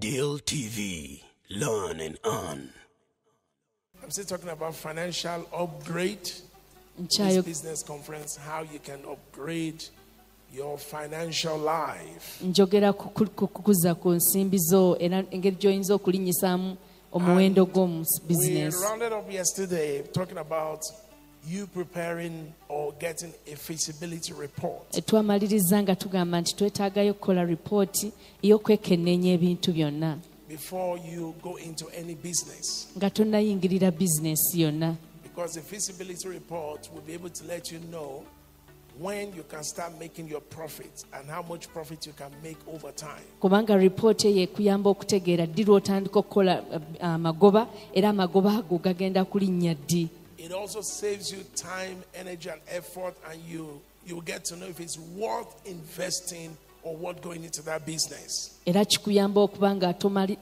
Deal TV. Learn and earn. I'm still talking about financial upgrade. This nkyayo business conference, how you can upgrade your financial life. njogera ku ku- ku- kukuza ku nsimbi zo era engeri gy'oyinza okulinnyisaamu omuwendo gw'omu We rounded up yesterday talking about you preparing or getting a feasibility report. twamaliriza nga tugamba nti twetaagayo kukola ripooti ey'okwekenneenya ebintu byonna before you go into any business. nga tonnayingirira bizinesi yonna Because the feasibility report will be able to let you know when you can start making your profit and how much profit you can make over time. kubanga ripooti eyo ekuyamba okutegeera ddi lw'otandika okukola eh, amagoba era amagoba ago gagenda kulinnya ddi It also saves you time, energy, and effort, and you you get to know if it's worth investing or what going into that business. era kikuyamba okuba nga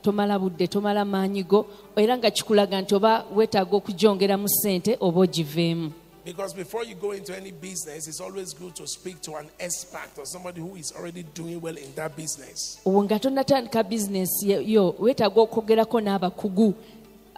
tomala budde tomala maanyi go era nga kikulaga nti oba weetaaga okugyongeramu ssente oba ogiveemu Because before you go into any business, it's always good to speak to an expert or somebody who is already doing well in that business. nga tonnatandika bizinesi yo weetaaga okwogerako n'abakugu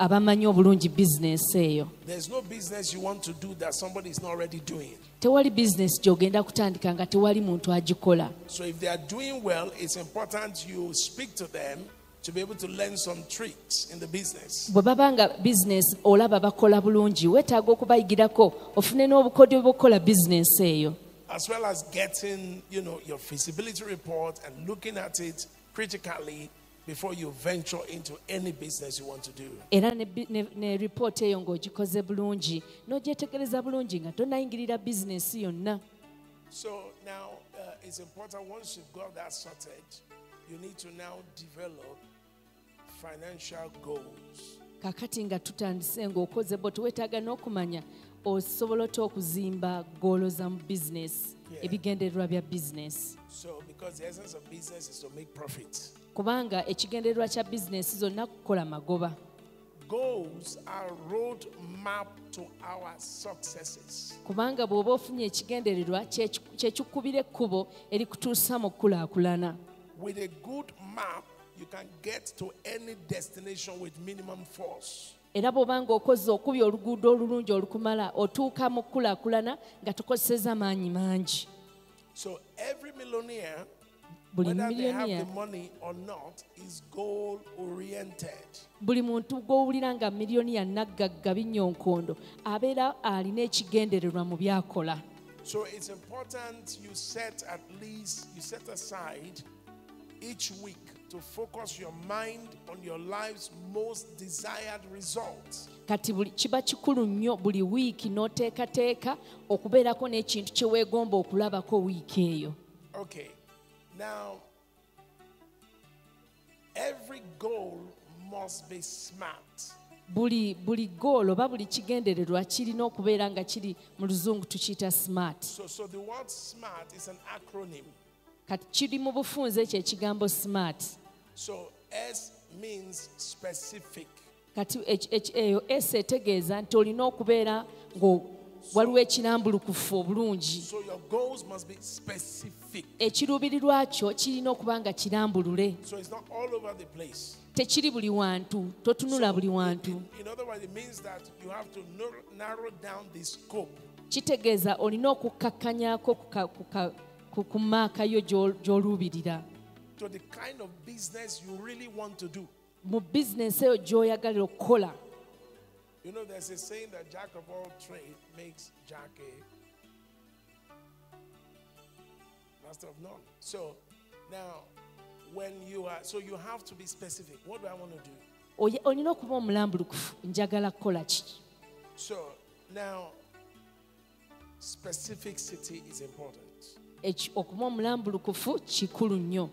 abamanyi obulungi bizinesi eyo There's no business you want to do that somebody is not already doing. tewali bizinesi gy'ogenda kutandika nga tewali muntu agikola So if they are doing well, it's important you speak to them to be able to learn some tricks in the business. bwe baba nga bizinesi olaba bakola bulungi weetaaga okubayigirako ofune n'obukodyo bw'okukola bizinesi eyo As well as getting, you know, your feasibility report and looking at it critically before you venture into any business you want to do. era ne, ripooti eyo ng'ogikoze bulungi n'ogyetegereza bulungi nga tonnayingirira bizinesi yonna So now uh, it's important once you've got that sorted, you need to now develop financial goals. kakati nga tutandise ng'okoze bo teweetaaga n'okumanya osobola otya okuzimba goolo za mu bizinesi ebigendererwa bya bizinesi So, because the essence of business is to make profit. Kubanga ekigendererwa kya bizinesi zonna kukola magoba Goals are road map to our successes. kubanga bw'oba ofunye ekigendererwa kye- kye kikubira ekkubo erikutuusa mu kukulaakulana With a good map, you can get to any destination with minimum force. era bw'oba ng'okoze okubya oluguudo olulungi olukumala otuuka mu kukulaakulana nga tukozeseza maanyi mangi So every millionaire, buli whether they have miliyoniya the money or not, is goal oriented. buli muntu gw'owulira nga miliyoniya naggagga binyonkondo abeera alina ekigendererwa mu byakola So it's important you set at least you set aside each week to focus your mind on your life's most desired results. kati buli kiba kikulu nnyo buli wiiki n'oteekateeka okubeerako n'ekintu kye weegomba okulabako wiiki eyo Okay. Now every goal must be smart. buli buli goolo oba buli kigendererwa kirina okubeera nga kiri mu luzungu tukiyita smart So so the word smart is an acronym. kati kiri mu bufunze ekyo ekigambo smart So S means specific. kati eki- eki- eyo esi etegeeza nti olina okubeera nga waliwo ekirambulukufu obulungi. Ekiruubirirwa kyo kirina okuba nga kirambulule. Tekiri buli wantu totunula buli wantu. kitegeeza olina okukkakkanyako ku ka- ku ka- ku- ku maaka yo gy'ol- gy'oluubirira. To the kind of business you really want to do. mu bizinesi eyo gy'oyagalira okukola You know, there's a saying that Jack of all trade makes Jack a master of none. So now, when you are, so you have to be specific. What do I want to do? Olina okuba omulambulukufu njagala kukola ki So now, specificity is important. Okuba omulambulukufu kikulu nnyo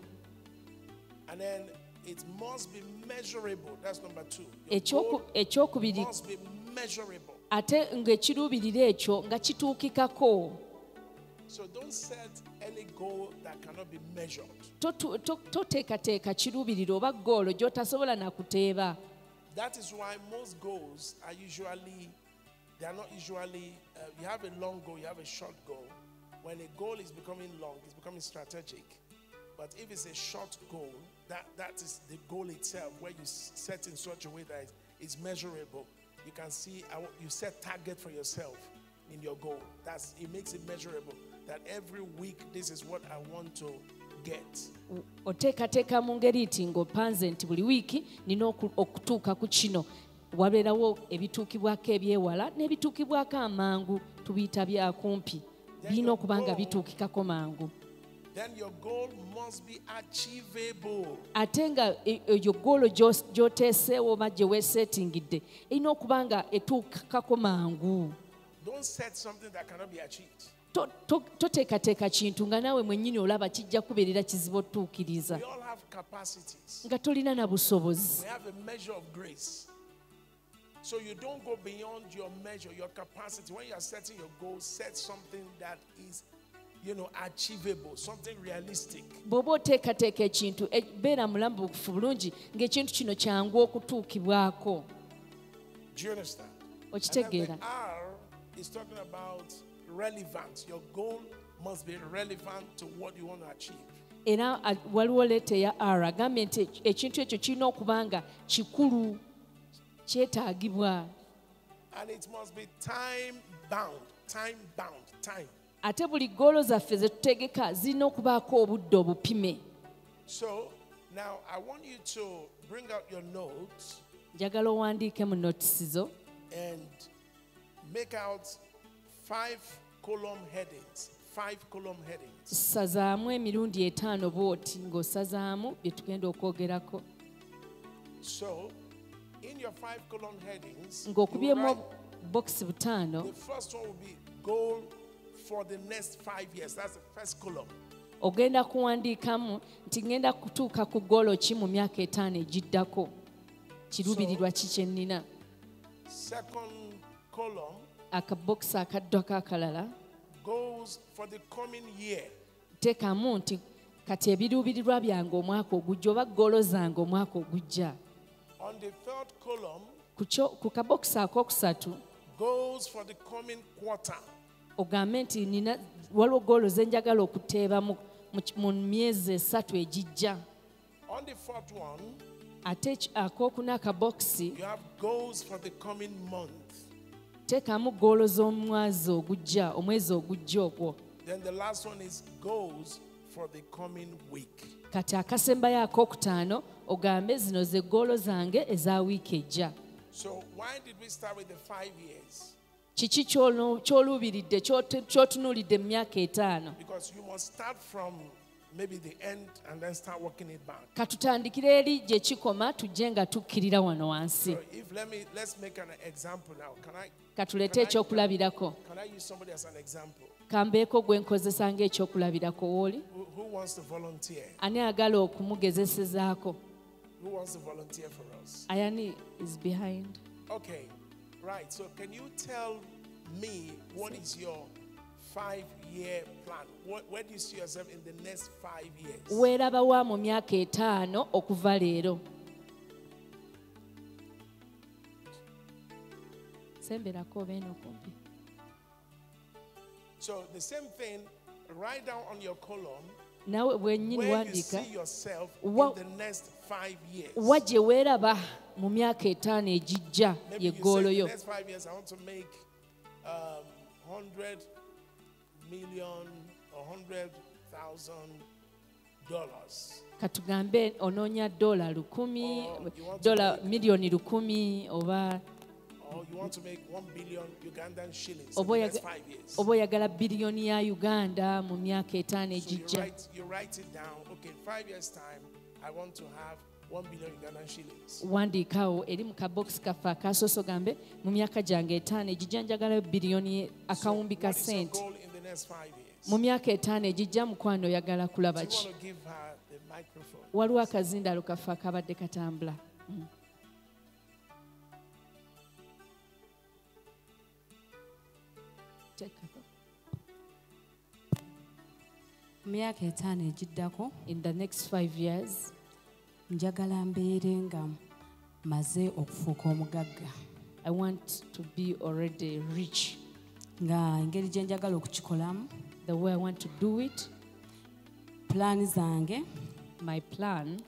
And then it must be measurable. That's number two. Ekyokubiri ate ng'ekiruubirira ekyo nga kituukikako toteekateeka kiruubirira oba goolo gy'otasobola nakuteeba That is why most goals are usually, they are not usually, uh, you have a long goal, you have a short goal. When a goal is becoming long, it's becoming strategic. But if it's a short goal, That, that is the goal itself, where you set in such a way that it's measurable. You can see, you set target for yourself in your goal. That's it makes it measurable. That every week, this is what I want to get. oteekateeka mu ngeri nti ng'opanze nti buli wiiki nina oku- okutuuka ku kino wabeerawo ebituukibwako ebyewala n'ebituukibwako amangu tubiyita byakumpi birina okuba nga oh. bituukikako mangu Then your goal must be achievable. ate nga e- eyo goolo gy'os- gy'oteeseewo oba gye weeseetingidde erina okuba nga etuukikako mangu Don't set something that cannot be achieved. To- to- toteekateeka kintu nga naawe mwennyini olaba kijja kubeerera kizibu otuukiriza nga tolina na busobozi We have a measure of grace. So you don't go beyond your measure, your capacity. When you are setting your goals, set something that is, you know, achievable, something realistic. bw'oba oteekateeka ekintu e- beera mulamu bukufu bulungi ng'ekintu kino kyangu okutuukibwako Do you understand? Okitegeera R is talking about relevance. Your goal must be relevant to what you want to achieve. era waliwo leeta eya r agambye nti ek- ekintu ekyo kirina okuba nga kikulu kyetaagibwa And it must be time bound. Time bound. Time. Ate buli goolo zaffe ze tutegeka zirina okubaako obudde obupime So now I want you to bring out your notes njagala owandiike mu notisi zo and make out five column headings. Five column headings. sazaamu emirundi etaano bw'oti ng'osazaamu bye tugenda okwogerako So, in your five column headings, you ng'okubyemu bokisi butaano for the next five years. That's the first column. ogenda kuwandiikamu nti ngenda kutuuka ku goolo ki mu myaka etaano egiddako kiruubirirwa ki kye nnina Second column akabokisi akaddwako akalala goals for the coming year. teekamu nti kati ebiruubirirwa byange omwaka ogujja oba goolo zange omwaka ogujja On the third column, ku kabokisi akookusatu ogambe nti nina waliwo goolo ze njagala okuteeba mu, myezi esatu egijja On the fourth one, ate akookuna akabokisi you have goals for the coming month. teekamu goolo z'omwezi ogujja omwezi ogujja ogwo Then the last one is goals for the coming week. kati akasembayo akokutaano ogambe zino ze goolo zange eza wiiki ejja So, why did we start with the five years? Kiki ky'olu- ky'oluubiridde ky'otu- ky'otunuulidde mu myaka etaano Because you must start from maybe the end and then start working it back. katutandikire eri gye kikoma tujje nga tukkirira wano wansi So, if let me let's make an example now. Can I katuleete ekyokulabirako kambeeko gwe nkozesa ng'ekyokulabirako wooli Who, who wants to volunteer? ani agala okumugezesezaako Who wants to volunteer for us? ayani is behind Okay, right. So, can you tell me what is your five-year plan? What, where do you see yourself in the next five years? weerabawa mu myaka etaano okuva leero semberako obeena okumpi So the same thing. Write down on your column naawe bwennyini where you see yourself Wa- in the next five. Wa gye weeraba mu myaka etaano egijja ye you say goolo in the yo. um, katugambe onoonya dola lukumi to dola miliyoni lukumi oba oba oyagala biliyoni ya uganda mu myaka etaano egijja I want to have one billion Ugandan shillings. wandiikaawo eri mu kabokisi kaffe akasooso gambe mu myaka gyange etaano egijja njagala biliyoni akawumbi ka sente years? mu myaka etaano egijja mukwano oyagala kulaba ki waliwo akazindaalo kaffe akabadde katambula Teekako. Mu myaka etaano egiddako in the next five years njagala mbeere nga maze okufuuka omugagga i want to be already rich nga engeri gye njagala okukikolamu the way i want to do it pulaani zange my plan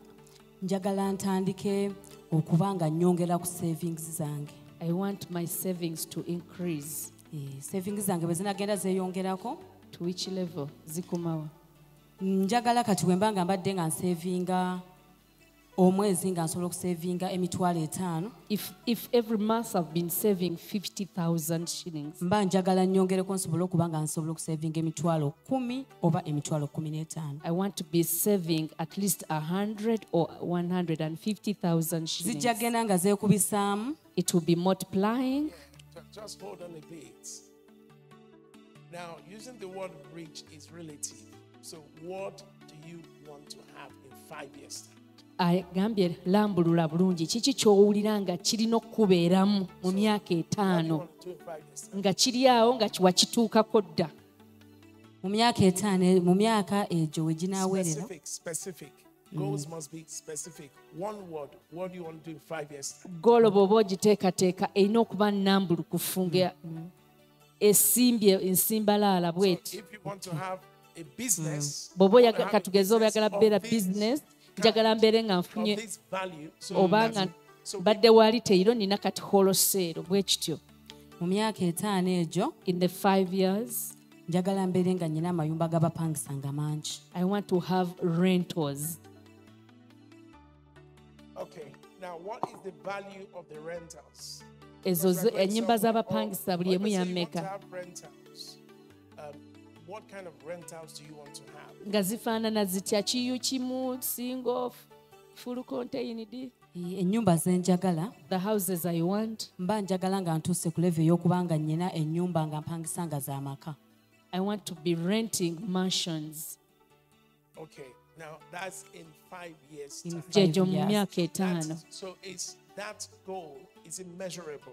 njagala ntandike okuba nga nnyongera ku savings zange I want my savings to increase. Eh, savings zange bwe zinagenda zeeyongerako To which level? Zikumawa. Njagala kati bwe mba nga mbadde nga nsevinga omwezi nga nsobola okusevinga emitwalo etaano If, if every month I've been saving 50,000 shillings, mba njagala nnyongereko nsobole okuba nga nsobola okusevinga emitwalo kumi oba emitwalo kumi n'etaano I want to be saving at least 100 or 150,000 shillings. zijja genda nga zeekubisaamu It will be multiplying. Just hold on a bit. Now, using the word rich is relative. So, what do you want to have in five years' time? agambye lambulula bulungi kiki ky'owulira nga kirina okukubeeramu mu myaka etaano nga kiri awo nga wakituukako dda mu myaka etaano mu myaka egyo we ginaaweerera Specific, specific. Goals must be specific. One word. What do you want to do in five years' time? goolo bw'oba ogiteekateeka erina okuba nambulukufu nga esimbye ensimbalaala bweti bw'oba a katugeze oyagala beera bizinesi njagala mbeere nga nfunye oba nga mbadde waali teyiro nina kati holoseero bwe kityo. Mu myaka etaano egyo in the five years njagala mbeere nga nnyina amayumba g'abapangisa nga mangi. I want to have rentals. Okay. Now, what is the value of the rentals? ezo ennyumba z'abapangisa Or- buli emu let's what kind of rentals do you want to have? nga zifaanana zitya kiyu kimu single full contained ennyumba ze njagala the houses i want mba njagala nga ntuuse ku levo ey'okuba nga nnyina ennyumba nga mpangisa nga za maka i want to be renting mansions Okay. Now, that's in five years' In five gyegyo mu years. myaka etaano That's- so, is that goal is it measurable?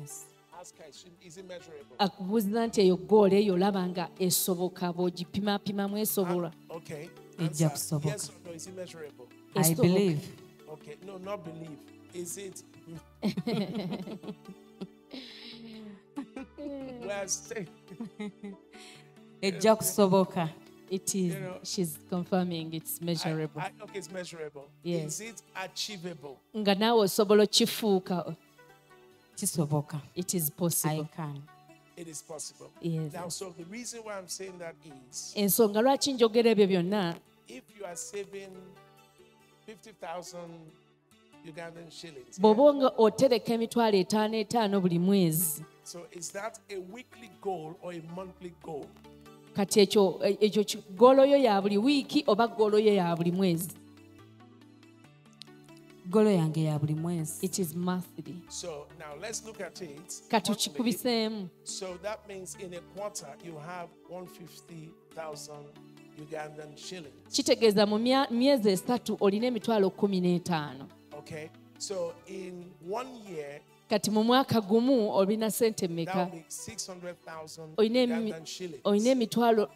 Yes. Ask her, is it- is it measurable? akubuuza nti eyo goolo eyo olaba nga esoboka bw'ogipimapimamu esobola ah, Okay. Ejja Answer. kusoboka. Yes or no? Is it measurable? I Esoboka. believe Okay. No, not believe. Is it? well, stay. ejja kusoboka it is You know, she's confirming it's I, measurable I, okay, it's measurable. Yes. Is it achievable? nga naawe osobola okifuuka kisoboka. It is i possible can. It is possible. Yes. Now, so the reason why I'm saying that is ensonga lwaki njogera ebyo byonna? if you are saving 50,000 Ugandan shillings, bw'oba nga otereka emitwalo etaano etaano buli mwezi. So is that a weekly goal or a monthly goal? kati ekyo ekyo ki- goolo yo ya buli wiiki oba goolo yo ya buli mwezi golo yange ya buli mwezi it is monthly So now let's look at it. kati monthly. kikubiseemu So that means in a quarter you have 150,000 Ugandan shillings. kitegeeza mu myezi esatu olina emitwalo kumi n'etaano Okay. So in one year, kati mu mwaka gumu olina sente that meka will be 600,000 olina emitwalo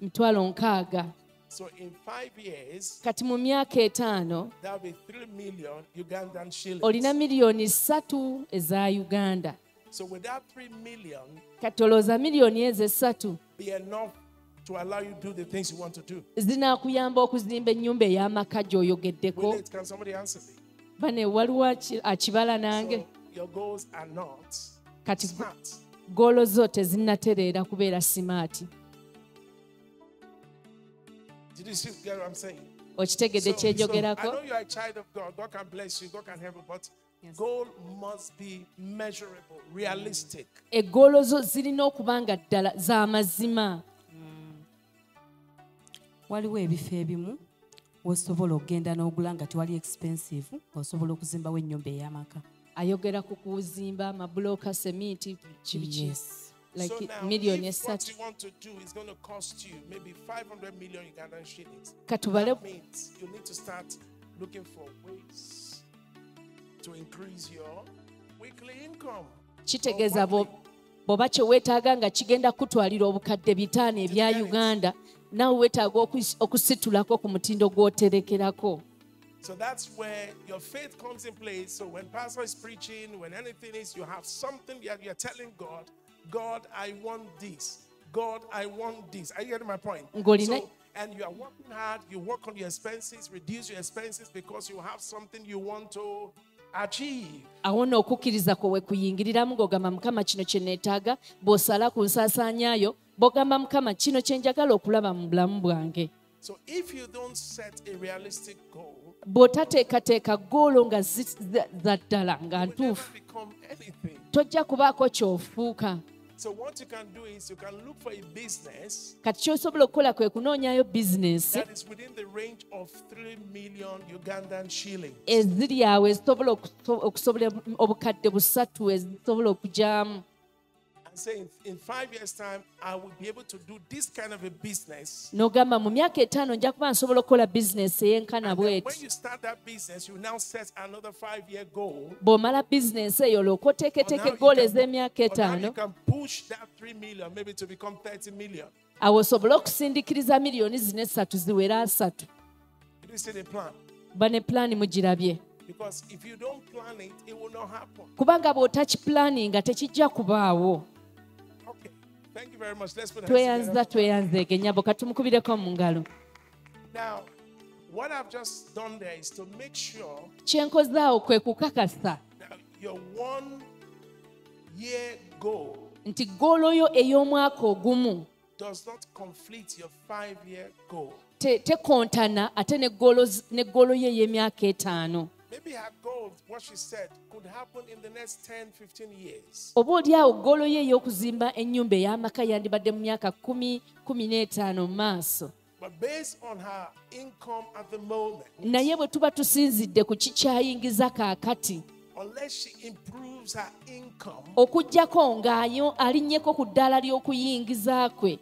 emitwalo nkaaga So in five years, kati mu myaka etaano that will be 3 million Ugandan shillings. olina miliyoni ssatu eza uganda. So would that 3 million kati olowooza miliyoni ezo essatu be enough to allow you to do the things you want to do? zinaakuyamba okuzimba ennyumba ey'amaka gy'oyogeddeko. Bane waliwo aki- akibala nange? So your goals are not kati goolo zo tezinnatereera kubeera simaati Did you see what I'm saying? okitegedde So- so I kyenjogerako know you're a child of God. God can bless you. God can help you. But goal must be measurable, realistic. eggoolo zo zirina okuba nga ddala za mazima waliwo ebifo ebimu wesobola okugenda n'ogula nga tewali expensive osobola okuzimbawo ennyumba ey'amaka ayogera ku kuzimba amabulooka semiiti kibiki Yes. Like so miliyoni if what you want to do is going to cost you maybe 500 million Ugandan shillings, katubale that means you need to start looking for ways to increase your weekly income. kitegeeza bwo- monthly. bw'oba kye weetaaga nga kigenda kutwalira obukadde bitaano ebya uganda naawe weetaaga okus- okusitulako ku mutindo gw'oterekerako So that's where your faith comes in place. So when pastor is preaching, when anything is, you have something that you're telling God, God, I want this. God, I want this. Are you getting my point? So and you are working hard, you work on your expenses, reduce your expenses because you have something you want to achieve. awo nno okukkiriza kwe we kuyingiriramu ng'ogamba mukama kino kye neetaaga bw'osala ku nsaasaanyaayo bw'ogamba mukama kino kye njagala okulaba mu bulamu bwange So if you don't set a realistic goal, bw'otateekateeka goolo nga za ddala nga ntuufu tojja kubaako kyofuuka So what you can do is you can look for a business kati kyosobola okukola kwe kunoonyayo bizinesi that is within the range of 3 million Ugandan shillings. eziri awo ezisobola okuso- okusobola obukadde busatu ezisobola okugyamu And say in, in five years' time, I will be able to do this kind of a business. n'ogamba mu myaka etaano nja kuba nsobola okukola bizinesi eyenkana then when bweti you start that business, you now set another five-year goal. bw'omala bizinesi eyo olwoka on oteeketeeka can- ez'emyaka etaano you can push that 3 million maybe to become 30 million. awo osobole okusindiikiriza miliyoni zino esatu ziwere asatu Did you see the plan? ba ne pulaani mugirabye Because if you don't plan it, it will not happen. kubanga bw'otakipulaaninga tekijja kubaawo tweyanza together. tweyanzeege nyabo katumukubireko mu ngalo Now, what I've just done there is to make sure kyenkoze awo kwe kukakasa nti goolo yo ey'omwaka ogumu does not conflict your five year goal. te- tekontana ate ne goolo ye ey'emyaka etaano Maybe her goal, what she said, could happen in the next 10, 15 years. oba oli awo goolo ye ey'okuzimba ennyumba ey'amaka yandibadde mu myaka kumi kumi n'etaano mu maaso But based on her income at the moment, naye bwe tuba tusinzidde ku kikyayingiza kaakati unless she improves her income, okugjako ng'ayo alinnyeko ku ddaala ly'okuyingiza kwe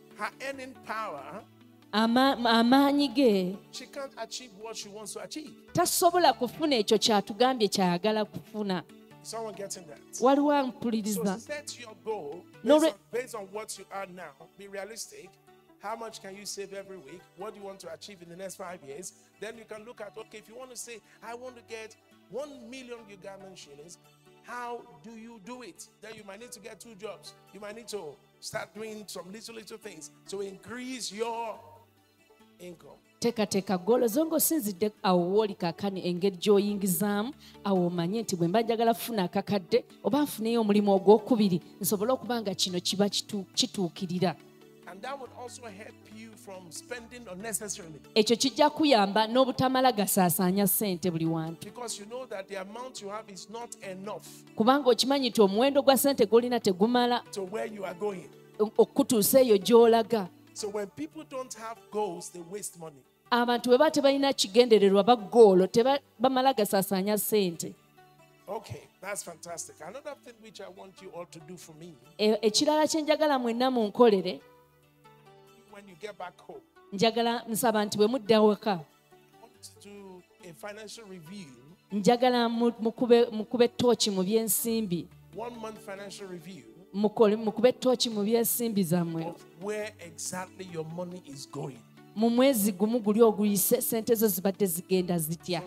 amaanyi ge she can't achieve what she wants to achieve. tasobola kufuna ekyo kyatugambye kyayagala kufuna Someone getting that? waliwo ampuliriza set your goal No, based, on, what you are now. Be realistic. How much can you save every week? What do you want to achieve in the next five years? Then you can look at okay, if you want to say, I want to get one million Ugandan shillings, how do you do it? Then you might need to get two jobs. You might need to start doing some little, little things to increase your. Teekateeka goolo zo ng'osinzidde awo wooli kaakani engeri gy'oyingizaamu awo omanye nti bwe mba njagala kufuna akakadde oba nfuneyo omulimu ogwokubiri nsobole okuba nga kino kiba kitu- kituukirira. Ekyo kijja kuyamba n'obutamala gasaasaanya ssente buli wantu. Kubanga okimanyi nti omuwendo gwa ssente gw'olina tegumala okutuusa eyo gy'olaga So when people don't have goals, they waste money. abantu bwe baba tebalina kigendererwa ba goolo teba- bamala gasaasaanya ssente. Okay, that's fantastic. Another thing which I want you all to do for me E- ekirala kye njagala mwenna munkolere when you get back home, njagala nsaba nti bwe mudda waka. I want to do a financial review, njagala mu- mukube mukube tooki mu byensimbi mukube tooki mu byensimbi zammwe mu mwezi gumu guli oguyise sente zo zibadde zigenda zitya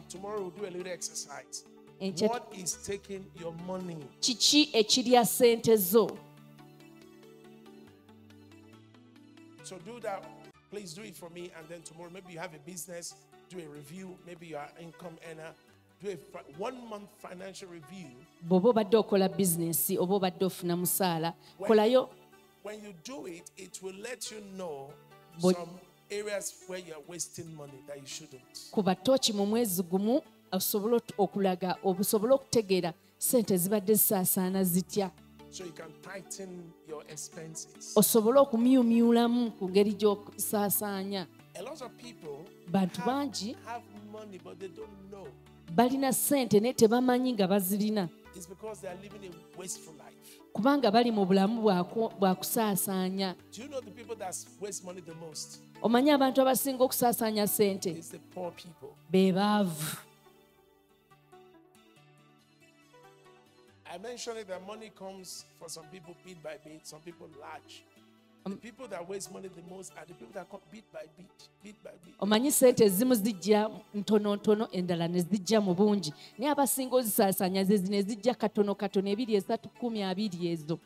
kiki ekirya sente zo So do that. Please do it for me. And then tomorrow, maybe you have a business, do a review. Maybe you are income earner. Do a fi- one month financial review. bw'oba obadde okola bizinesi oba obadde ofuna musaala kolayo When you do it, it will let you know But- some areas where you are wasting money that you shouldn't. kuba tooki mu mwezi gumu osobole ot- okulaga obusobole okutegeera sente zibadde zisaasaana zitya So you can tighten your expenses. osobole okumyumyulamu ku ngeri gy'okusaasaanya A lot of people bantu have, bangi have money, but they don't know. Balina sente naye tebamanyi nga bazirina. Kubanga bali mu bulamu bwa kusaasaanya. Omanyi abantu abasinga okusaasaanya sente be baavu I mentioned it that money comes for some people bit by bit, some people large. Bit. omanyi sente ezimu zijja ntonotono endala ne zijja mu bungi naye abasinga ozisaasaanya ze zino ezijja katono katono ebiri esatu kumi abiri ezo.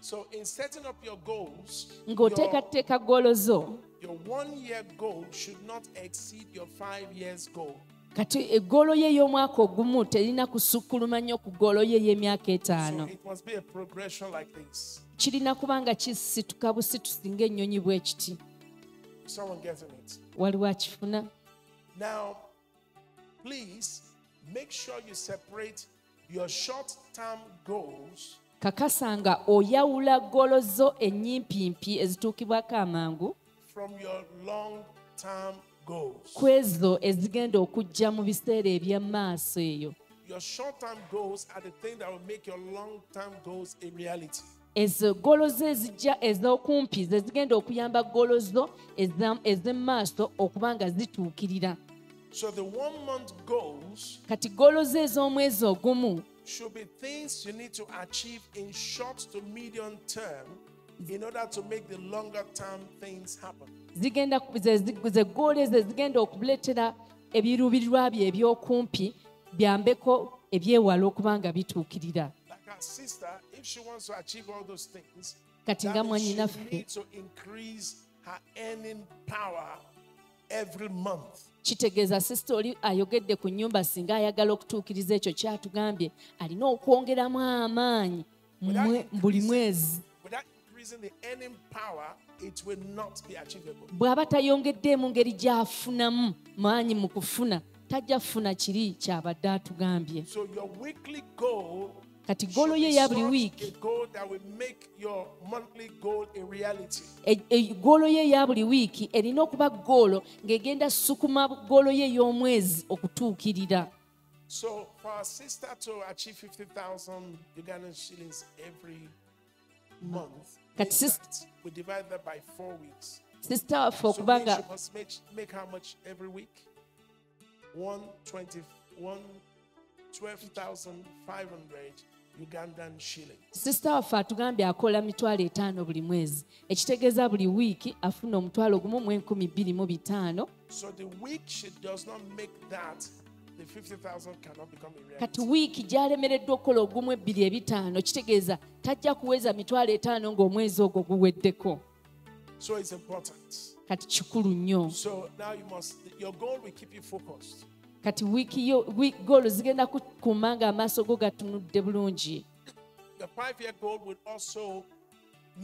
So in setting up your goals, your, ng'oteekateeka goolo zo. Your one year goal should not exceed your five years goal. kati eggoolo ye ey'omwaka ogumu terina kusukkuluma nnyo ku ggoolo ye ey'emyaka etaano kirina kuba nga kisituka busitusi ng'ennyonyi bwe kiti. Waliwo akifuna. Now, please make sure you separate your short term goals. Kakasa nga oyawula ggoolo zo ennyimpimpi ezituukibwako amangu. From your long term goals. ku ezo ezigenda okujja mu biseera eby'amaaso eyo. Your short term goals are the thing that will make your long term goals a reality. Ezo ggoolo zo ezijja ez'okumpi ze zigenda okuyamba ggoolo zo ez'emmaaso okuba nga zituukirira So the one month goals kati ggoolo zo ez'omwezi ogumu should be things you need to achieve in short to medium term in order to make the longer term things happen. zigenda ze- ggoolo ezo ezigenda okuleetera ebiruubirirwa bye eby'okumpi byambeko ebyewala okuba nga bituukirira Like our sister, if she wants to achieve all those things, Kati nga month. kitegeeza sisita oli ayogedde ku nnyumba singa ayagala okutuukiriza ekyo kyatugambye alina okwongeramu amaanyi buli mwezi Without increasing the earning power, it will not be achievable. bw'aba tayongedde mu ngeri gy'afunamu maanyi mu kufuna tajja kufuna kiri kyabadde atugambye So kati ggoolo ye eya buli wiiki reality. e- e- ye eya buli wiiki erina okuba ggoolo ng'egenda sukuma ggoolo ye ey'omwezi okutuukirira So for our sister to achieve 50,000 Ugandan shillings every month, Kati means sis- that we divide that by four weeks. sisita waffe So okuba means nga she must make, make how much every week? 120, 12,500 Ugandan shillings. sisita waffe atugambye akola mitwalo etaano buli mwezi. Ekitegeeza buli wiiki afuna omutwalo gumu mu enkumi bbiri mu bitaano. So the week she does not make that, the 50,000 cannot become a reality. kati wiiki gy'alemereddwa okukola ogumu ebbiri ebitaano kitegeeza tajja kuweza mitwalo etaano ng'omwezi ogwo guweddeko. Kati kikulu nnyo Kati wiiki yo goolo zigenda kukuuma ng'amaaso go gatunudde bulungi Your five year goal would also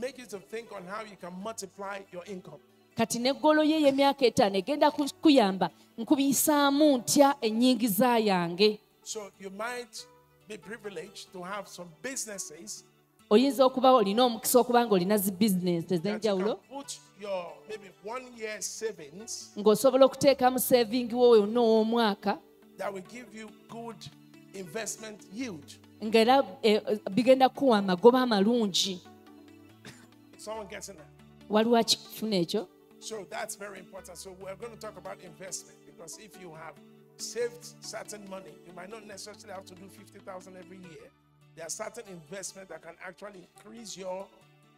make you to think on how you can multiply your income. kati ne ggoolo ye y'emyaka etaano egenda ku- kuyamba nkubiyisaamu ntya ennyingiza yange So you might be privileged to have some businesses oyinza okuba olina omukisa okuba nga olina zi bizinensi you ez'enjawulo? ng'osobola okuteekamu sevingi wo yonna ow'omwaka ng'era eh, bigenda kuwa amagoba amalungi. Waliwo akifuna ekyo? So that's very important. So we're going to talk about investment because if you have saved certain money, you might not necessarily have to do 50,000 every year. There are certain investments that can actually increase your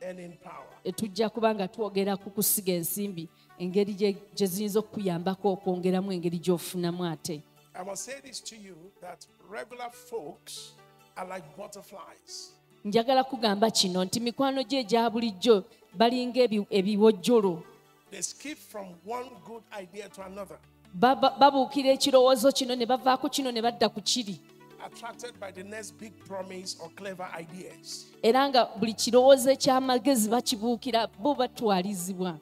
earning power. Tujja kuba nga twogera ku kusiga ensimbi engeri gye ziyinza okukuyambako okwongeramu engeri gy'ofunamu ate I must say this to you that regular folks are like butterflies. njagala kugamba kino nti mikwano gye egya bulijjo balinga ebi- ebiwojjolo They skip from one good idea to another, babuukira ekirowoozo kino ne bavaako kino ne badda ku kiri era nga buli kirowoozo eky'amagezi bakibuukira bo batwalizibwa.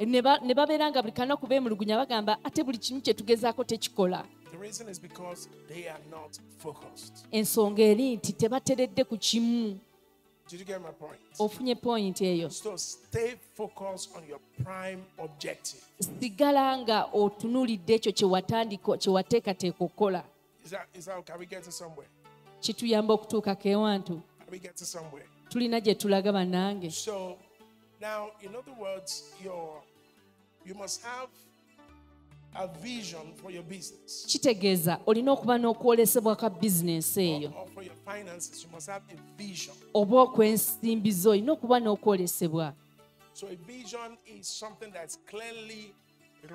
Ne ba- ne babeera nga buli kanaku beemulugunya bagamba ate buli kimu kye tugezaako tekikola. Ensonga eri nti tebateredde ku kimu Did you get my point? ofunye poyinti eyo So stay focused on your prime objective. sigala nga otunuulidde ekyo kye watandika kye wateekateeka okukola Is that, is that, can we get to somewhere? kituyamba okutuukako ewantu Can we get to somewhere? tulina gye tulaga bannange So now, in other words, your, you must have kitegeeza olina okuba n'okwolesebwa ka bizinensi eyo. oba okwensimbi zo olina okuba n'okwolesebwa. So a vision is something that's clearly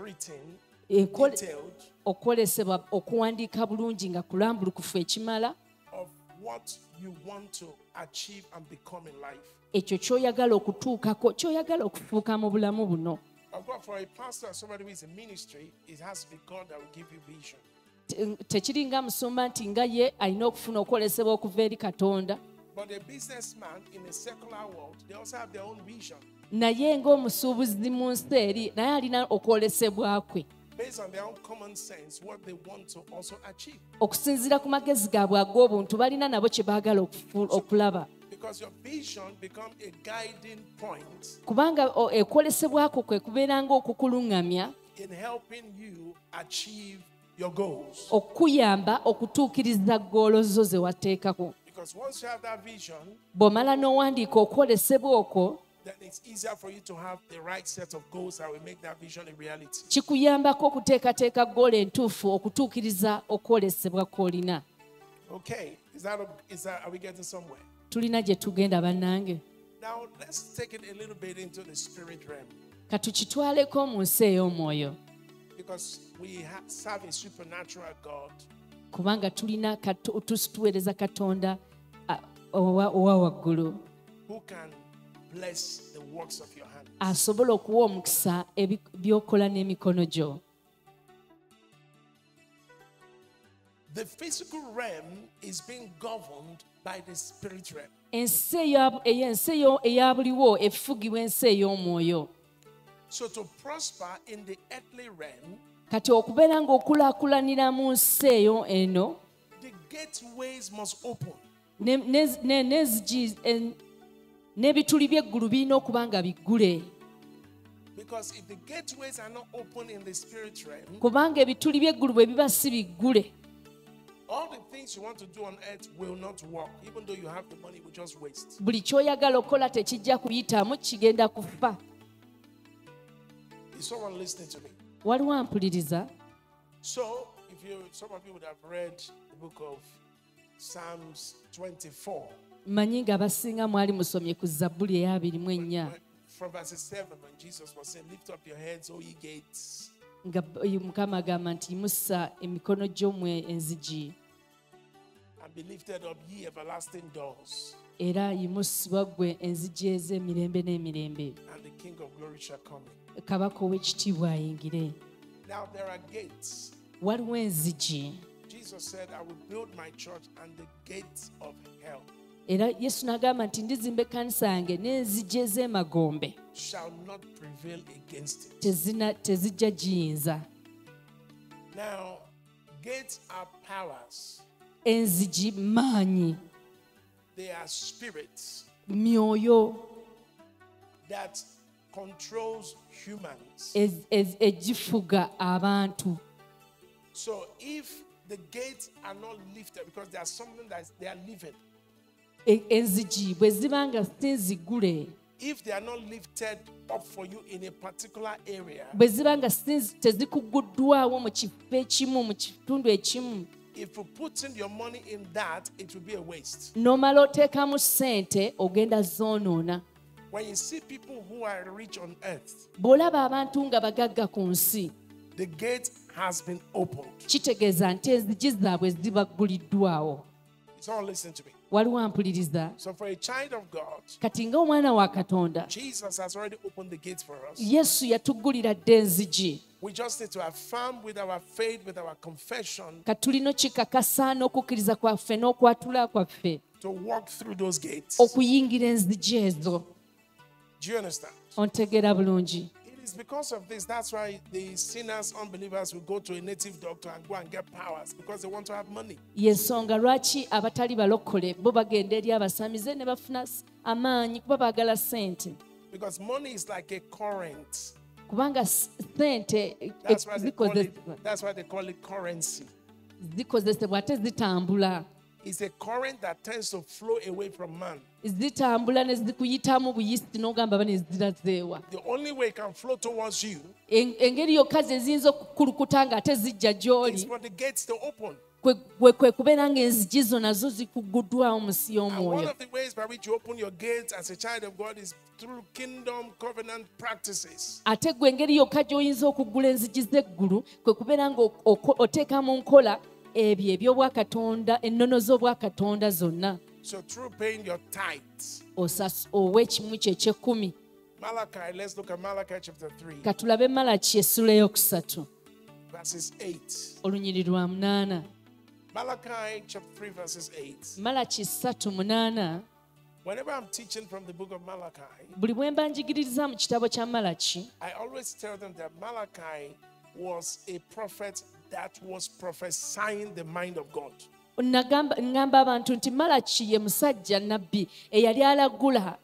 written, Enkole- detailed okwolesebwa okuwandiika bulungi nga kulambulukufu ekimala. of what you want to achieve and become in life. ekyo ky'oyagala okutuukako ky'oyagala okufuuka mu bulamu buno Of course, for a pastor or somebody who is in ministry, it has to be God that will give you vision. Te- tekiri nga musumba nti nga ye alina okufuna okwolesebwa okuva eri katonda But a businessman in a secular world, they also have their own vision naye ng'omusuubuzi mu nsi eri naye alina okwolesebwa kwe based on their own common sense, what they want to also achieve. okusinziira ku magezi gaabwe ag'obuntu balina nabo kye baagala okulaba Because your vision become a guiding point kubanga ekwolesebwako kwe kubeera ng'okukuluŋŋamya in helping you achieve your goals. okukuyamba okutuukiriza goolo zo ze wateekako Because once you have that vision, bw'omala n'owandiika okwolesebwa okwo then it's easier for you to have the right set of goals that will make that vision a reality. kikuyambako okuteekateeka goolo entuufu okutuukiriza okwolesebwa kw'olina Okay, is that, is that are we getting somewhere? Tulina gye tugenda bannange. Katukitwaleko mu nsi ey'omwoyo. Kubanga tulina tuweereza katonda owa waggulu. Asobola okuwa omukisa by'okola n'emikono gyo The physical realm is being governed by the spirit realm. ensi eya- ey'ensi eyo- eya buliwo efugibwa ensi ey'omwoyo So to prosper in the earthly realm, kati okubeera ng'okulaakulanira mu nsi eyo eno the gateways must open. ne- ne- ne- n'enzigi en- n'ebituli by'eggulu birina okuba nga biggule Because if the gateways are not open in the spirit realm, kubanga ebituli by'eggulu bwe biba si biggule all the things you want to do on earth will not work. Even though you have the money, will just waste. buli ky'oyagala okukola tekijja kuyitamu kigenda kufa Is someone listening to me? waliwo ampuliriza So, if you, some of you would have read the book of Psalms 24, mmanyi ng'abasinga mwali musomye ku zabbuli ennya when- from verse 7, when Jesus was saying, Lift up your heads, O ye gates, nga mukama agamba nti yimusa emikono gy'omwe enzigi. And be lifted up, ye everlasting doors, era yimusibwa ggwe enzigi ez'emirembe n'emirembe. Kabaka ow'ekitiibwa ayingire. Waliwo enzigi Era yesu n'agamba nti ndizimba ekkanisa yange n'enzigi ez'emagombe tezijja giyinza. Are enzigi maanyi are myoyo. egifuga abantu. So if the gates are not lifted because there's something that they are living, enzigi bwe ziba nga si nzigule if they are not lifted up for you in a particular area, bwe ziba nga tezikuguddwawo mu kifo ekimu mu kitundu ekimu if you put in your money in that, it will be a waste. n'omala oteekamu ssente ogenda zoonoona When you see people who are rich on earth, bw'olaba abantu nga bagagga ku nsi the gate has been opened. kitegeeza nti enzigi zaabwe zibagguliddwawo Someone listen to me. Waliwo ampuliriza. Kati ng'omwana wa katonda yesu yatuggulira dda enzigi. We just need to affirm with our faith, with our confession, kati tulina okikakasa n'okukkiriza kwaffe n'okwatula kwaffe to walk through those gates. okuyingira enzigi ezo. Ontegeera bulungi It is because of this. That's why the sinners, unbelievers will go to a native doctor and go and get powers because they want to have money. yensonga lwaki abatali balokole bo bagenda eri abasamize ne bafuna s- amaanyi kuba baagala ssente Because money is like a current. kubanga ssente e- That's why they eh, call it, that's why they call it currency. zikozesebwa ate zitambula It's a current that tends to flow away from man. zitambula ne zikuyitamu buyisi n'ogamba ba ne zirazeewa The only way it can flow towards you En- engeri yokka ze ziyinza okukulukuta ng'ate zijja is gy'oli for the gates to open. kwe- kwe kwe kubeera ng'enzigi zo nazo zikuguddwawo mu si And one y'omwoyo of the ways by which you open your gates as a child of God is through kingdom covenant practices. ate gwe engeri yokka gy'oyinza okuggula enzigi z'eggulu kwe kubeera ng'oteeka mu nkola ebyo eby'obwakatonda ennono z'obwakatonda zonna So through paying your tithes. osas- owe ekimu kyo ekyekumi Malachi, let's look at Malachi chapter 3, ka tulabe malaki essula eyokusatu verses 8. olunyiri lwa munaana Malachi chapter 3, verses 8. malaki ssatu munaana Whenever I'm teaching from the book of Malachi, buli bwe mba njigiririza mu kitabo kya malaki I always tell them that Malachi was a prophet that was prophesying the mind of God. Ngamba abantu nti malaki ye musajja nabbi eyali alagula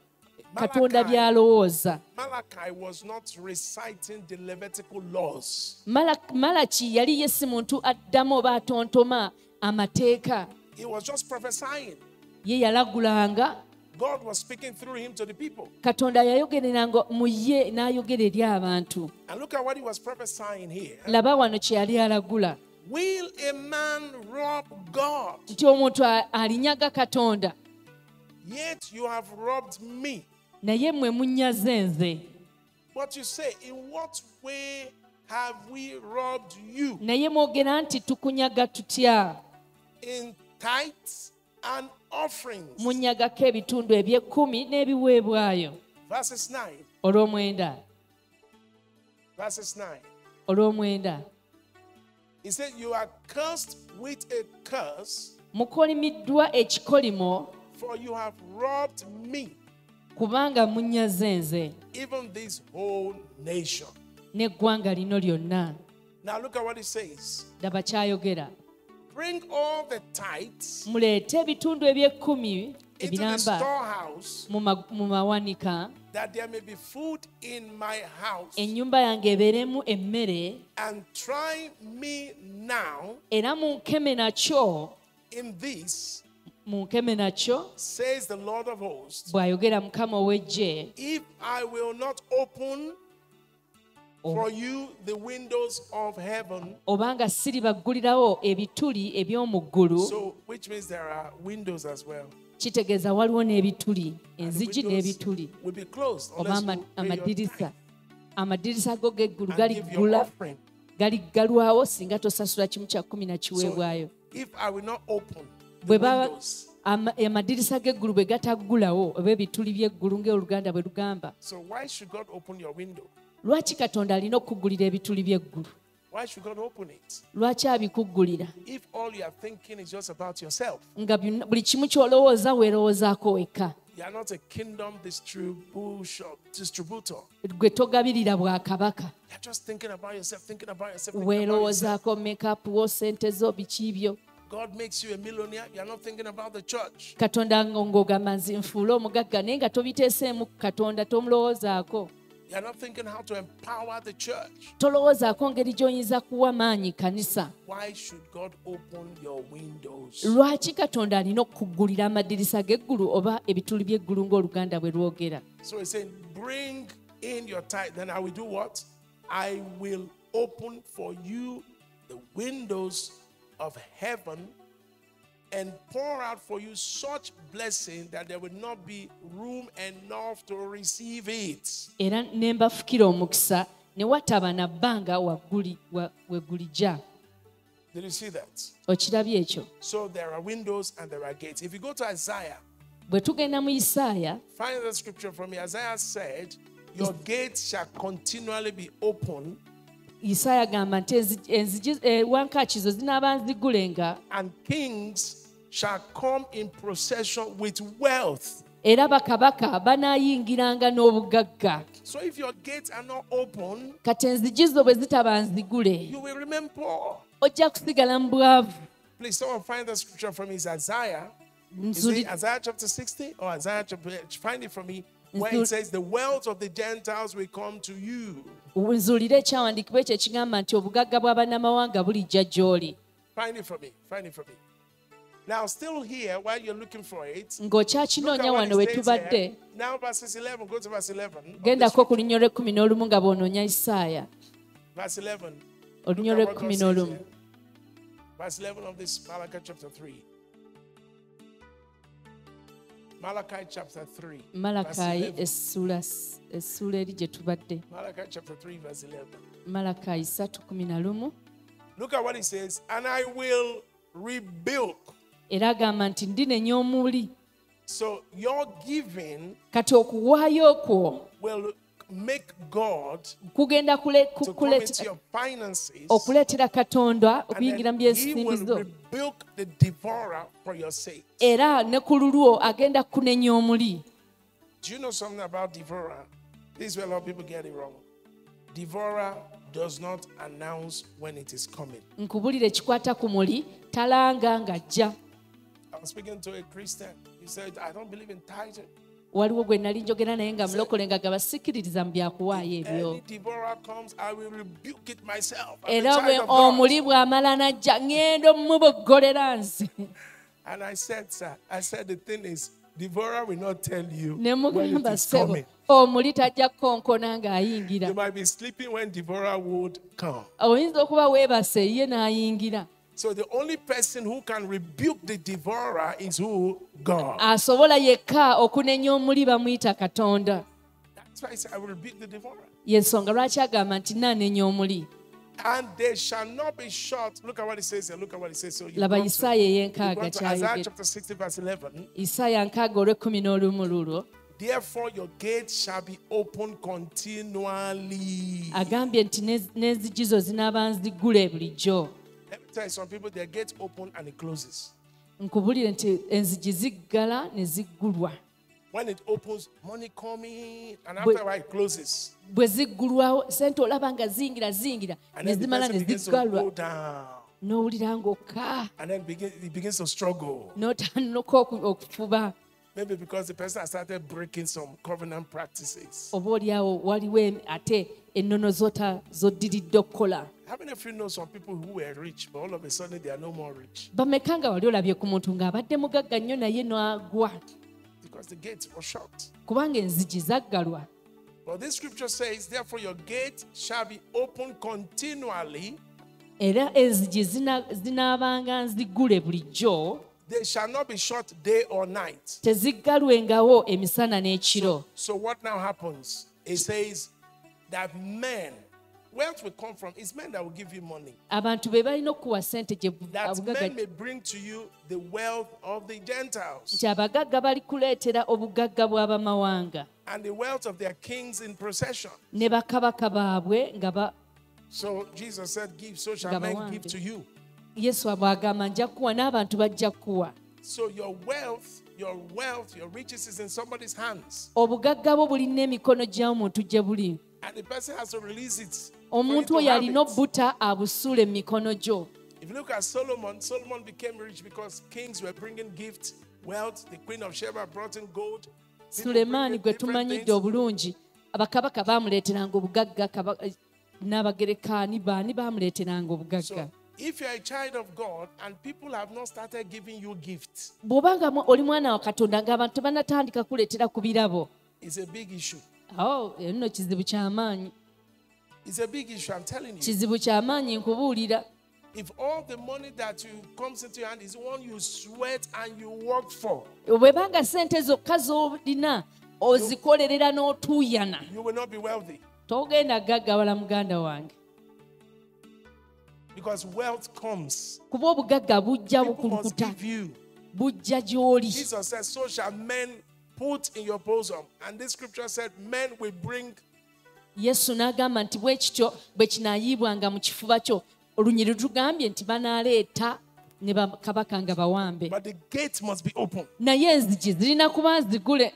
katonda Malachi. by'alowooza Malachi was not reciting the Levitical laws. Mala- malaki yali ye si muntu addamu oba atontoma amateeka He was just prophesying. ye yalagulanga God was speaking through him to the people. katonda yayogereranga mu ye n'ayogera eri abantu And look at what he was prophesying here. laba wano kye yali alagula Will a man rob God? nti omuntu alinyaga katonda Yet you have robbed me. naye mmwe munyaze nze What you say, in what way have we robbed you? naye mwogera nti tukunyaga tutya In tithes and. Munyagako ebitundu eby'ekkumi n'ebiweebwayo Verses 9. olw'omwenda Verses 9. olw'omwenda He said, You are cursed with a curse, mukolimiddwa ekikolimo for you have robbed me, kubanga munyaze nze even this whole nation. n'eggwanga lino lyonna Now look at what he says. daba kyayogera Bring all the tithes muleete ebitundu eby'ekkumi ebiramba mu ma- mu mawanika that there may be food in my house. ennyumba yange ebeeremu emmere And try me now era munkeme nakyo in this, munkeme nakyo bw'ayogera mukama ow'eggye obanga siribaggulirawo ebituli eby'omu ggulu So, which means there are windows as well. kitegeeza waliwo n'ebituli enzigi n'ebituli. oba amadirisa. amadirisa go g'eggulu galiggula offering. galiggalwawo singa tosasula kimu kya kumi na kiweebwayo So, if I will not open the bwe baba windows, ama- amadirisa g'eggulu bwe gataggulawo oba ebituli by'eggulu ng'oluganda bwe lugamba lwaki katonda alina okuggulira ebituli by'eggulu Why should God open it? lwaki abikuggulira If all you are thinking is just about yourself, nga buli kimu ky'olowooza weerowoozaako wekka you are not a kingdom distributor. gwe togabirira bwakabaka You're just thinking about yourself, thinking about yourself. Weerowoozaako mekapu wo sente zo biki byo God makes you a millionaire. You're not thinking about the church. katonda ngo- ng'ogamba nzi nfuule omugagga naye nga tobiteeseemu katonda tomulowoozaako You're not thinking how to empower the church. tolowoozaako ngeri gy'oyinza kuwa maanyi kanisa Why should God open your windows? lwaki katonda alina okukuggulira amadirisa g'eggulu oba ebituli by'eggulu ng'oluganda bwe lwogera So he's saying, Bring in your tithe. Then I will do what? I will open for you the windows of heaven and pour out for you such blessing that there will not be room enough to receive it. era ne mbafukira omukisa ne wataba na bbanga wagguli- wa- we Did you see that? okirabye ekyo So there are windows and there are gates. If you go to Isaiah, bwe tugenda mu isaaya find the scripture from me. Isaiah said, Your gates shall continually be open, isaaya agamba nti enzi- enzigi eh, wankaaki zo zinaaba and kings shall come in procession with wealth. era bakabaka banaayingiranga n'obugagga So if your gates are not open, kati enzigi zo bwe zitaba nzigule you will remain poor. ojja kusigala mu bwavu Please, someone find the scripture from me. Isaiah. Is it Isaiah chapter 60 or Isaiah chapter? Find it for me. Where it says, The wealth of the Gentiles will come to you. ekyawandiikibwa ekyo ekigamba nti obugagga bw'abannamawanga bulijja gy'oli Find it for me. Find it for me. Now, still here, while you're looking for it, ng'okyakinoonya wano we tubadde. Now, verses 11. Go to verse 11. of this gendako ku lunnyo lw'ekkumi n'olumu nga bw'onoonya isaaya Verse 11. olunnyo lw'ekkumi n'olumu. Verse 11 of this Malachi chapter 3. Malachi chapter 3. verse malakayi 11. essula essula eri gye tubadde Malachi chapter 3, verse 11. malakayi 3:11 Look at what he says. And I will rebuild era agamba nti ndinenya omuli So your giving kati okuwaayo kwo will make God kugenda okuleetera katonda okuyingira mu sake. era ne ku lulwo agenda kunenya omuli Do you know something about devourer? This is where a lot of people get it wrong. Devourer does not announce when it is coming. nkubulira ekikwata ku muli talanga ng'ajja was speaking to a Christian. He said, I don't believe in tithing. waliwo gwe nali njogera naye nga mulokole nga gabasikiririza mu byakuwaayo ebyo. era bwe omuli bw'amala najja ŋŋenda omumuboggolera nze. Ne mugamba ssebo omuli tajja kukonkona ng'ayingira. Oyinza okuba weebase ye n'ayingira. So the only person who can rebuke the devourer is who? God. asobola yekka okunenya omuli bamuyita katonda That's why I said, I will rebuke the devourer. yensonga lwaki agamba nti naanenya omuli And they shall not be shut. Look at what it says here. Look at what it says. So you laba isaaya ey'enkaaga kyayogera chapter 60, verse 11. isaaya nkaaga olw'ekkumi n'olumu lulwo Therefore, your gates shall be open continually. agambye nti n'enzigi zo zinaaba nzigule bulijjo Let me tell you, some people, their gates open and it closes. nkubulire nti enzigi ziggala ne ziggulwa When it opens, money coming, and after a while it closes. bwe ziggulwawo sente olaba nga zingira zingira And ne then the zimala person ne begins to ziggalwa go down. n'owulira ng'okka And then begin, he begins to struggle. n'otandika oku- okufuba Maybe because the person has started breaking some covenant practices. oba oliawo waliwo em- ate ennono zota zoddiridde okukola How many of you know some people who were rich, but all of a sudden they are no more rich? nga wali olabye ku muntu ng'abadde mugagga nnyo naye n'agwa Because the gates were shut. kubanga enzigi zaggalwa But this scripture says, Therefore, your gate shall be open continually, era enzigi zina- zinaabanga bulijjo they shall not be shut day or night. teziggalwengawo emisana n'ekiro So, what now happens? It says that men, wealth will come from, it's men that will give you money. abantu be balina okuwa sente gye That men may bring to you the wealth of the Gentiles nti abagagga balikuleetera obugagga bw'abamawanga and the wealth of their kings in procession. ne bakabaka baabwe nga ba So, Jesus said, Give, so shall men give to you. yesu bw'agamba nja kuwa n'abantu bajja kuwa So, your wealth, your wealth, your riches is in somebody's hands. obugagga bwo bulina emikono gy'omuntu gye buli And the person has to release it. You omuntu oyo alina it. obbuta abusuula mu mikono gyo If you look at Solomon, Solomon became rich because kings were bringing gifts, wealth. The queen of Sheba brought in gold. People sulemaani bringing gwe different tumanyidde things. obulungi abakabaka baamuleeteranga obugagga kaba- eh, n'abagerekaani baani baamuleeteranga obugagga So, if you're a child of God and people have not started giving you gifts, bw'obanga mwa- oli mwana wa katonda ng'abantu banatandika kuleetera ku birabo it's a big issue. awo nno kizibu kyamaanyi It's a big issue, I'm telling you. kizibu kyamaanyi nkubuulira If all the money that you comes into your hand is one you sweat and you work for, bwebanga sente zokka z'olina ozikolerera n'otuuyana you will not be wealthy. togenda gaggawala muganda wange Because wealth comes. kuba obugagga bujja bukulukuta bujja gy'oli Jesus said, So shall men put in your bosom. And this scripture said, Men will bring yesu n'agamba nti bwe kityo bwe kinaayiibwanga mu kifuba kyo. Olunyiri lutugambye nti banaaleeta ne bakabaka nga bawambe. Naye enzigi zirina kuba nzigule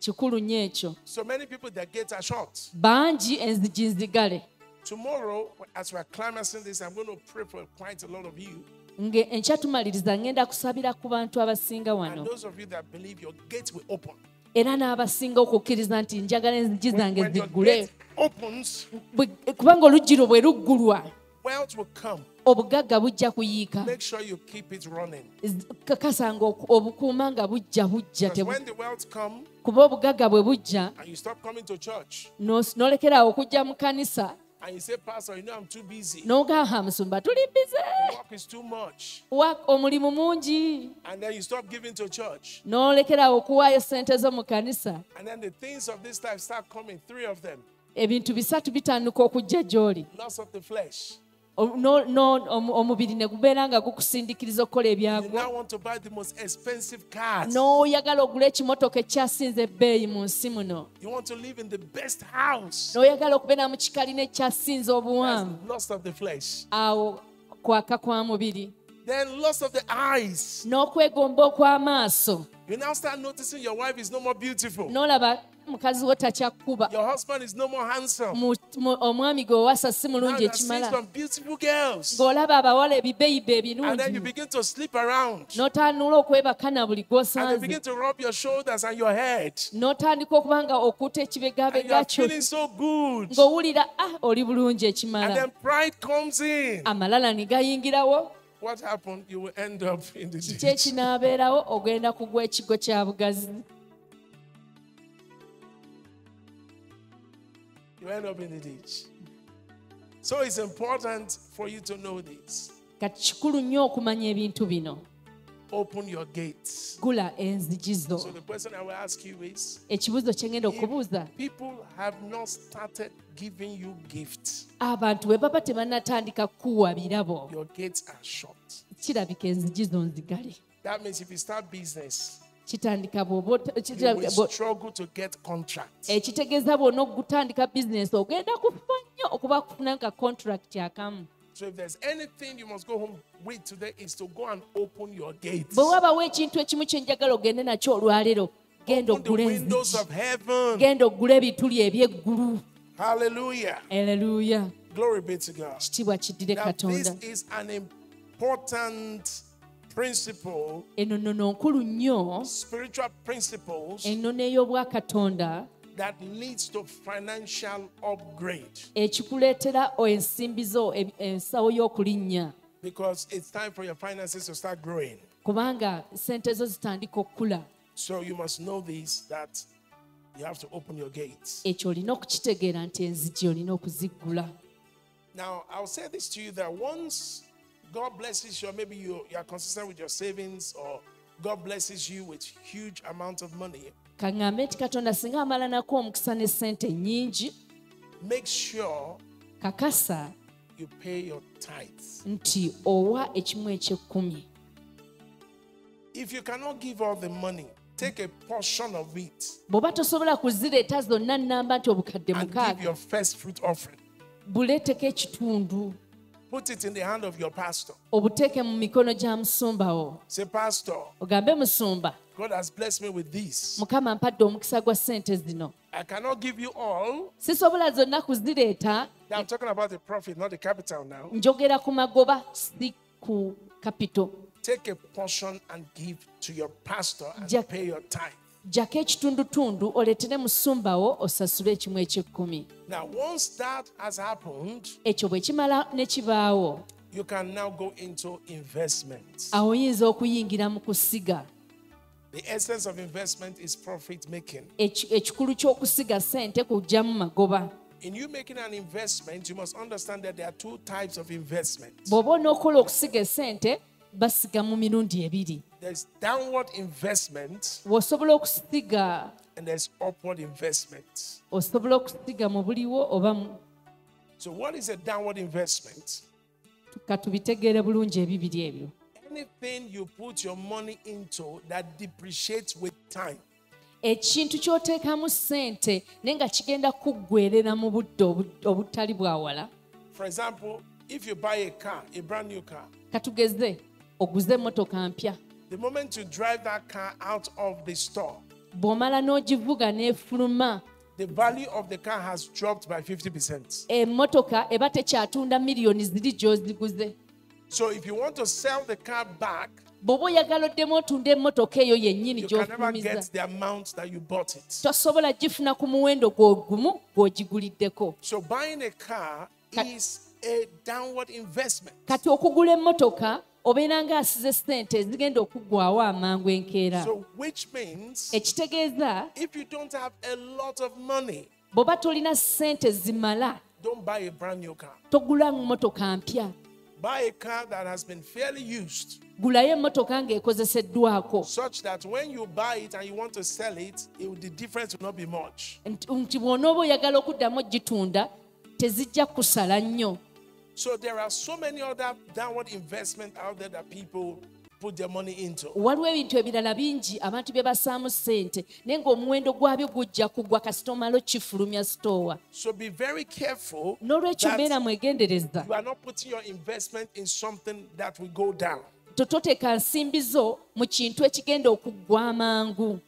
kikulu nnyo ekyo. So many people, their gates are shut. bangi enzigi nzigale. Tomorrow, as we're climaxing this, I'm going to pray for quite a lot of you. nge enkya tumaliriza ngenda kusabira ku bantu abasinga wano. Those of you that believe your gates will open. era n'abasinga okukkiriza nti njagala enzigi zange ziggule opens, Bwe- kubanga olugiro bwe luggulwa wealth will come. obugagga bujja kuyiika Make sure you keep it running. Z- kakasanga oku- obukuuma nga bujja bujja Because tebu- when the wealth come kuba obugagga bwe bujja and you stop coming to church n'os- n'olekerawo okujja mu kanisa and you say, Pastor, you know I'm too busy. n'ogamba musumba tuli bize Work is too much. Wa- omulimu mungi And then you stop giving to church. n'olekerawo okuwaayo sente zo mu kanisa And then the things of this life start coming, three of them. Ebintu bisatu bitandika okujja gy'oli Loss of the flesh, o- no- no- omu- omubiri ne gubeera nga gukusindiikiriza okukola ebyagwo n'oyagala ogula ekimotoka ekyasinza ebbeeyi mu nsi muno You want to live in the best house. n'oyagala okubeera mu kikalina ekyasinza obuwanvu That's lust of the flesh. awo kwaka kwa mubiri Then lust of the eyes. n'okwegomba okw'amaaso You now start noticing your wife is no more beautiful. Mukazi wo takyakkuba omwami gwe owasa si mulungi ekimala. ng'olaba abawala ebibeyibe And then you ebirungi begin to sleep around. n'otandula okwebaka na buli gw'osanze. N'otandika okuba nga okuta And you ekibegabega are kyo feeling so good. ng'owulira ah oli bulungi ekimala. Amalala ne gayingirawo. What happened? You will end up in the kiki ekinaabeerawo? Ogenda kugwa ekigo kya bugazi You end up in the ditch. So it's important for you to know this. kati kikulu nnyo okumanya ebintu bino Open your gates. gula enzigi zo So the question I will ask you is ekibuzo kye ngenda okubuuza if people have not started giving you gifts, abantu bwe baba tebannatandika kukuwa birabo your gates are shut. kirabika enzigi zo nzigale That means if you start business, kitandika ekitegeeza bwona okutandika bizinesi ogenda kufa nnyo okuba kufuna nga contract akamu. So if there's anything you must go home with today is to go and open your gates. bwe wabawo ekintu ekimu kye njagala ogende nakyo olwaleero genda oggula enzigi genda oggula ebituli eby'eggulu. Aleluya kitiibwa kiddire katonda. important principle, eno nno nkulu nnyo spiritual principles ennono ey'obwakatonda that leads to financial upgrade ekikuleetera ensimbi zo ensawo y'okulinnya because it's time for your finances to start growing. kubanga sente zo zitandika okukula So you must know this that you have to open your gates. ekyo olina okukitegeera nti enzigi olina okuziggula Now, I'll say this to you that once God blesses you, or maybe you, you are consistent with your savings, or God blesses you with huge amount of money, kaŋŋambe nti katonda singa amala nako omukisa ne sente nnyingi make sure kakasa you pay your tithes. nti owa ekimu ekyekkumi If you cannot give all the money, take a portion of it bw'oba tosobola kuzireeta zonna nnamba nti obukadde and give mukaaga your first fruit offering. buleeteko ekitundu Put it in the hand of your pastor. obuteeke mu mikono gya musumbawo Say, Pastor, ogambe musumba God has blessed me with this. mukama mpadde omukisa gwa sente zino I cannot give you all. sisobola zonna kuzireeta I'm talking about the profit, not the capital now. njogera ku magoba si ku kapito Take a portion and give to your pastor and pay your tithe. Jjako ekitundutundu oleetere musumbawo osasule ekimu ekyekkumi ekyo bwe kimala ne kibaawo you can now go into investments. awo oyinza okuyingira mu kusiga The essence of investment is profit making. Eki- ekikulu ky'okusiga sente kuggyamu magoba In you making an investment, you must understand that there are two types of investment. Bw'oba onookola okusiga esente basiga mu mirundi ebiri There's downward investment okusiga and there's upward investment. osobola okusiga mu buliwo oba So, what is a downward investment? ka tubitegeere bulungi ebibiri ebyo Anything you put your money into that depreciates with time. ekintu ky'oteekamu sente naye nga kigenda kuggwerera mu budde obutali bwawala For example, if you buy a car, a brand new car, katugeze oguze emmotoka mpya the moment you drive that car out of the store, bw'omala n'ogivuga n'efuluma the value of the car has dropped by 50%. emmotoka eba tekyatunda miliyoni ziri gy'oziguze So if you want to sell the car back, bw'oba oyagala oddemu otunda emmotoka eyo yennyini you can never gy'ofulumiza get the amount that you bought it. tosobola gifuna ku muwendo gwogumu gw'ogiguliddeko So buying a car Ka- is a downward investment. kati okugula emmotoka obeera ng'asize sente ezigenda okuggwawo amangu enkeera So which means ekitegeeza if you don't have a lot of money, bw'oba tolina sente zimala don't buy a brand new car. togula mmotoka mpya Buy a car that has been fairly used, gulayo emmotoka ng'ekozeseddwako such that when you buy it and you want to sell it, it will, the difference will not be much. nti nti bw'onooba oyagala okuddamu ogitunda tezijja kusala nnyo So there are so many other downward investment out there that people put their money into. waliwo ebintu ebirala bingi abantu bye basaamu ssente naye ng'omuwendo gwabyo gujja kugwa kasita omala okifulumya sitoowa So be very careful n'olwekyo that beera mwegendereza you are not putting your investment in something that will go down. tototeeka nsimbi zo mu kintu ekigenda okuggwa amangu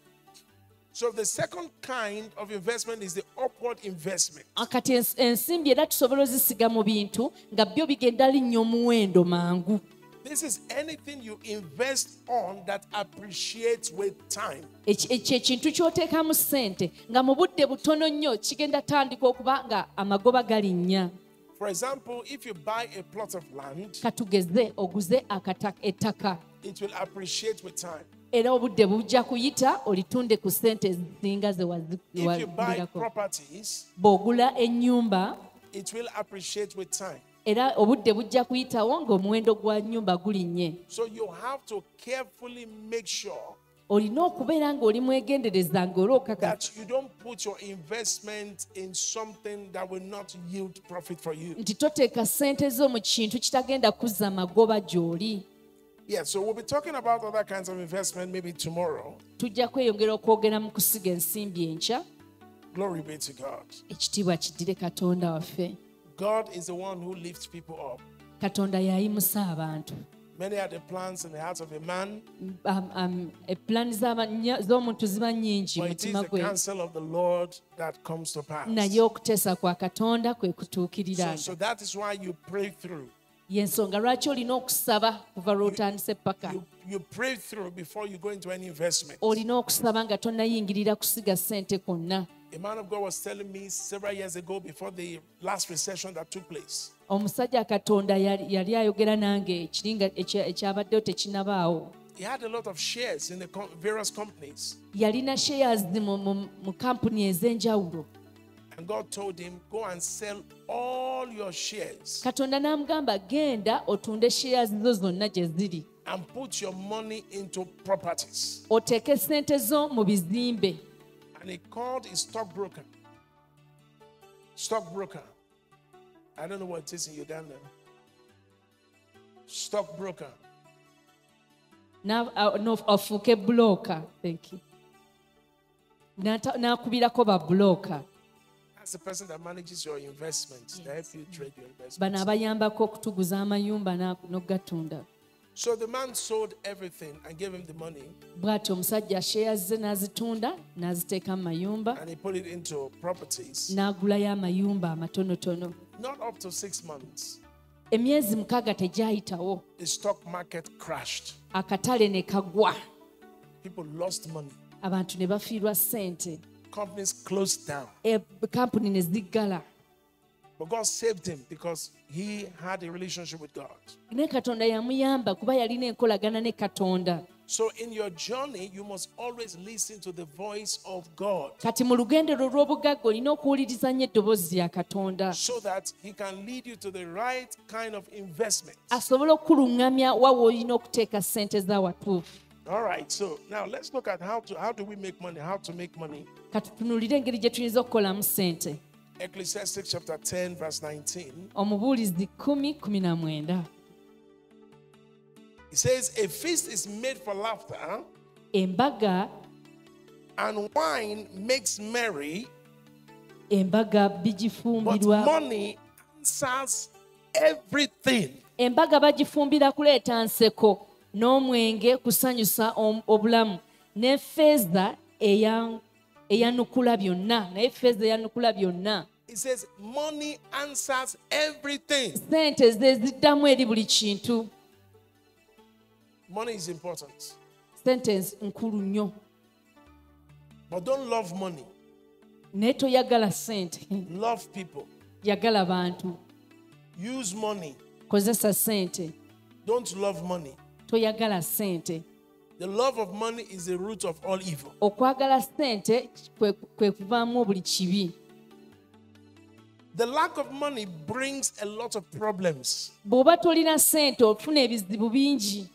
So the second kind of investment is the upward investment. kati ens- ensimbi era tusobola ozisiga mu bintu nga byo bigenda omuwendo mangu This is anything you invest on that appreciates with time. Ekyo ekintu ky'oteekamu ssente nga mu budde butono nnyo kigenda tandika okuba nga amagoba galinnya For example, if you buy a plot of land, katugeze oguze ettaka it will appreciate with time. Era obudde bujja kuyita olitunde ku ssente ezisinga ze wazi- If you buy wagulirako properties, bw'ogula ennyumba era obudde bujja kuyitawo ng'omuwendo gwa nnyumba gulinnye So you have to carefully make sure olina okubeera ng'oli mwegendereza ng'oli okaka that you don't put your investment in something that will not yield profit for you. nti toteeka ssente zo mu kintu kitagenda kuzza magoba gy'oli Yeah, so we'll be talking about other kinds of investment maybe tomorrow. tujja kweyongera okwogera mu kusiga ensimbi enkya Glory be to God. ekitiibwa kiddire katonda waffe God is the one who lifts people up. katonda yayimusa abantu Many are the plans in the heart of a man, Um, um, epulaani z'aba- nya- z'omuntu ziba nnyingi mu but it is mutima the gwe counsel of the Lord that comes to pass. naye okuteesa kwa katonda kwe So, so that is why you pray through. Yensonga lwaki olina okusaba kuva lw'otandise paka You, you pray through before you go into any investment. olina okusaba nga tonnayingirira kusiga ssente kwonna A man of God was telling me several years ago before the last recession that took place. omusajja katonda yali ayogera nange ekiri nga ekya- ekyabaddewo tekinabaawo He had a lot of shares in the various companies. yalina shares mu kampuni ez'enjawulo And God told him, Go and sell all your shares katonda n'amugamba genda otunde shares zo zonna gye ziri and put your money into properties. oteeke ssente zo mu bizimbe And he called his stockbroker. Stockbroker. I don't know what it is in Uganda. Stockbroker. Na- a- no- ofuuke bulooka Thank you. N'akubirako babulooka That's bano abayambako okutuguza amayumba n'ogatunda So the man sold everything and gave him the money bw'atyo omusajja shares ze n'azitunda n'aziteeka mu mayumba and he put it into properties. n'agulayo amayumba amatonotono Not up to six months. emyezi mukaaga tegyayitawo The stock market crashed. akatale ne kagwa People lost money. abantu ne bafiirwa ssente Companies closed down. Kampuni ne ziggala But God saved him because he had a relationship with God. ne katonda yamuyamba kuba yalina enkolagana ne katonda So in your journey, you must always listen to the voice of God kati mu lugendo lwo olw'obugagga olina okuwuliriza nnyo eddoboozi lya katonda so that he can lead you to the right kind of investment. Asobole okukuluŋŋamya wa woolina okuteeka ssente z'awatuufu All right. So now let's look at how to how do we make money? How to make money. katutunuulire engeri gye tuyinza okukolamu ssente Ecclesiastes chapter 10, verse 19. omubuulizi 1 19 It says, A feast is made for laughter, embaga and wine makes merry, embaga but bigifumbirwa money answers everything. embaga bagifumbira kuleeta nseko n'omwenge kusanyusa obulamu n'effeeza eya- eyanukula byonna naye effeeza eyanukula byonna It says, Money answers everything. sente ze ziddamu eri buli kintu Money is important, sente nz- nkulu nnyo but don't love money. naye toyagala sente Love people. yagala bantu Use money. kozesa sente Don't love money. Toyagala sente The love of money is the root of all evil. okwagala sente kwe kuvaamu buli kibi The lack of money brings a lot of problems. bw'oba tolina sente ofuna ebizibu bingi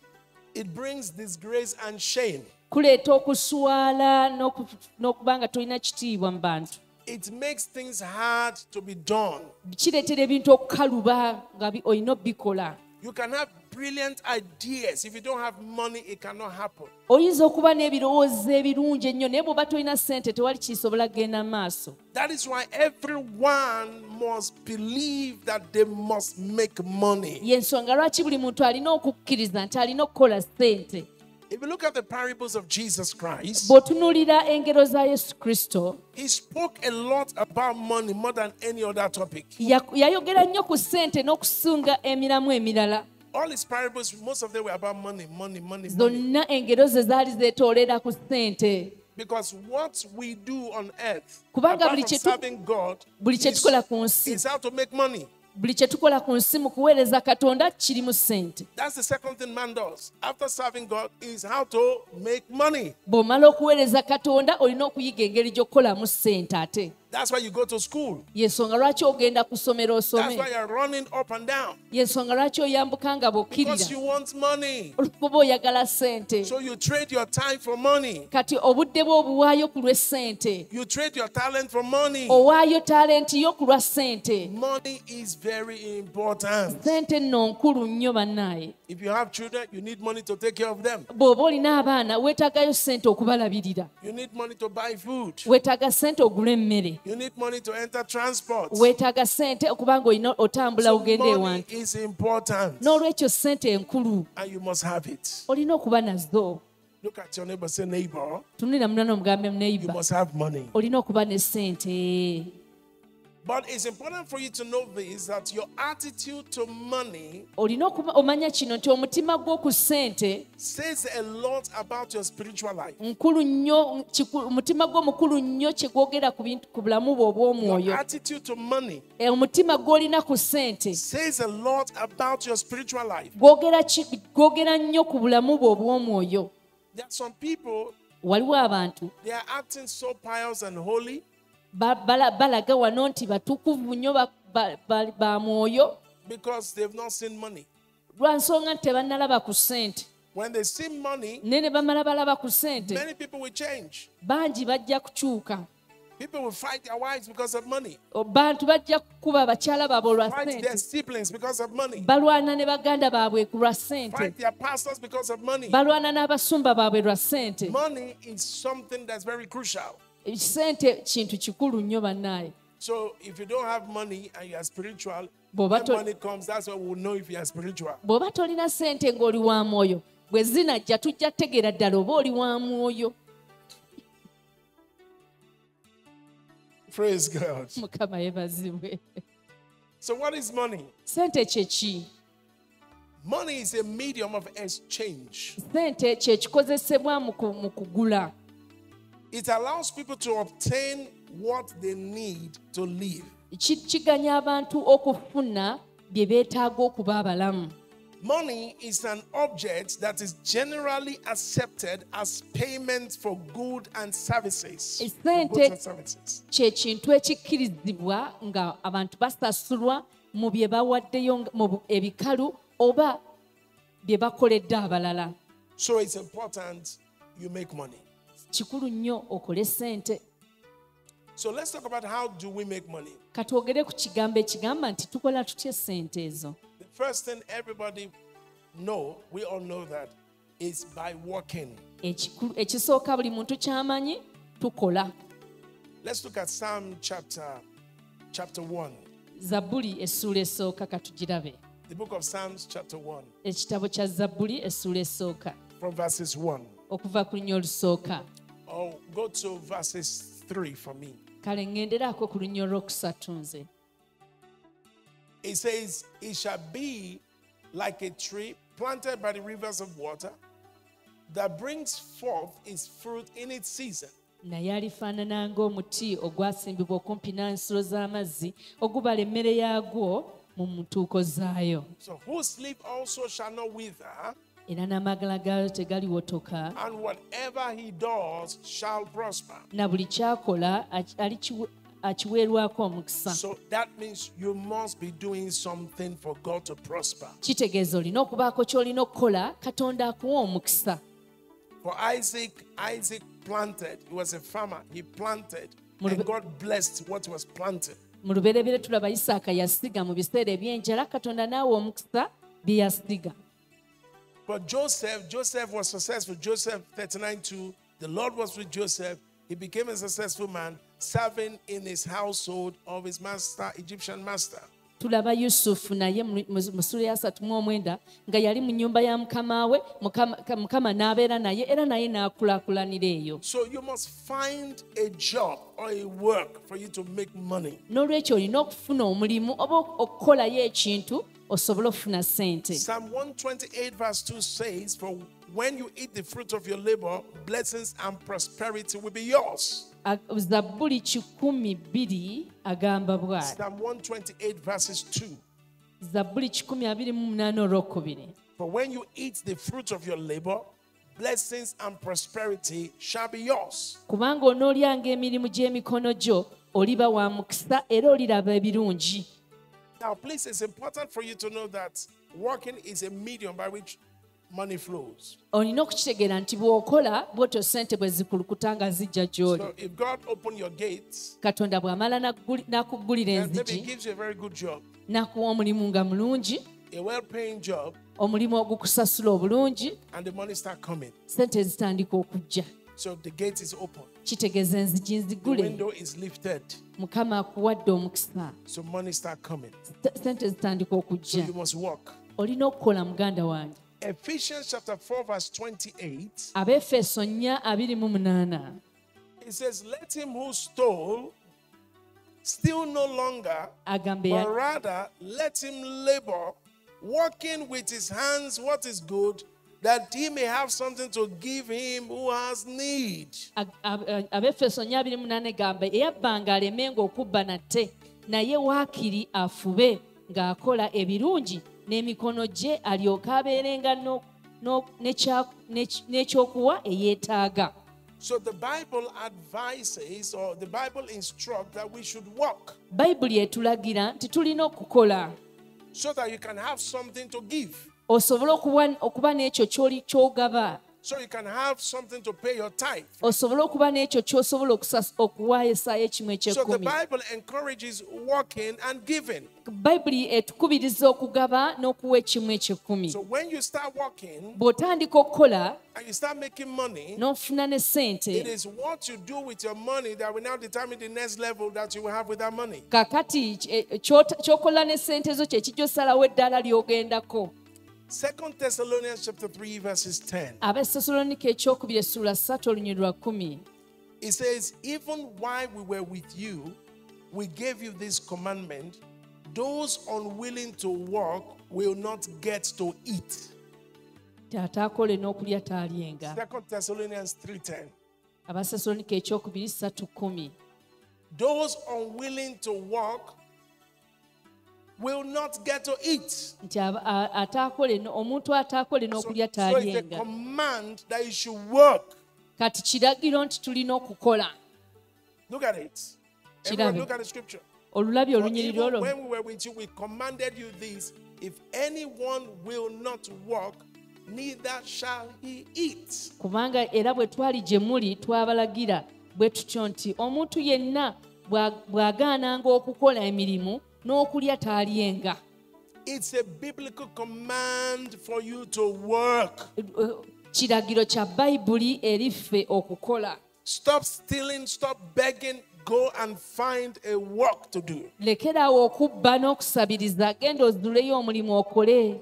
It brings disgrace and shame. kuleeta okuswala n'oku- n'okuba nga tolina kitiibwa mu bantu it makes things hard to be done. kireetera ebintu okukaluba nga olina obikola You can have brilliant ideas. If you don't have money, it cannot happen. oyinza okuba n'ebirowoozo ebirungi ennyo naye bw'oba tolina ssente tewali kisobola kgenda maaso That is why everyone must believe that they must make money. y'ensonga lwaki buli muntu alina okukkiriza nti alina okukola ssente If you look at the parables of Jesus Christ, bw'otunuulira engero za yesu kristo he spoke a lot about money more than any other topic. yayogera nnyo ku ssente n'okusunga emiramu emirala All his parables, most of them were about money, money, money, money. zonna engero ze zaali zeetoolera ku ssente Because what we do on earth, Kubanga apart buli from kye tu- serving God, buli kye is, tukola ku nsi is how to make money. Buli kye tukola ku nsi mu kuweereza katonda kirimu ssente. Bw'omala okuweereza katonda olina okuyiga engeri gy'okukolamu ssente ate That's why you go to school. yensonga lwaki ogenda ku ssomero That's why osome you're running up and down. yensonga lwaki oyambuka nga Because you bw'okkirira want money. olwokuba oyagala ssente So you trade your time for money. kati obudde bwe obuwaayo ku lw'essente You trade your talent for money. owaayo taalenti yo ku lwa ssente Money is very important. ssente nno nkulu nnyo bannaaye If you have children, you need money to take care of them. bw'oba olina abaana weetaagayo ssente okubalabirira You need money to buy food. weetaaga ssente ogula emmere You need money to enter transport. weetaaga ssente okuba nga olina otambula ogenda ewantu n'olwekyo ssente enkulu. You olina okuba nazo. Look at your neighbor, say, neighbor, tunulira munana omugambe you muneiba must have money. olina okuba ne ssente But it's important for you to know this that your attitude to money olina omanya kino nti omutima gw'oku ssente says a lot about your spiritual life. nkulu nnyo omutima gwo mukulu nnyo kye gwogera ku ku bulamu Your obw'omwoyo attitude to money E, omutima gw'olina ku ssente says a lot about your spiritual life. gwogera nnyo ku bulamu bwo obw'omwoyo There are some people, waliwo abantu they are acting so pious and holy, balaga wano nti batukuvu nnyo ba- mwoyo. Because they've not seen money. lwa nsonga nti tebannalaba ku ssente. When they see money, naye ne bamala balaba ku ssente. many people will change. bangi bajja kukyuka. People will fight their wives because of money, bantu bajja kukuba bakyala baabwe olwa fight their ssente siblings because of money, balwana ne baganda baabwe ku lwa ssente. Fight their pastors because of money. balwana n'abasumba baabwe lwa ssente Ssente kintu kikulu nnyo bannaaye So if you don't have money and you are spiritual, when money comes, that's when we'll know if you are spiritual. bw'oba tolina ssente ng'oli wa mwoyo bwe zinajja tujja kutegeera ddala oba oli wa mwoyo Praise God. mukama yeebazibwe So what is money? ssente kye ki Money is a medium of exchange. ssente kye kikozesebwa mu ku- mu kugula It allows people to obtain what they need to live. Kiganya abantu okufuna bye beetaaga okuba abalamu Money is an object that is generally accepted as payment for good and services. It's For goods and services. kye kintu ekikkirizibwa nga abantu basasulwa mu bye bawaddeyo mu ebikalu oba bye bakoledde abalala So it's important you make money. Kikulu nnyo okole ssente So let's talk about how do we make money. katwogere ku kigambo ekigamba nti tukola tutya ssente ezo The first thing everybody know, we all know that, is by working. Ekisooka buli muntu kyamanyi tukola Let's look at Psalm chapter chapter 1. zabbuli essuula esooka katugirabe The book of Psalms chapter 1 ekitabo kya zabbuli essuula esooka from verses 1. okuva ku lunya olusooka Or go to verses 3 for me. kale ŋŋenderaako ku lunya olwokusatu nze It says, It shall be like a tree planted by the rivers of water that brings forth its fruit in its season. naye alifaanana ng'omuti ogwasimbibwa okumpi n'ensulo z'amazzi ogubala emmere yaagwo mu ntuuko zaayo So whose leaf also shall not wither, era n'amagala gaayo tegaliwotoka na buli kyakola akiweerwako omukisa. Kitegeeza olina okubaako ky'olina okukola katonda akuwa omukisa. For Isaac, Isaac planted, he was a farmer, he planted And God blessed what was planted. mu lubereberye tulaba isaaka yasiga mu biseera ebyenjala katonda naawe omukisa bye yasiga But Joseph, Joseph was successful. Joseph 39 2, the Lord was with Joseph. He became a successful man, serving in his household of his master, Egyptian master. tulaba yusufu naye mu sula ya asatu mu omwenda nga yali mu nnyumba ya mukama we Mukama- n'abeera naye era naye n'akulaakulanira eyo So you must find a job or a work for you to make money. n'olwekyo olina okufuna omulimu oba okukolayo ekintu osobole okufuna ssente Psalm 128, verse 2 says, For when you eat the fruit of your labor, blessings and prosperity will be yours. Zabbuli kikumi bbiri agamba bw'ati Psalm 128, verses 2. zabbuli kikumi abiri mu munaana olwokubiri For when you eat the fruit of your labor, blessings and prosperity shall be yours. kubanga onoolyanga emirimu gy'emikono gyo oliba wa mukisa era oliraba ebirungi Now, please, it's important for you to know that working is a medium by which money flows. olina okukitegeera nti bw'okola bwotyo ssente bwe zikulukuta nga zijja gy'oli So, if God opened your gates katonda bw'amala n'akuggulira enzigi gives you a very good job, n'akuwa omulimu nga mulungi omulimu ogukusasula obulungi and the money start coming. ssente zitandika okujja So, the gate is open, kitegeeza enzigi the nzigule window is lifted. mukama akuwadde omukisa. So, money start coming. Zitandika So, okujja you must work. olina okukola muganda wange. Ephesians chapter 4, verse 28, abeefeso 4 28 it says, Let him who stole steal no longer, but rather let him labor, working with his hands what is good, that he may have something to give him who has need. abefeso 28 gamba eyabbanga alemenga okubba nate naye waakiri afube ng'akola ebirungi n'emikono gye alyoke abeerenga n'ekyokuwa eyeetaaga So the Bible advises or the Bible instructs that we should work bayibuli etulagira nti tulina okukola so that you can have something to give. Osobole okuba- n'ekyo ky'ogaba. So you can have something to pay your tithe. osobole okuba n'ekyo ky'osobola okusas- okuwaayisaayo ekimu ekyekumi bayibuli etukubiriza okugaba n'okuwa ekimu ekyekumi bw'otandika okukola and you start making money, it is what you do with your money that will now determine the next level that you will have with that money. kakati ky'okola ne ssente zo kye kijja osalawo eddaala ly'ogendako Second Thessalonians chapter 3, verses 10. abesesalonika ekyokubiri essula 3 olunyi lwa 10 It says, Even while we were with you, we gave you this commandment those unwilling to work will not get to eat. taataakole n'okulya taalyenga Second Thessalonians 3:10. abasesalonika ekyokubiri 3 10 Those unwilling to work will not get to eat. nti aba- a- ataakole no- omuntu ataakole So, n'okulya so it's a taalyenga kati kiragiro nti tulina okukola. Kirabe. For olunyiriri olwo if anyone will not work, neither shall he eat. kubanga era bwe twali gye muli twabalagira bwe tutyo nti omuntu yenna bwa- bw'agaananga okukola emirimu n'okulya taalyenga It's a biblical command for you to work. kiragiro kya bayibuli eri ffe okukola Stop stealing, stop begging, go and find a work to do. lekeraawo okubba n'okusabiriza genda ozuleyo omulimu okole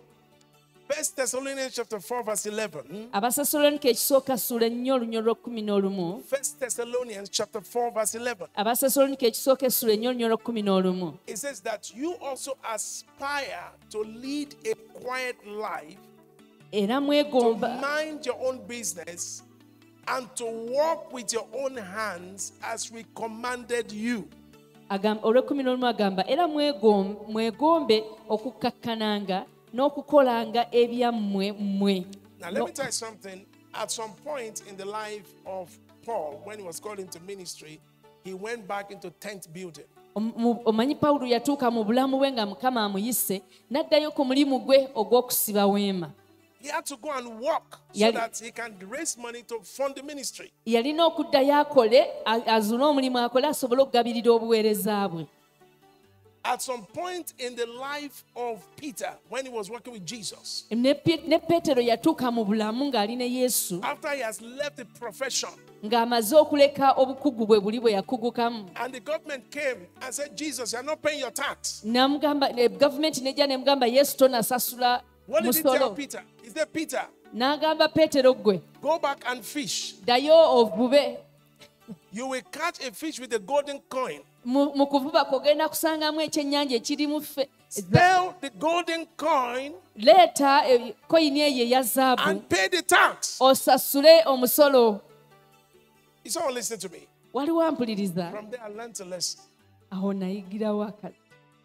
First Thessalonians chapter 4, verse 11. abasesalonika ekisooka sula ennyo olunyo lw'ekumi n'olumu First Thessalonians chapter 4, verse 11. abasesalonika ekisooka essula ennyo olunyo lw'ekumi n'olumu It says that you also aspire to lead a quiet life, era to mind your own business, and to work with your own hands as we commanded you. N'olumu agamba era mwegombe n'okukolanga ebyammwe mmwe Now, let me tell you something. At some point in the life of Paul, when he was called into ministry, he went back into tent building. Omanyi pawulo yatuuka mu bulamu bwe nga mukama amuyise n'addayo ku mulimu gwe ogw'okusiba weema He had to go and work so Yali- that he can raise money to fund the ministry. yalina okuddayo akole azule omulimu akole asobole okugabirira obuweereza bwe At some point in the life of Peter, when he was working with Jesus, after he has left the profession, and the government came and said, "Jesus, you are not paying your tax." What did nejja tell Peter? Is musolo Peter? Go back and fish. You will catch a fish with a golden coin. Mu kuvuba kogenda kusangamu ekyennyanja ekirimu ffe Sell the golden coin leeta koyini eyo eya zaabu and pay the tax. osasule omusolo Is someone listening to me? waliwo ampuliriza From there, I learned a lesson. awo nayigirawo akali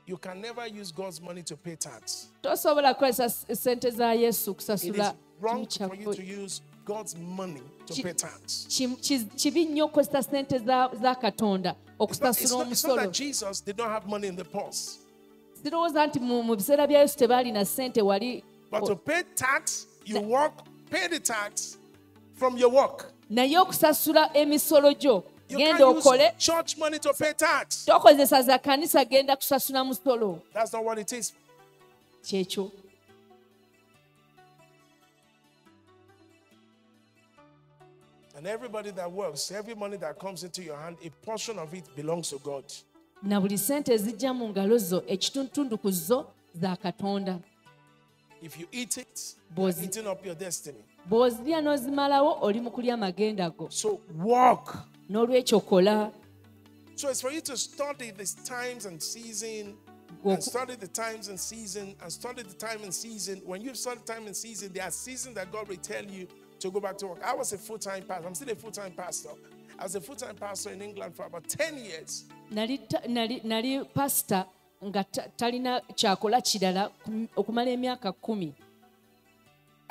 You can never use God's money to pay tax. tosobola kukozesa sente za yesu It kusasula is wrong for you to use God's money to Ki- pay tax. Ki- ki- kibi nnyo okukozesa sente za katonda okusasula omusolo Jesus did not have money in the purse. sirowooza nti mu biseera bya yesu tebaalina sente wali But to pay tax, you work, pay the tax from your work. naye okusasula emisolo gyo You genda can't use okole church money to pay tax. tokozesa za kanisa genda kusasula musolo That's not what it is. kyekyo And everybody that works, every money that comes into your hand, a portion of it belongs to God. na buli sente ezijja mu ngalo zo ekitundutundu ku zo za katonda If you eat it, you're eating up your destiny. bw'ozirya n'ozimalawo oli mu kulya magenda go So walk. n'olwekyo kola So it's for you to study these times and season, and study the times and season, and study the time and season. When you've studied time and season, there are seasons that God will tell you to go back to work. I was a full-time pastor. I'm still a full-time pastor. I was a full-time pastor in England for about 10 years. nali, ta- nali, nali pasita nga ta- talina kyakola kirala okumala emyaka kumi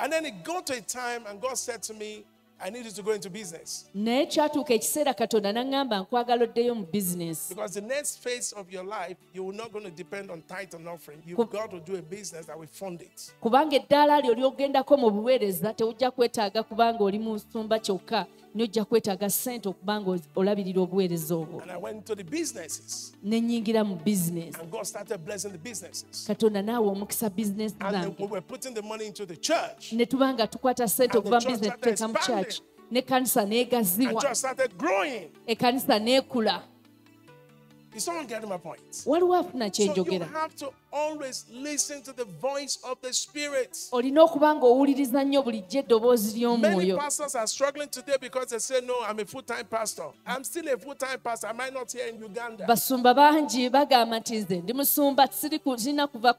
And then it got to a time, and God said to me, I need you to go into business. naye kyatuuka ekiseera katonda n'aŋŋamba nkwagala oddeyo mu bizinesi Because the next phase of your life, you're not going to depend on tithe and offering. You've Ku- got to do a business that will fund it. kubanga eddaala lyo ly'ogendako mu buweereza tewujja kwetaaga kubanga oli mu nsumba kyokka nojja kwetaaga ssente okuba nga olabirira obuweereza obwo. Nenyingira mu bizinesi katonda naawe omukisa bizinesi zange ne tuba nga tukwata ssente okuva mu bizinesi tuteeka mu kyaki n'ekkanisa neegaziwa. Ekanisa neekula. Is someone getting my point? waliwo afuna So you kyenjogera have to always listen to the voice of the Spirit. olina okuba ng'owuliriza nnyo bulijjo eddoboozi Many ly'omwoyo pastors are struggling today because they say, No, I'm a full time pastor. I'm still a full time pastor. I might not here in Uganda. basumba bangi bagamba nti nze ndi musumba siri ku- sirina kuva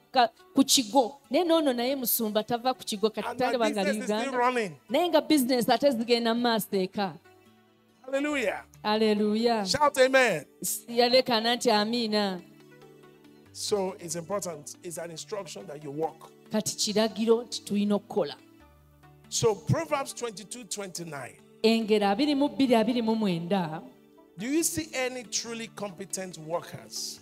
ku kigo naye noono naye musumba tava ku kigo kati business is still uganda naye nga bizinesi ate zigenda mu maaso eka Hallelujah. Hallelujah. Shout amen. yalekana nti amiina So it's important. It's an instruction that you walk. kati kiragiro nti tulina okukola So Proverbs 22 29. engero 22 Do you see any truly competent workers?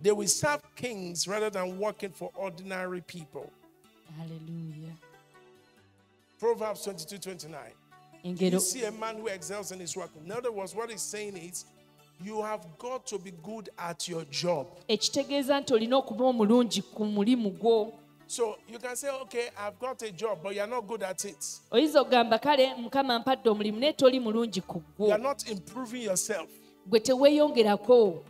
They will serve kings rather than working for ordinary people. Hallelujah. Proverbs 22 29. You see a man who excels in his work. In other words, what he's saying is, you have got to be good at your job. ekitegeeza nti olina okuba omulungi ku mulimu gwo So you can say, okay, I've got a job, but you're not good at it. oyinza okugamba kale mukama mpadde omulimu naye toli mulungi ku gwo You're not improving yourself. gwe teweeyongerako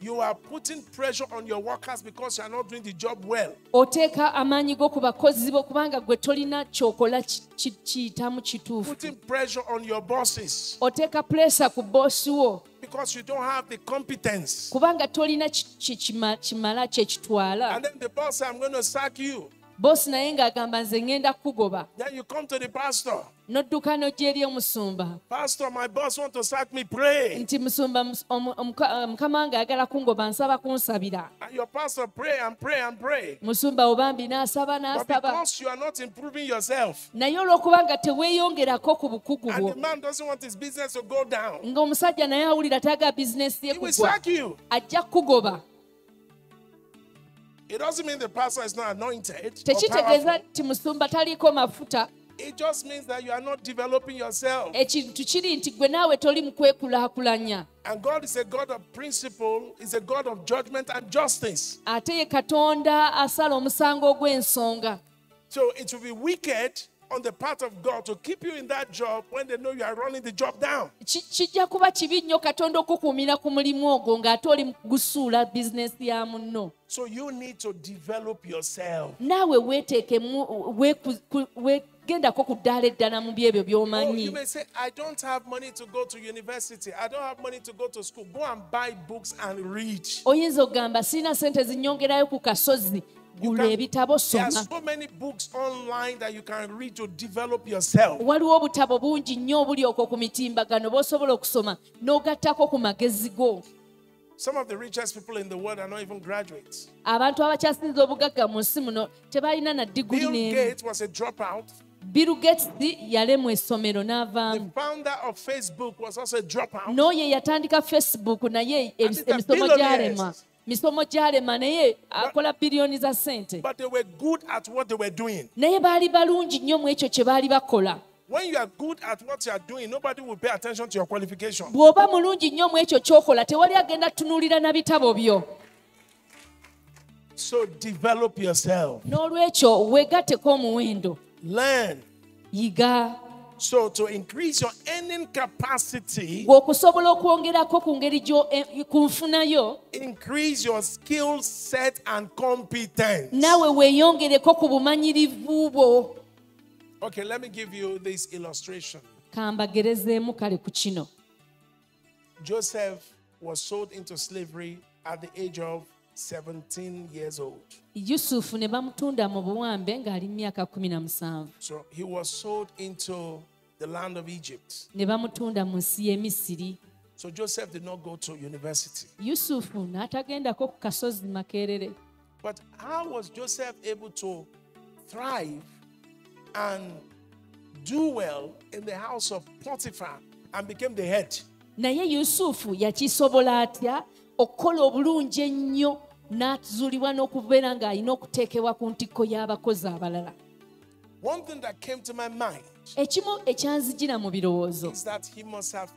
You are putting pressure on your workers because you're not doing the job well. oteeka amaanyi go ku bakozi bo kubanga gwe tolina kyokola ki- ki- kiyitamu kituufu Putting pressure on your bosses oteeka puresa ku boosi wo because you don't have the competence. kubanga tolina kima- kimala kyekitwala And then the boss I'm going to sack you. boosi naye ng'agamba nze ngenda kugoba Then you come to the pastor. N'odduka n'ojja eri omusumba. Pastor, my boss want to sack me. Pray. nti musumba omuka- mukama wange ayagala kungoba nsaba kunsabira. Musumba obambi n'asaba n'asaba. naye olw'okuba nga teweeyongerako ku bukugu bwo. ng'omusajja naye awulira taaga bizinesi ye kugwa ajja kugoba It doesn't mean the pastor is not anointed. or tekitegeeza nti musumba taliiko mafuta It just means that you are not developing yourself. ekintu kiri nti gwe naawe toli mu kwekulaakulanya And God is a God of principle, is a God of judgment and justice. ate ye katonda asala omusango ogw'ensonga So it will be wicked on the part of God to keep you in that job when they know you are running the job down. Ki- kijja kuba kibi nnyo katonda okukuumira ku mulimu ogwo ng'ate oli mu gusuula bizinesi ya munno So you need to develop yourself. naawe weeteekemu weeku- ku- weegendako ku ddaala eddala mu byebyo Oh, by'omanyi. oyinza okugamba sirina sente zinyongerayo ku kasozi gula ebitabo there are soma. so many books online that you can read to develop yourself. waliwo obutabo bungi nnyo obuli okwo ku mitimbagano b'osobola okusoma n'ogattako ku magezi go. Some of the richest people in the world are not even graduates. abantu abakyasinza obugagga mu nsi muno tebalina na diguli Bill Gates was a dropout. Bill gates yalemwa essomero The n'avaamu. n'oyo yatandika facebook naye emisomo gyalema misomo gyalema naye akola biliyoni za sente But they were good at what they were doing. naye baali balungi nnyo mu ekyo kye baali bakola. When you are good at what you are doing, nobody will pay attention to your qualification. bw'oba mulungi nnyo mu ekyo ky'okola tewali agenda tunuulira na bitabo byo. So develop yourself. n'olwekyo weegatteko omuwendo Learn. yiga So to increase your earning capacity, ng'okusobola okwongerako ku ngeri gyo e- ku nfunayo increase your skill set and competence. naawe weeyongereko ku bumanyirivu bwo Okay, let me give you this illustration. kambagerezeemu kale ku kino Joseph was sold into slavery at the age of 17 years old. yusufu ne bamutunda mu buwambe ng'ali mu myaka kumi na musanvu So he was sold into the land of Egypt. ne bamutunda mu nsi y'e misiri So Joseph did not go to university. yusufu n'atagendako ku kasozi makerere But how was Joseph able to thrive and do well in the house of Potiphar and became the head? naye yusufu yakisobola atya okukola obulungi ennyo n'atuzuulibwa n'okubeera ng'alina okuteekebwa ku ntikko y'abakozi abalala. One thing that came to my mind ekimu ekyanzijira mu birowoozo. is that he must have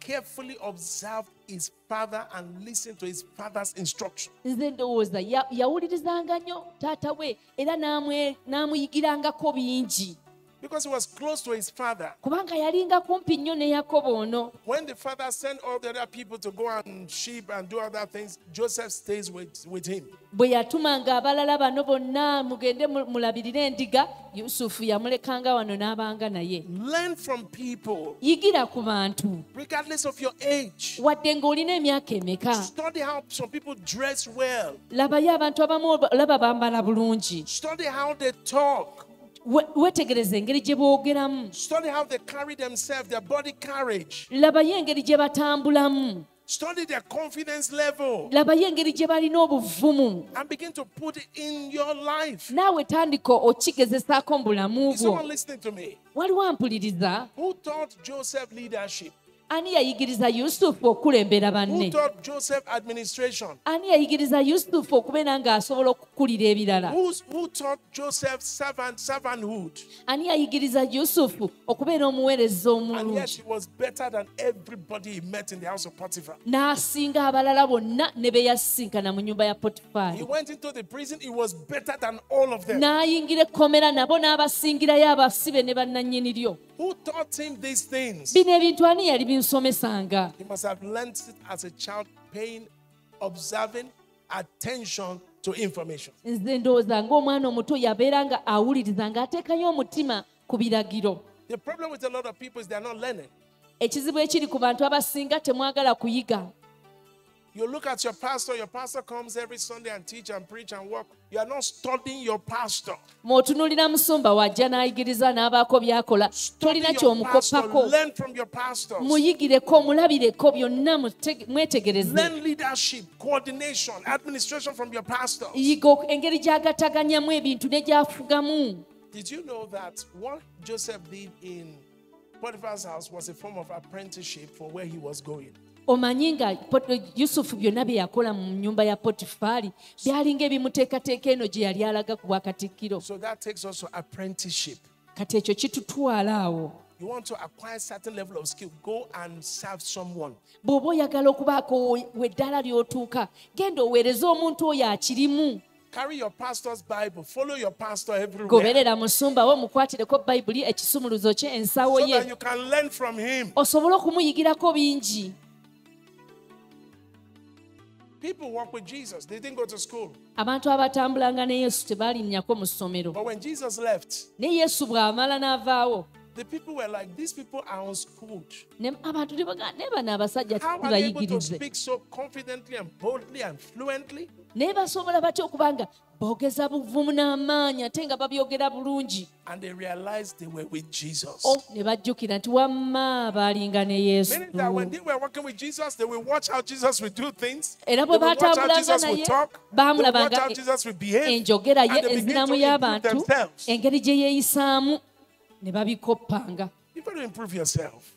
carefully observed his father and listened to his father's instruction. nze ndowooza ya- yawulirizanga nnyo taata we era n'amuyigirangako bingi Because he was close to his father. kubanga yalinga kumpi nnyo ne yakobo ono When the father sent all the other people to go and sheep and do other things, Joseph stays with, with him. bwe yatumanga abalala bano bonna mugende mu- mulabirire endiga yusufu yamulekanga wano n'abanga naye Learn from people, yigira ku bantu regardless of your age. wadde ng'olina emyaka emeka Study how some people dress well. labayo abantu abamu laba bambala bulungi Study how they talk. Study how they carry themselves, their body carriage. Study their confidence level. And begin to put it in your life. Is someone listening to me? Who taught Joseph leadership? ani yayigiriza yusufu okukulembera banne? Ani yayigiriza yusufu okubeera ng'asobola okukulira ebirala? Ani yayigiriza yusufu okubeera omuweereza omulungi? N'asinga abalala bonna ne be yasisinkana mu nyumba ya potifali n'ayingira ekkomera nabo n'abasingirayo abasibe ne bannannyini lyo. Bino ebintu ani yali binsomesanga He must have learned it as a child, paying, observing attention to information. nze ndowooza ng'omwana omuto yabeera nga awuliriza ng'ateekayo omutima ku biragiro. Ekizibu ekiri ku bantu abasinga temwagala kuyiga You look at your pastor, your pastor comes every Sunday and teach and preach and work. You are not studying your pastor. mw'otunuulira musumba wajja n'ayigiriza n'abaako by'akola Study tolina your pastor. ky'omukopako Learn from your pastors. muyigireko mulabireko byonna mwetegereze Learn leadership, coordination, administration from your pastors. yiga ok- engeri gy'agataganyamu ebintu ne gy'afugamu Did you know that what Joseph did in Potiphar's house was a form of apprenticeship for where he was going? Omanyi nga yusufu byonna bye yakola mu nyumba ya potifaali byalinga ebimuteekateeka eno gye yali alaga ku bwakatikkiro So kati ekyo kitutwala awo You want to acquire certain level of skill, go and serve someone. bw'oba oyagala okubaako we ddala ly'otuuka genda oweereze omuntu oyo akirimu Carry your pastor's Bible, follow your pastor everywhere. goberera musumba wo mukwatireko bayibuli ekisumuluzo kye ensawo So ye that you can learn from him. osobole okumuyigirako bingi People walk with Jesus. They didn't go to school. abantu abatambulanga ne yesu tebaalinnyako mu ssomero But when Jesus left, ne yesu bw'amala n'avaawo the people were like, these people are unschooled. ne abantu ne baga- ne bano abasajja How are they able to speak so confidently and boldly and fluently? naye basobola batya okuba nga boogeza buvumu n'amaanyi ate nga babyogera bulungi And they realized they were with Jesus. o ne bajjukira nti wamma baalinga ne yesu Meaning that when they were working with Jesus, they will watch how Jesus would do things. They era bwe watch how baatambulanga Jesus would naye talk. They will watch baamulabanga how Jesus would behave. enjogera ye And they begin to improve y'abantu themselves. engeri gye yeeyisaamu ne babikoppanga you better improve yourself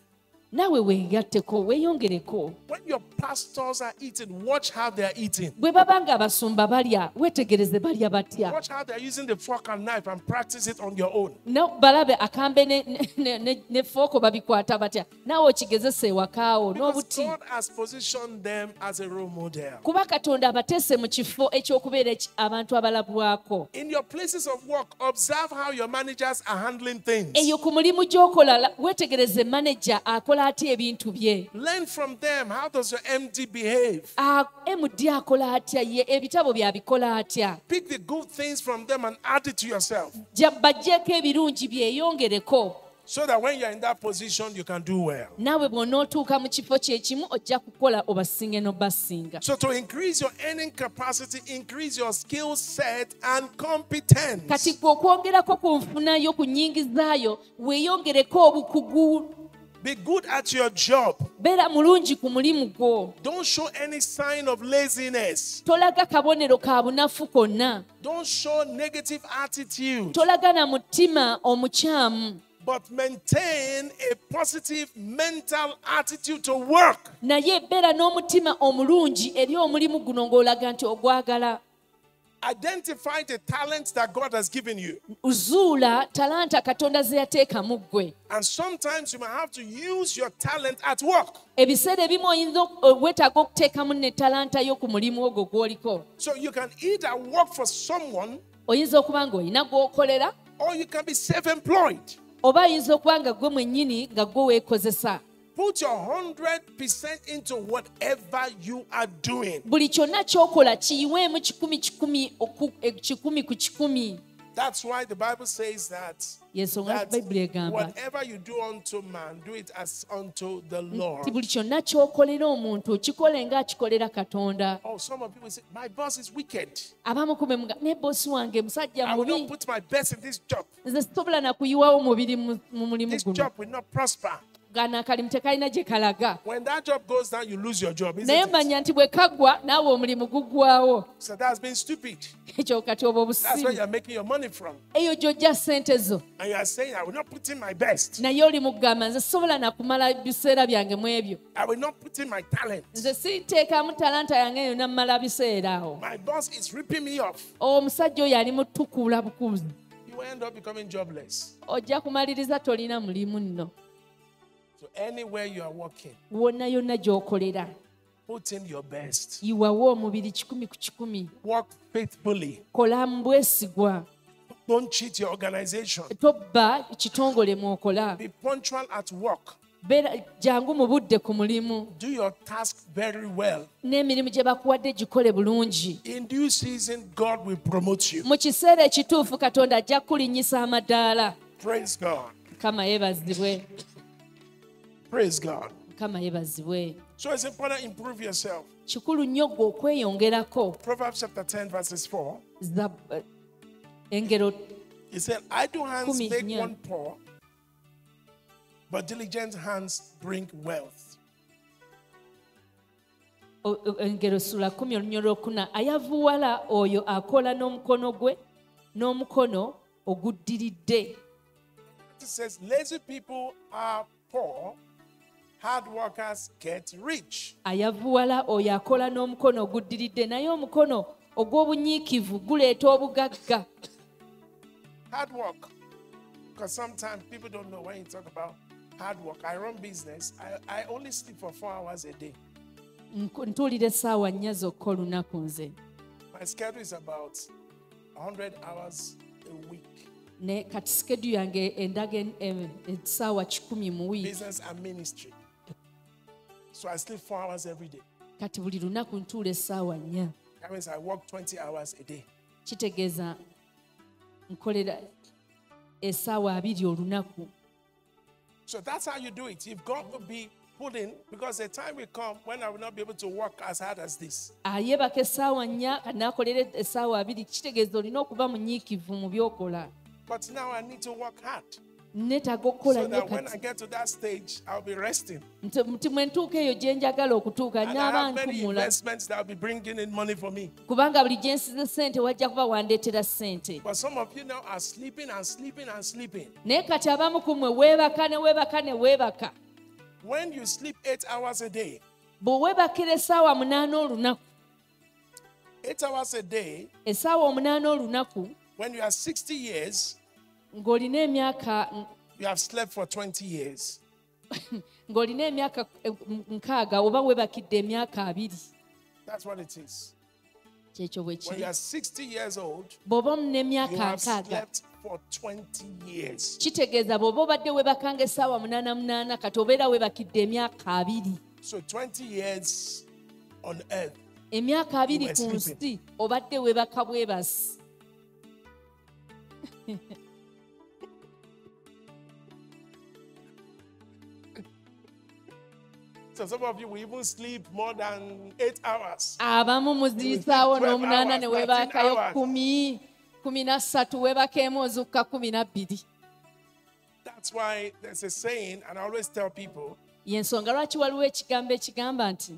now we will get to weyongereko. When your pastors are eating watch how they are eating. Bwe baba nga abasumba balya wetegereze balya batya. Watch how they are using the fork and knife and practice it on your own. No balabe akambe ne ne ne, ne foko babikwata batya. Naawe okigezese ewakaawo n'obuti. God has positioned them as a role model. Kuba katonda abatese mu kifo ekyokubeera abantu abalabwako. In your places of work observe how your managers are handling things. Eyo ku mulimu gy'okola wetegereze manager akola atya ebintu bye Learn from them. How does your MD behave? A- md akola atya ye ebitabo byabikola atya Pick the good things from them and add it to yourself. Bajjeeko ebirungi byeyongereko So that when you're in that position, you can do well. naawe bw'onootuuka mu kifo kyekimu ojja kukola obasinge n'obasinga So to increase your earning capacity, increase your skill set and competence. kati gwe okwongerako ku nfunayo ku nnyingizaayo weeyongereko obukugu Be good at your job. beera mulungi ku mulimu gwo Don't show any sign of laziness. tolaga kabonero ka bunafu konna Don't show negative attitude. tolaga na mutima omukyamu But maintain a positive mental attitude to work. naye beera n'omutima omulungi eri omulimu guno ng'olaga nti ogwagala Identify the talents that God has given you. zuula talanta katonda ze yateeka mu ggwe And sometimes you might have to use your talent at work. ebiseera ebimu oyinza weetaaga okuteekamu ne talanta yo ku mulimu ogwo gw'oliko So you can either work for someone oyinza okuba ng'olina gw'okolera or you can be self employed. oba ayinza okuba nga gwe mwennyini nga gwe weekozesa Put your 100% into whatever you are doing. buli kyonna ky'okola kiyiweemu kikumi kikumi oku- eh, kikumi ku kikumi That's why the Bible says that, yensonga that bayibuli egamba whatever you do unto man, do it as unto the Lord. nti buli kyonna ky'okolera omuntu kikole ng'akikolera katonda Oh, some of people say, My boss is wicked. abamu kubemuga ne bosi wange musajja I will mubi not put my best in this job. nze sisobola na kuyiwawo mubiri mu mu mulimu This guno job will not prosper. Akalimu tekalina gye kalaga When that job goes down, you lose your job. naye manya nti bwe kaggwa naawe omulimu guggwawo So that's being stupid. ekyo kati oba That's where you're making your money from. eyo gy'ojja ssente zo And you are saying, I will not put in my best. naye oli mugamba nze sisobola nakumala biseera byange mu ebyo I will not put in my talent. nze siteekamu talanta yange yonna mmala biseera awo My boss is ripping me off. omusajja oyo ali bukuzi You will end up becoming jobless. ojja kumaliriza tolina mulimu nno anywhere you are working, wonna yonna gy'okolera put in your best. yiwawo omubiri kikumi ku kikumi Work faithfully. kola mu bwesigwa Don't cheat your organization. tobba kitongole mwokola Be punctual at work. beera jangu mu budde ku mulimu Do your task very well. n'emirimu gye bakuwadde gikole bulungi In due season, God will promote you. mu kiseera ekituufu katonda ajja kulinnyisa amadaala Praise God. mukama yeebazibwe Praise God. mukama yeebazibwe So it's important to improve yourself. kikulu nnyo gwe okweyongerako Proverbs chapter 10, verses 4. Za- eh, engero He said, Idle hands make one poor, but diligent hands bring wealth. engero sula kumi olunnyo lwokuna ayavuwala oyo akola n'omukono gwe n'omukono oguddiridde Hard workers get rich. ayavuwala oyo akola n'omukono oguddiridde naye omukono ogw'obunyiikivu guleeta obugagga Hard work. Because sometimes people don't know when you talk about hard work. I run business. I, I only sleep for four hours a day. Ntuulira essaawa nnya zokka olunaku nze My schedule is about 100 hours a week. ne kati sikedu yange endaga essaawa kikumi mu wiiki Business and ministry. So I sleep four hours every day. kati buli lunaku ntuula essaawa nnya That means I work 20 hours a day. kitegeeza nkolera essaawa abiri olunaku So that's how you do it. You've got to be pulling because a time will come when I will not be able to work as hard as this. ayebaka essaawa nnya kati naakolera essaawa abiri kitegeeza olina okuba munyiikivu mu byokola But now I need to work hard neetaaga okukola I kati get to that stage, I'll be resting. nti mwe ntuuka eyo gye njagala okutuuka many ntumula kubanga buli gye nsize ssente wajja kuba wandeetera ssente. But some of you now are sleeping and sleeping and sleeping. naye kati abamu ku mmwe weebaka ne weebaka ne weebaka. When you sleep eight hours a day, bw'oweebakira essaawa munaana olunaku essaawa omunaana olunaku when you are 60 years, ng'olina emyaka you have slept for 20 years. ng'olina emyaka nkaaga oba weebakidde emyaka abiri That's what it is. kyekyo bwe kiri you are 60 years old, bw'oba n'emyaka nkaaga slept for 20 years. kitegeeza bw'oba obadde weebakanga essaawa munaana munaana kati obeera weebakidde emyaka abiri So 20 years on earth. emyaka abiri ku nsi obadde weebaka bwebasi So some of you will even sleep more than eight hours. abamu muziyisaawo 12 n'omunaana ne 13 weebakayo hours. kumi kumi na ssatu weebakaemu ozukka kumi na bbiri That's why there's a saying, and I always tell people, y'ensonga lwaki waliwo ekigambo ekigamba nti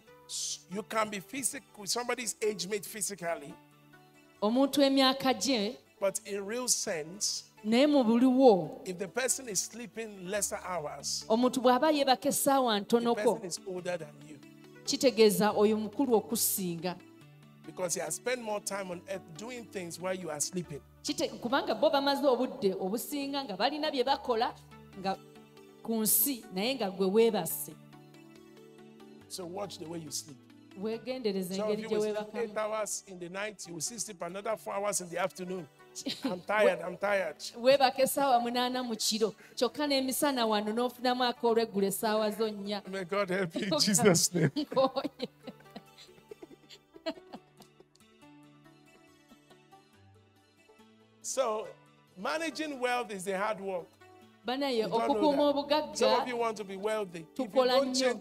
you can be physical somebody's age mate physically, omuntu emyaka gye but in real sense, naye mu buliwo omuntu bw'aba yeebaka essaawa ntonoko kitegeeza oyo mukulu okusinga. Because he has spent more time on earth doing things while you are sleeping. Kubanga bo bamaze obudde obusinga nga balina bye bakola nga ku nsi naye nga gwe weebase So watch the way you sleep. weegendereza engeri gye weebakamu I'm tired, I'm tired. weebaka essaawa munaana mu kiro kyokka n'emisana wano n'ofunamu akoolweggulo essaawa zo nnya May God help you in Jesus' name. Nkooye. So, managing wealth is a hard work. banaye okukuuma obugagga tukola nnyo.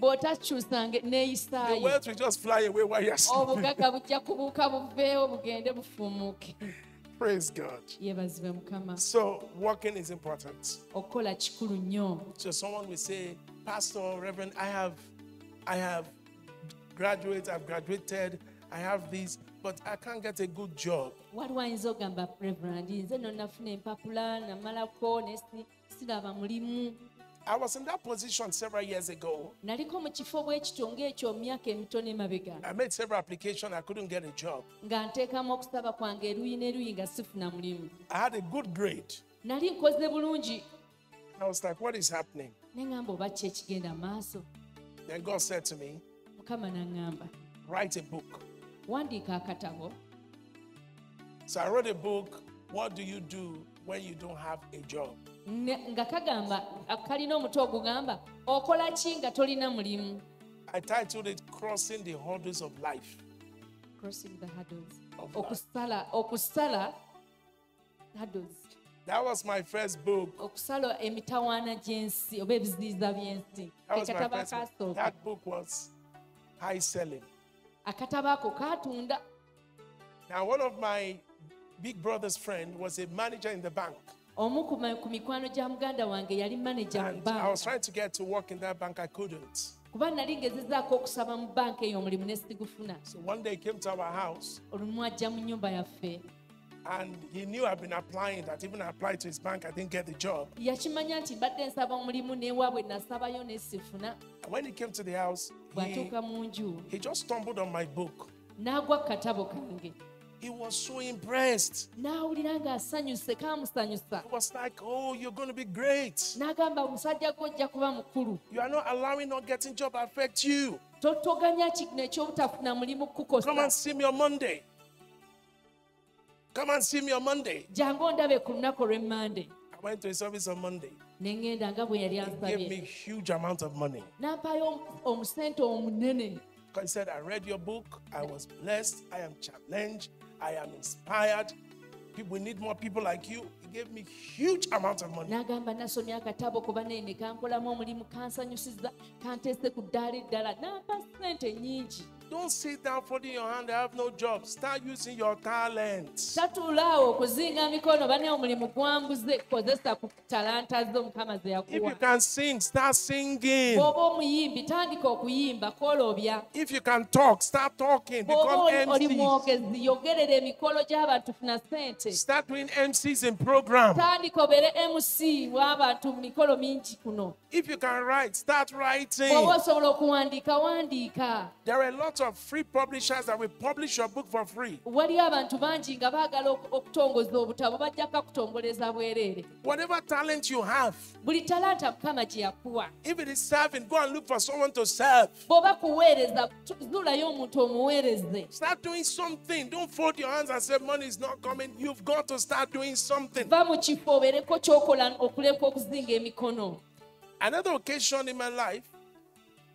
bw'otakyusanga neeyisaayo obugagga bujja kubuuka buveewo bugende bufumuuke. Praise God. So, walking is important. So, someone will say, Pastor, Reverend, I have, I have graduated, I've graduated, I have this but I can't get a good job. waliwo ayinza ogamba reverand nze no nafuna empapula namalako naye si- siraba mulimu I was in that position several years ago. naliko mu kifo bwe kityo ng'ekyo mu myaka emitono emabega I made several applications, I couldn't get a job. nga nteekamu okusaba kwange eruyi n'eruyi nga sifuna mulimu I had a good grade. nali nkoze bulungi I was like, what is happening? ne ŋŋamba oba ki ekigenda mu maaso Then God said to me, mukama n'aŋŋamba write a book. Wandiika akatabo So I wrote a book, What Do You Do When You Don't Have a Job? Ne- nga kagamba ah, kalina omutwe ogugamba okola ki nga tolina mulimu I titled it Crossing the Hurdles of Life. Crossing the hurdles. Of okusala okusala hurdles. That was my first book. okusala emitawaana gy'ensi oba ebiziyiza by'ensi That was my ekatabo first book. akasooka That book was high selling. Akatabo ako katunda Now, one of my big brother's friend was a manager in the bank. omu ku mikwano gya muganda wange yali maneja mu And I was banka trying to get to work in that bank, I couldn't. kuba nali ngezezaako okusaba mu banka eyo omulimu ne sigufuna So one day he came to our house olumu ajja mu nnyumba yaffe And he knew I've been applying that. Even I applied to his bank, I didn't get the job. yakimanya nti mbadde nsaba omulimu newaabwe nasabayo nesifuna And when he came to the house, bw'atuuka mu nju he just stumbled on my book. n'agwa ku katabo kange He was so impressed. He was like, Oh, you're going to be great. You are not allowing not getting job affect you. Come and see me on Monday. Come and see me on Monday. Jangu ondabe ku lunaku olw'emmande I went to a service on Monday. ne ŋŋenda nga bwe yali He gave me huge amount of money. n'ampaayo omu- omusente omunene Because he said, I read your book. I was blessed. I am challenged. I am inspired. People, we need more people like you. He gave me huge amount of money. n'agamba nasomye akatabo kuba naye ne kankolamu omulimu kansanyusiza kanteese ku ddaala eddala n'ampa sente nnyingi don't sit down folding your hand. I have no job. Start using your talents. If you can sing, start singing. If you can talk, start talking. Become MCs. Start doing MCs in programs. If you can write, start writing. There are a lot of free publishers that will publish your book for free. waliyo abantu bangi nga baagala ok- okutongoza obutabo bajja kakutongoleza bwereere Whatever talent you have, buli talanta mukama gye yakuwa if it is serving, go and look for someone to serve. bw'oba kuweereza tu- zuulayo omuntu omuweereze Start doing something. Don't fold your hands and say money is not coming. You've got to start doing something. va mu kifo obeereko kyokola okuleka okuzinga emikono Another occasion in my life,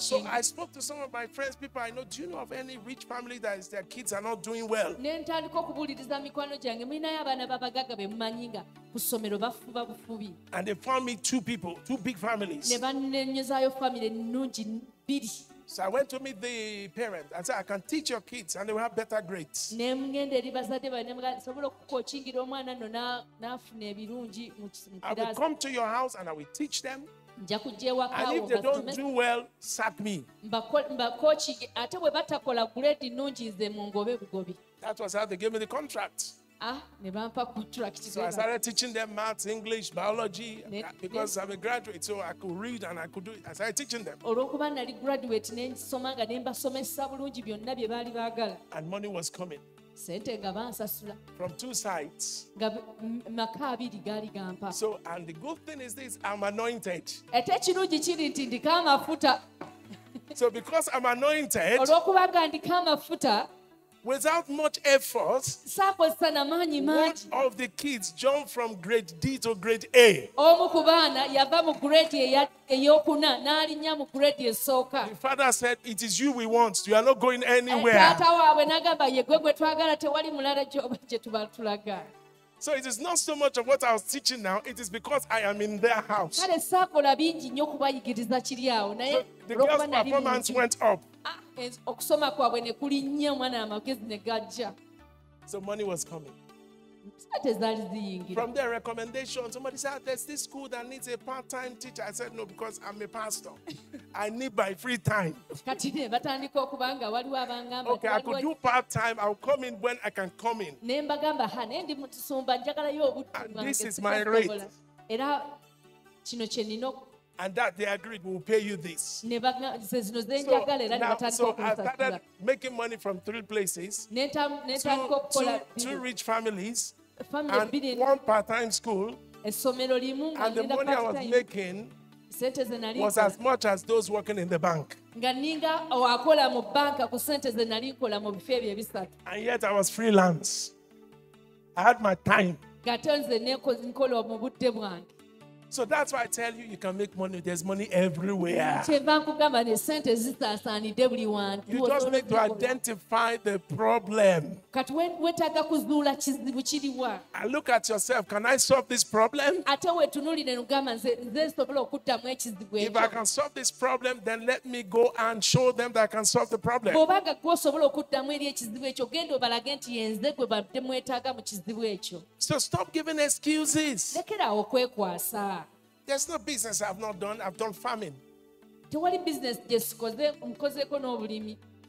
So I spoke to some of my friends, people I know. Do you know of any rich family that is, their kids are not doing well? And they found me two people, two big families. So I went to meet the parents and said, I can teach your kids and they will have better grades. I will come to your house and I will teach them. And if they don't do well, sack me. That was how they gave me the contract. So I started teaching them maths, English, biology, because I'm a graduate, so I could read and I could do it. I started teaching them. And money was coming. Sente nga bansasula from two sides. nga maka abiri gaali gampa So, and the good thing is this I'm anointed. ate ekirungi kiri nti ndiko amafuta So, because I'm anointed, olw'okuba nga ndiko amafuta without much effort, one of the kids jumped from grade D to grade A. The father said, It is you we want. You are not going anywhere. So it is not so much of what I was teaching now, it is because I am in their house. So the girl's performance went up. Okusoma kwabwe ne kulinnya omwana amagezi ne gajja So, money was coming. From their recommendation, somebody said, "Ah, There's this school that needs a part time teacher. I said, No, because I'm a pastor. I need my free time. Okay, I could do part time. I'll come in when I can come in. And this is my kusobola." rate. and that they agreed we'll pay you this. So, now, so I started making money from three places, two, two, two rich families, and one part-time school. And the money I was making was as much as those working in the bank. And yet I was freelance. I had my time. So that's why I tell you, you can make money. There's money everywhere. kyenva nkugamba ne sente zisaasaanidde buli wantu You just need to identify the problem kati we- weetaaga kuzuula kizibu kiriwa and look at yourself. Can I solve this problem? ate weetunuulire nogamba nze nsobola okuddamu ekizibu If I can solve this problem, then let me go and show them that I can solve the problem. bw'obanga gwe osobola okuddamu eri ekizibu ekyo genda obalage nti yenze gwe badde mwetaaga mu kizibu ekyo So stop giving excuses. lekeraawo okwekwasa There's no business I've not done. I've done farming. tewali bizinesi gye sikoze nkozeeko n'obulimi I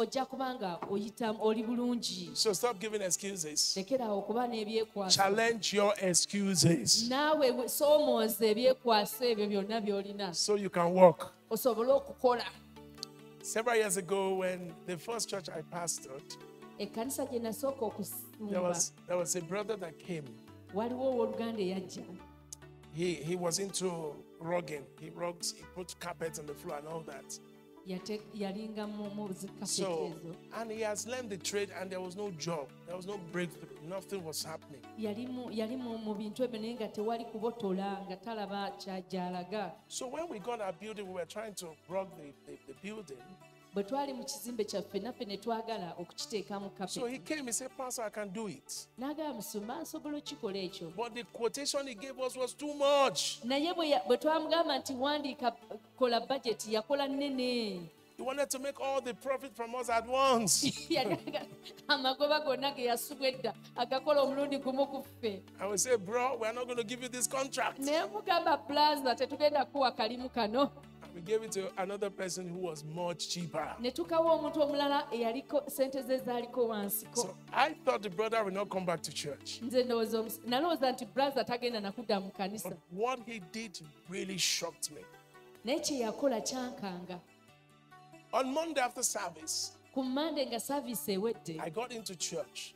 ojja kuba oyita oli bulungi So stop giving excuses. lekeraawo okuba n'ebyekwaso Challenge your excuses naawe we- soomooza ebyekwaso ebyo byonna by'olina so you can walk. osobole okukola Several years ago, when the first church I pastored, there was there was a brother that came. waliwo owooluganda eyajja He he was into rugging. He rugs, he put carpets on the floor and all that. Yate- yalinga mu mu zikafeti So and he has learned the trade and there was no job. There was no breakthrough. Nothing was happening. yali mu- yali mu mu bintu ebyo naye nga tewali kubotola nga talaba kyajalaga So when we got our building, we were trying to rug the, the, the building. Bwe twali mu kizimbe kyaffe naffe ne twagala okukiteekamu So he came, he said, Pastor, I can do it. n'agamba musumba nsobola okikola ekyo But the quotation he gave us was too much. naye bwe twamugamba nti wandiika kola bajeti yakola nnene He wanted to make all the profit from us at once. Yali aga- amagoba gonna ge yasubwa edda agakola omulundi gumu ku ffe I would say, bro, we're not going to give you this contract. we gave it to another person who was much cheaper. So I thought the brother would not come back to church. But what he did really shocked me. On Monday after service, I got into church.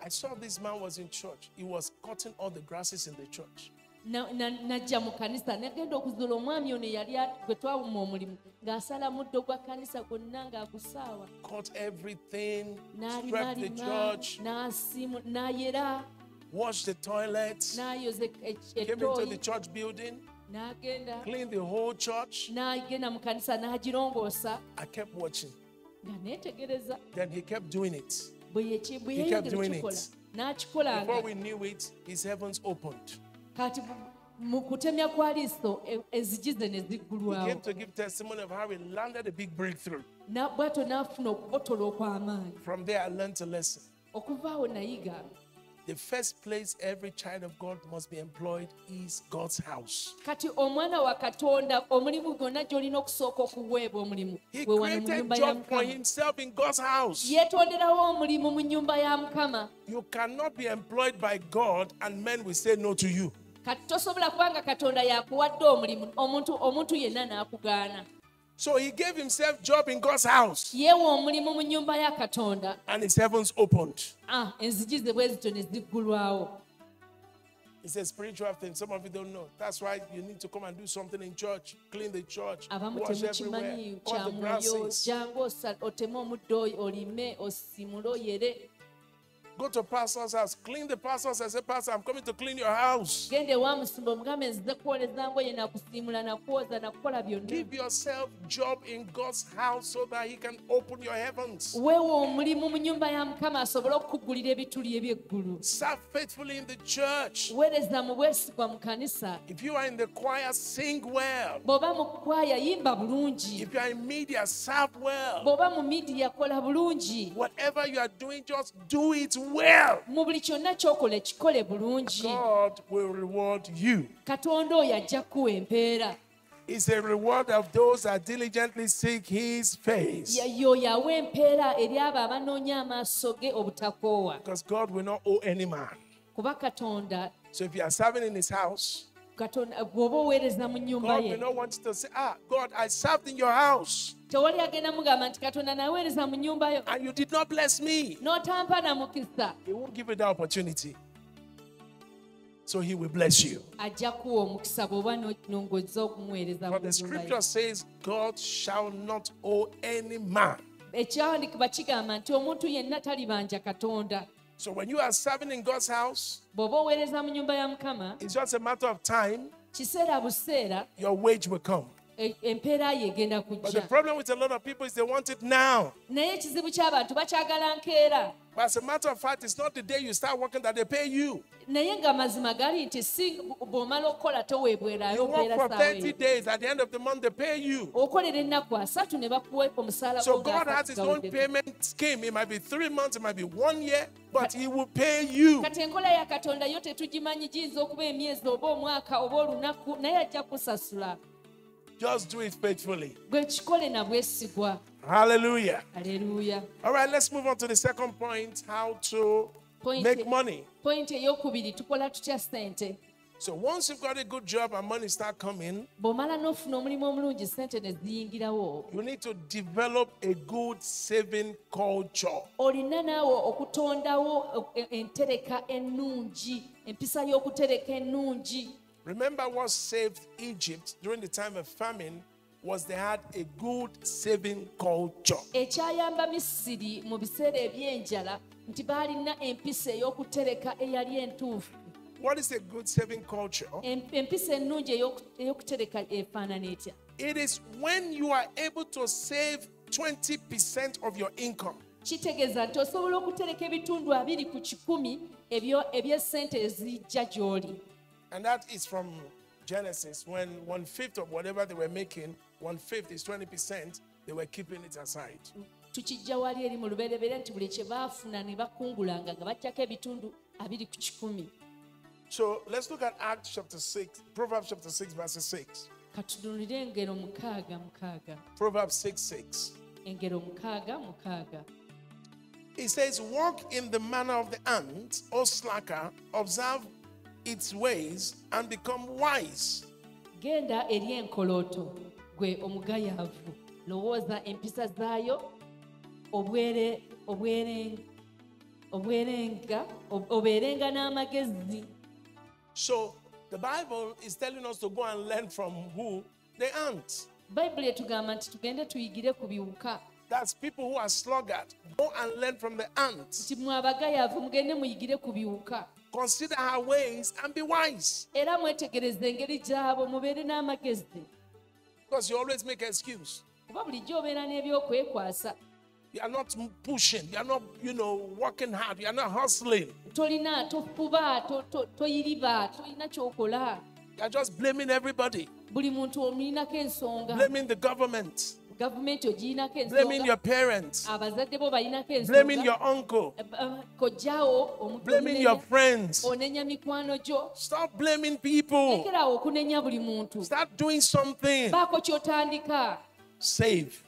I saw this man was in church. He was cutting all the grasses in the church. Na- na- najja mu kanisa nagenda okuzuula omwami ono yali a- gwe twawuma omulimu ng'asala muddo gwa kanisa gwonna ng'agusaawa Cut everything, swept the n'alimalima church, n'asimu n'ayera washed the toilets, n'ayoza e- came into the church building, cleaned the whole church. I kept watching. Then he kept doing it. He kept doing it. Before we knew it, his heavens opened. Kati bu- mu kutemya kwa liiso enzigi ze ne He ziggulwawo came to give testimony of how he landed a big breakthrough. Na- bw'atyo n'afuna okubotola okw'amaanyi From there, I learned a lesson. okuva awo nayiga The first place every child of God must be employed is God's house. kati omwana wa katonda omulimu gwonna gy'olina okusooka okuweebwa omulimu He gwe wano mu created ya job for mukama himself in God's house. yeetonderawo omulimu mu nnyumba ya mukama You cannot be employed by God and men will say no to you. Kati tosobola kubanga katonda yakuwadde omulimu omuntu omuntu yenna n'akugaana So he gave himself job in God's house and his heavens opened. ah, It's a spiritual thing. Some of you don't know. That's why you need to come and do something in church, clean the church, wash everywhere, kya the mwoyo Go to pastor's house, clean the pastor's house. Say, Pastor, I'm coming to clean your house. genda ewa musumba omugambe nzize kwoleza ngoye nakusiimula nakwoza nakukola byonna Give yourself job in God's house so that He can open your heavens. weewa omulimu mu nnyumba ya mukama asobole okukugulira ebituli eby'eggulu Serve faithfully in the church. weereza mu bwesigwa mu kanisa If you are in the choir, sing well. bw'oba mu kwaya yimba bulungi If you are in media, serve well. bw'oba mu midiya kola bulungi Whatever you are doing, just do it well. Mu buli kyonna ky'okola ekikole bulungi God will reward you. katonda oyo ajja kuwa empeera It's a reward of those that diligently seek His face. Ya- y'oyo awa empeera eri abo abanoonya amaaso ge obutakoowa Because God will not owe any man. So if you are serving in His house, bw'oba oweereza mu nnyumba God ye Ah, tewali agenda mugamba nti katonda naweereza mu nnyumba yo n'otampa na mukisa. So he will bless you. But the scripture says, God shall not owe any man. So when you are serving in God's house, it's just a matter of time. Your wage will come empeera ye egenda But the kujja problem with a lot of people is they want it now. naye ekizibu ky'abantu bakyagala nkeera But as a matter of fact, it's not the day you start working that they pay you. naye nga mazima gali nti si bw'omala okukola toweebwerayo You work for 30 days. At the end of the month, they pay you. okolera ennaku asatu ne bakuwa omusaala So God has His own payment scheme. It might be three months, it might be one year, but He will pay you. Just do it faithfully. bwe kikole na bwesigwa Hallelujah. All right, let's move on to the second point how to Point make money. pointi eyokubiri tukola sente So once you've got a good job and money start coming, bw'omala n'ofuna omulimu omulungi sente ne ziyingirawo you need to develop a good saving culture. Olina naawe okutondawo entereka ennungi empisa y'okutereka ennungi Remember what saved Egypt during the time of famine was they had a good saving culture. ekyayamba misiri mu biseera eby'enjala nti baalina empisa ey'okutereka eyali entuufu What is a good saving culture? Empisa ennungi ey'okutereka efaanana etya It is when you are able to save 20% of your income. kitegeeza nti osobola okutereka ebitundu abiri ku kikumi eby'essente ezijja gy'oli And that is from Genesis when one fifth of whatever they were making, one fifth is 20%, they were keeping it aside. tukijja wali eri mu lubereberye nti buli kye baafuna ne bakungulanga nga bajjako ebitundu abiri ku kikumi So let's look at Acts chapter 6, Proverbs chapter 6, verses 6. katutunulire engero mukaaga mukaaga Proverbs 6 6. engero mukaaga mukaaga It says, Walk in the manner of the ant, O slacker, observe its ways and become wise. genda eri enkolooto gwe omugayaavu lowooza empisa zaayo obwere- obwere- obwerenga ob- obeerenga n'amagezi So the Bible is telling us to go and learn from who? The ant. bayibuli etugamba nti tugende tuyigire ku biwuka That's people who are sluggard. Go and learn from the ant. Nti mwe abagayaavu mugende muyigire ku biwuka Consider her ways and be wise. era mwetegereze engeri gyabo mubeere n'amagezi Because you always make excuse. kuba bulijjo obeera n'ebyokwekwasa You are not pushing. You are not, you know, working hard. You are not hustling. tolina tofuba to- to- toyiriba tolina kyokola You are just blaming everybody. buli muntu omulinako ensonga Blaming the government government blaming your parents. Blaming your uncle. Blaming your friends. Stop blaming people. Start doing something. Save.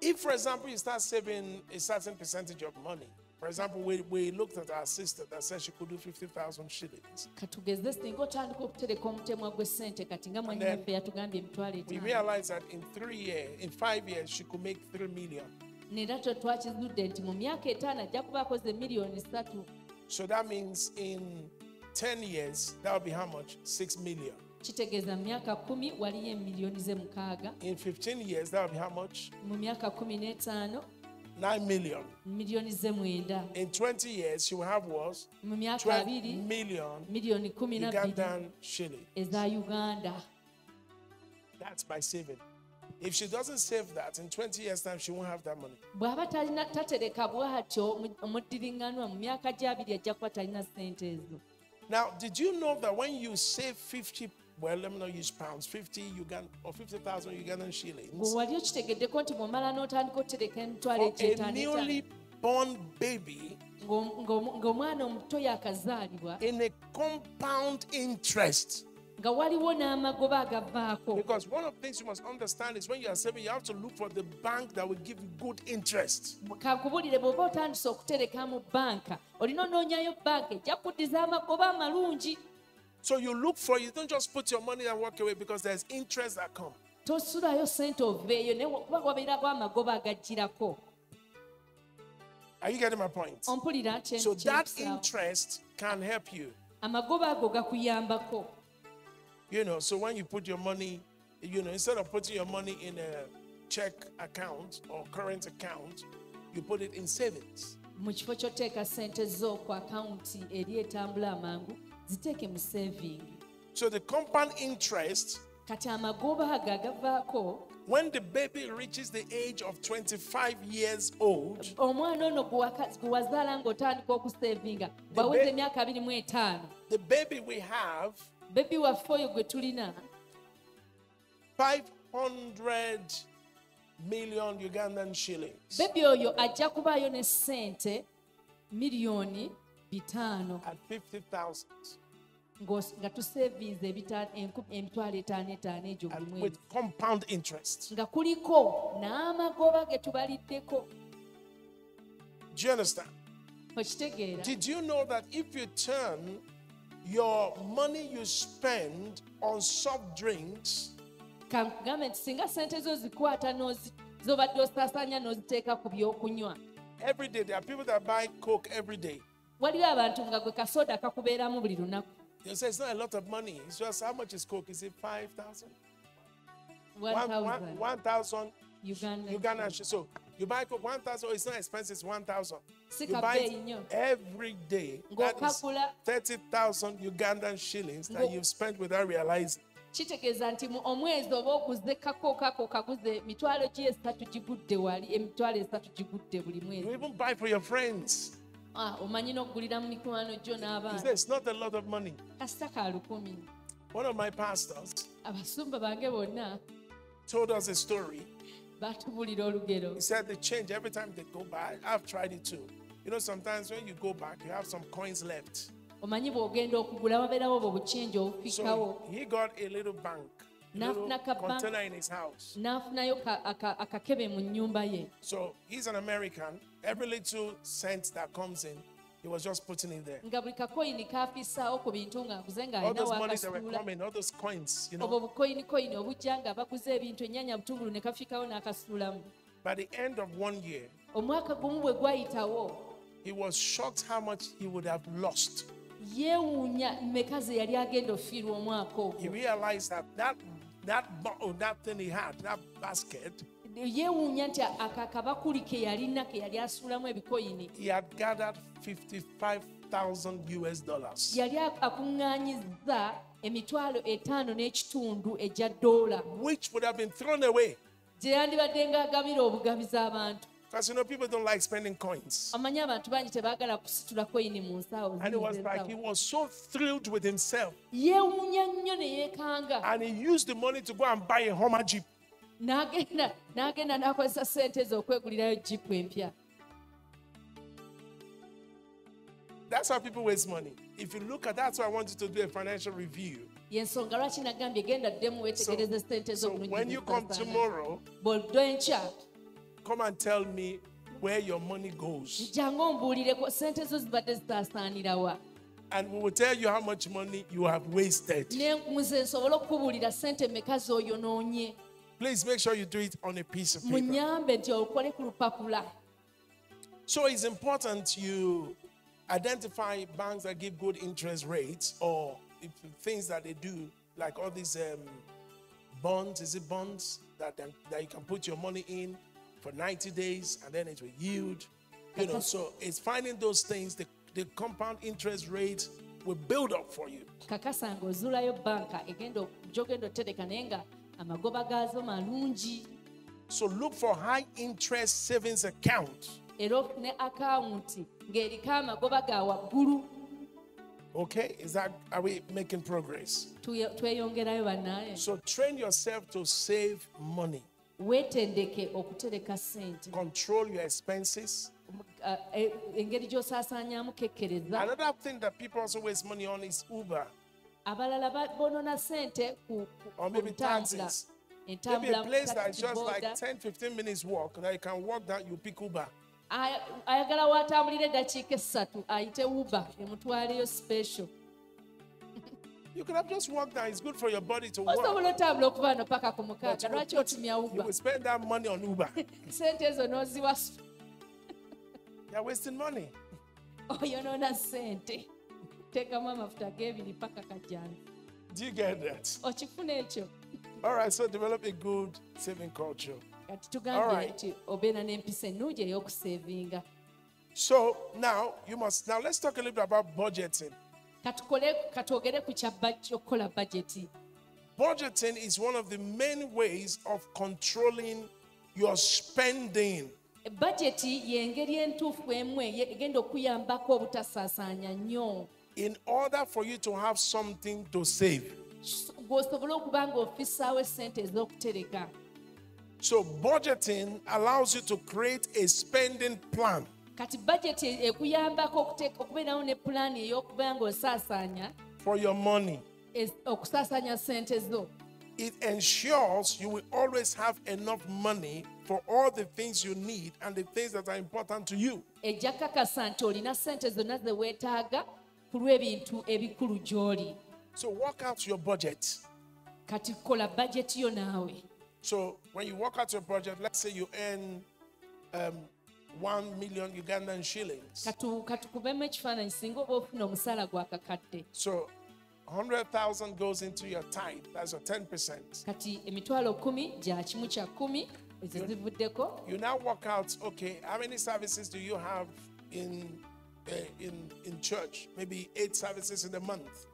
If for example you start saving a certain percentage of money for example, we, we looked at our sister that said she could do 50,000 shillings. katugeze singa otandika okutereka omutemwa gw'essente kati nga mwanyinaffe yatugambye emitwalo We realized that in three years, in five years, she could make three million. nera twe twakizudde nti mu myaka etaano ajja kuba akoze miliyoni ssatu So that means in 10 years, that would be how much? Six million. kitegeeza mu myaka kumi waliyo emiliyoni ze mukaaga In 15 years, that would be how much? mu myaka kumi n'etaano 9 million. In 20 years, she will have was 12 million Ugandan shillings. Uganda. That's by saving. If she doesn't save that, in 20 years' time, she won't have that money. Now, did you know that when you save 50 well, let me not use pounds, 50 Ugandan or 50,000 Ugandan shillings, wali okitegeddeko nti bw'omala n'otandika okutereka emitwalo for a newly born baby ng'om- ng'om- ng'omwana omuto yakazaalibwa in a compound interest, nga waliwo n'amagoba agavaako Because one of the things you must understand is when you are saving, you have to look for the bank that will give you good interest. kankubulire bw'oba otandise okutereka mu banka olina onoonyayo banka ejja kuddiza amagoba amalungi So you look for you don't just put your money and walk away because there's interest that come. tosulayo sente oveeyo naye kuba wabeerako amagoba agajjirako Are you getting my point? So that interest can help you. amagoba ago gakuyambako You know, so when you put your money, you know, instead of putting your money in a check account or current account, you put it in savings. mu kifo ky'oteeka sente zo ku akawunti eri etambula amangu ziteeke mu sevingi So the compound interest, kati amagoba ago agavaako when the baby reaches the age of 25 years old, omwana ono gwe waka- gwe wazaala ng'otandika okusevinga bwaweza ba- emyaka abiri mu etaano. the baby we have bebi waffe oyo gwe tulina 500 million Ugandan shillings. bebi oyo ajja kubaayo ne sente miliyoni bitaano at 50,000 ng'os- nga tusevinze emitwalo etaano etaano egyo buli and mwezi with compound interest. nga kuliko n'amagoba ge tubaliddeko Do you understand? okitegeera Did you know that if you turn your money you spend on soft drinks kankugambe nti singa sente zo zikwata n'ozi- z'obadde osaasaanya n'oziteeka ku byokunywa every day, there are people that buy Coke every day. Waliwo abantu nga gwe kasoda kakubeeramu buli lunaku They say it's not a lot of money. It's just how much is Coke? Is it 5,000? 1000 1,000 Uganda Uganda. So you buy Coke 1,000, it's not expensive, it's 1,000. You buy it every day. That is 30,000 Ugandan shillings that you've spent without realizing. kitegeeza nti mu omwezi oba oguze kakookako kaguze mitwalo gi esatu gigudde wali emitwalo esatu gigudde buli mwezi even buy for your friends. Ah, omanyi n'okugulira mu mikwano gyo n'abaana it's not a lot of money. kasita ka lukumi One of my pastors abasumba bange bonna told us a story. batubulira olugero He said they change every time they go by. I've tried it too. You know, sometimes when you go back, you have some coins left. omanyi bw'ogenda okugula wabeerawo obwo bukingi obufikawo So he got a little bank, container in his house. So he's an American. Every little cent that comes in, he was just putting it there. All those monies that were coming, all those coins, you know. By the end of one year, he was shocked how much he would have lost. He realized that that that bottle, that thing he had, that basket, yeewuunya nti aka kabakuli ke yalina ke yali asuulamu ebikoyini he had gathered 55,000 US dollars. yali akuŋŋaanyizza emitwalo etaano n'ekitundu egya ddoola which would have been thrown away. gye yandibadde ng'agabira obugabizi abantu Because you know, people don't like spending coins. amanyi abantu bangi tebaagala kusitula koyini mu nsaawo And it was like he was so thrilled with himself. yeewuunya nnyo ne yeekanga And he used the money to go and buy a Hummer Jeep. n'agenda n'agenda n'akozesa sente ze okwegulirayo jipu empya That's how people waste money. If you look at that's why I want you to do a financial review. yensonga lwaki nagambye genda ddemu So, so when you come tomorrow, come and tell me where your money goes. jangu ombuulireko sente zo zibadde zitaasaanira wa And we will tell you how much money you have wasted. ne nze nsobole okukubuulira sente meka z'oyonoonye Please make sure you do it on a piece of paper. munyambe nti okole ku lupapula So it's important you identify banks that give good interest rates or if things that they do, like all these um, bonds. Is it bonds that that you can put your money in for 90 days and then it will yield? You know, so it's finding those things. The, the compound interest rate will build up for you. kakasa ng'ozuulayo banka egenda gyogenda otereka naye nga amagoba gaazo malungi So look for high interest savings account. era ofune akawunti ng'eriko amagoba ga waggulu Okay, is that are we making progress? Tuye- tweyongerayo bannaaye So train yourself to save money. Weetendeke okutereka sente control your expenses. E- engeri gy'osaasaanyaamu kekkereza Another thing that people also waste money on is Uber. abalala ba- boonona sente ku ku- Or ku maybe ntambula a place that is just like boda. 10, 15 minutes walk that you can walk down, you pick Uber. Aya- ayagala watambulira eddakiika essatu ayite uba emutwaleyo special You could have just walked down. It's good for your body to walk. osobola otambula okuva wano paka ku mukaaga you will lwaki put- otumya you uba will spend that money on Uber. sente ezo n'oziwa You're wasting money. Oh, oyonoona sente teekamu amafuta g'ebiri paka kajjani Do you get that? Oh, okifuna ekyo All right, so develop a good saving culture. kati tugambye Alright. nti obeera n'empisa ennungi ey'okuseevinga So now you must now let's talk a little bit about budgeting. Katukole katwogere ku kya baj- Budgeting is one of the main ways of controlling your spending. bajeti y'engeri entuufu emu eye- egenda okuyambako obutasaasaanya nnyo in order for you to have something to save. gw'osobole okuba ng'ofissaawo essente ez'okutereka So, budgeting allows you to create a spending plan. Kati bajeti ekuyambako okubeerawo ne pulaani ey'okuba for your money. okusaasaanya ssente zo It ensures you will always have enough money for all the things you need and the things that are important to you. ejja kakasa nti olina ssente zonna ze weetaaga ku lw'ebintu ebikulu gy'oli So, work out your budget. kati kola bajeti yo naawe So, when you work out your budget, let's say you earn um, 1 million Ugandan shillings. Katukubemu ekifaananyi singa oba ofuna omusaala gwa So, 100,000 goes into your tithe. That's your 10%. kati emitwalo kumi gya kimu kya kumi ezo zivuddeko you now work out okay how many services do you have in uh, in in church maybe eight services in a month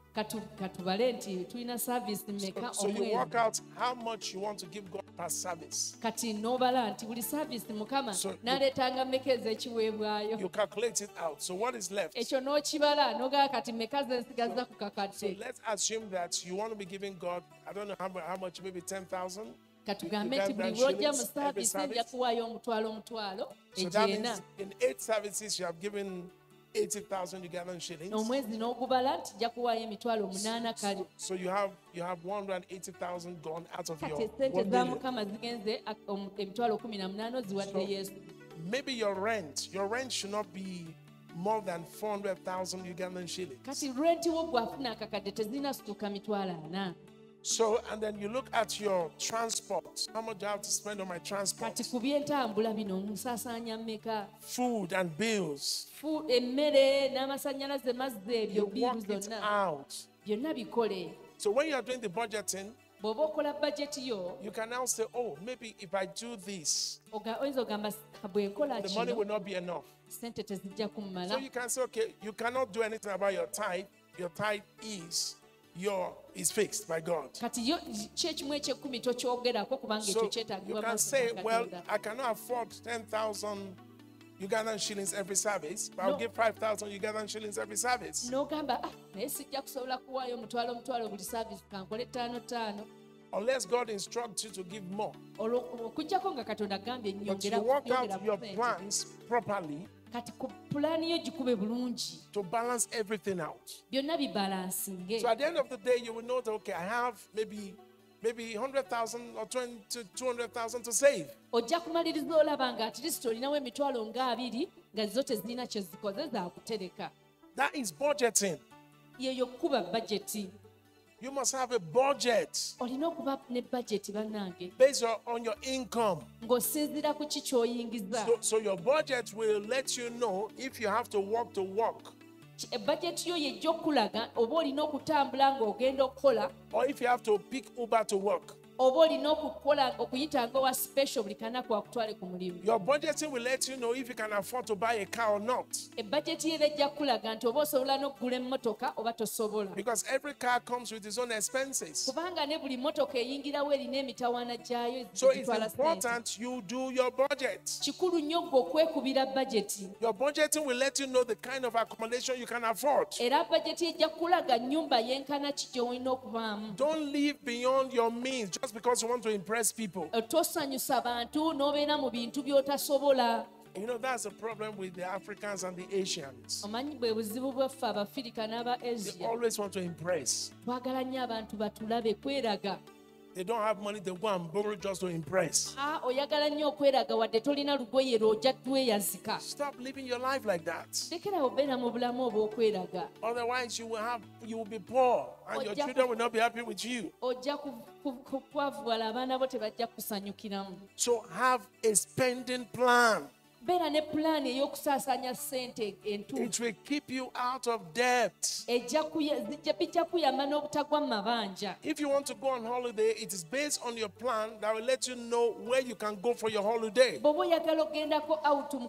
katubale nti tulina saavisi mmeka so you work out how much you want to give god per service. Kati n'obala nti buli saavisi mukama So you- n'aleetanga mmeka ez'ekiweebwayo you calculate it out. So what is left? Ekyo n'okibala kati mmeka ze nsigaza ku so kakadde let's assume that you want to be giving god i don't know how, how much maybe 10000 katugambe nti buli lw'ojja mu saavisi nja kuwaayo omutwalo omutwalo so egyena in eight services you have given 80000 ugandan shillings. Omwezi n'ogubala nti nja kuwaayo emitwalo munaana kale so you have you have 180000 gone out of your kati esente 1 za million. mukama zigenze ak- omu- emitwalo kumi na munaana oziwadde yesu. maybe your rent your rent should not be more than 400000 ugandan shillings. Kati renti wo gwafuna akakadde tezirina situuka mitwalo ana so and then you look at your transport. How much do i have to spend on my transport? Kati ku byentambula bino omusaasaanya mmeka? Food and bills. Fu- emmere n'amasannyalaze mazzi ebyo you work it out. So when you are doing the budgeting bw'oba okola bajeti yo you can now say oh maybe if i do this oga- oyinza ogamba "Ah, bwe nkola the money will not be enough. So you can say okay you cannot do anything about your tithe your tithe is your is fixed by God. So you can say, well, I cannot afford 10,000 Ugandan shillings every service, but no. I'll give 5,000 Ugandan shillings every service. Unless God instructs you to give more. But you work out your plans properly kati ku pulaani yo gikube bulungi to balance everything out. byonna bibalansinge So at the end of the day, you will know that, okay, I have maybe maybe 100,000 or 20 to 200,000 to save. ojja kumaliriza olaba nga atirisiti olinawo emitwalo nga abiri nga zo tezirina kye zikoze zakutereka That is budgeting. yeyo kuba bajeti You must have a budget. Olina okuba ne bannange. Based on- on your income. ng'osinziira ku ki ky'oyingiza. So, so your budget will let you know if you have to walk to work. Ki- eh, ebajeti yo yejja okulaga oba olina okutambula ng'ogenda okukola. Or if you have to pick Uber to work. Oba olina okukola okuyita nga owa special buli kanaku akutwale ku mulimu Your budgeting will let you know if you can afford to buy a car or not. ejja kukulaga nti oba osobola n'okugula emmotoka oba tosobola Because every car comes with its own expenses. kubanga ne buli mmotoka eyingirawo erina emitawaana gyayo So it's ssente. important you do your budget. kikulu nnyo okwekubira bajeti Your budgeting will let you know the kind of accommodation you can afford. era bajeti ejja kulaga nnyumba yenkana ki gy'olina okubaamu Don't live beyond your means just because you want to impress people. tosanyusa bantu n'obeera mu bintu by'otasobola You know, that's the problem with the Africans and the Asians. omanyi bwe buzibu bwaffe abafirika n'aba They always want to impress. They don't have money, they go and borrow just to impress. Stop living your life like that. Otherwise, you will have you will be poor and your children will not be happy with you. So have a spending plan beera ne pulaani ey'okusaasaanya ssente entuufu It will keep you out of debt. ejja kuya- zijja- bijja kuyamba n'obutagwa mu mabanja If you want to go on holiday, it is based on your plan that will let you know where you can go for your holiday. bw'oba oyagala okgendako out mu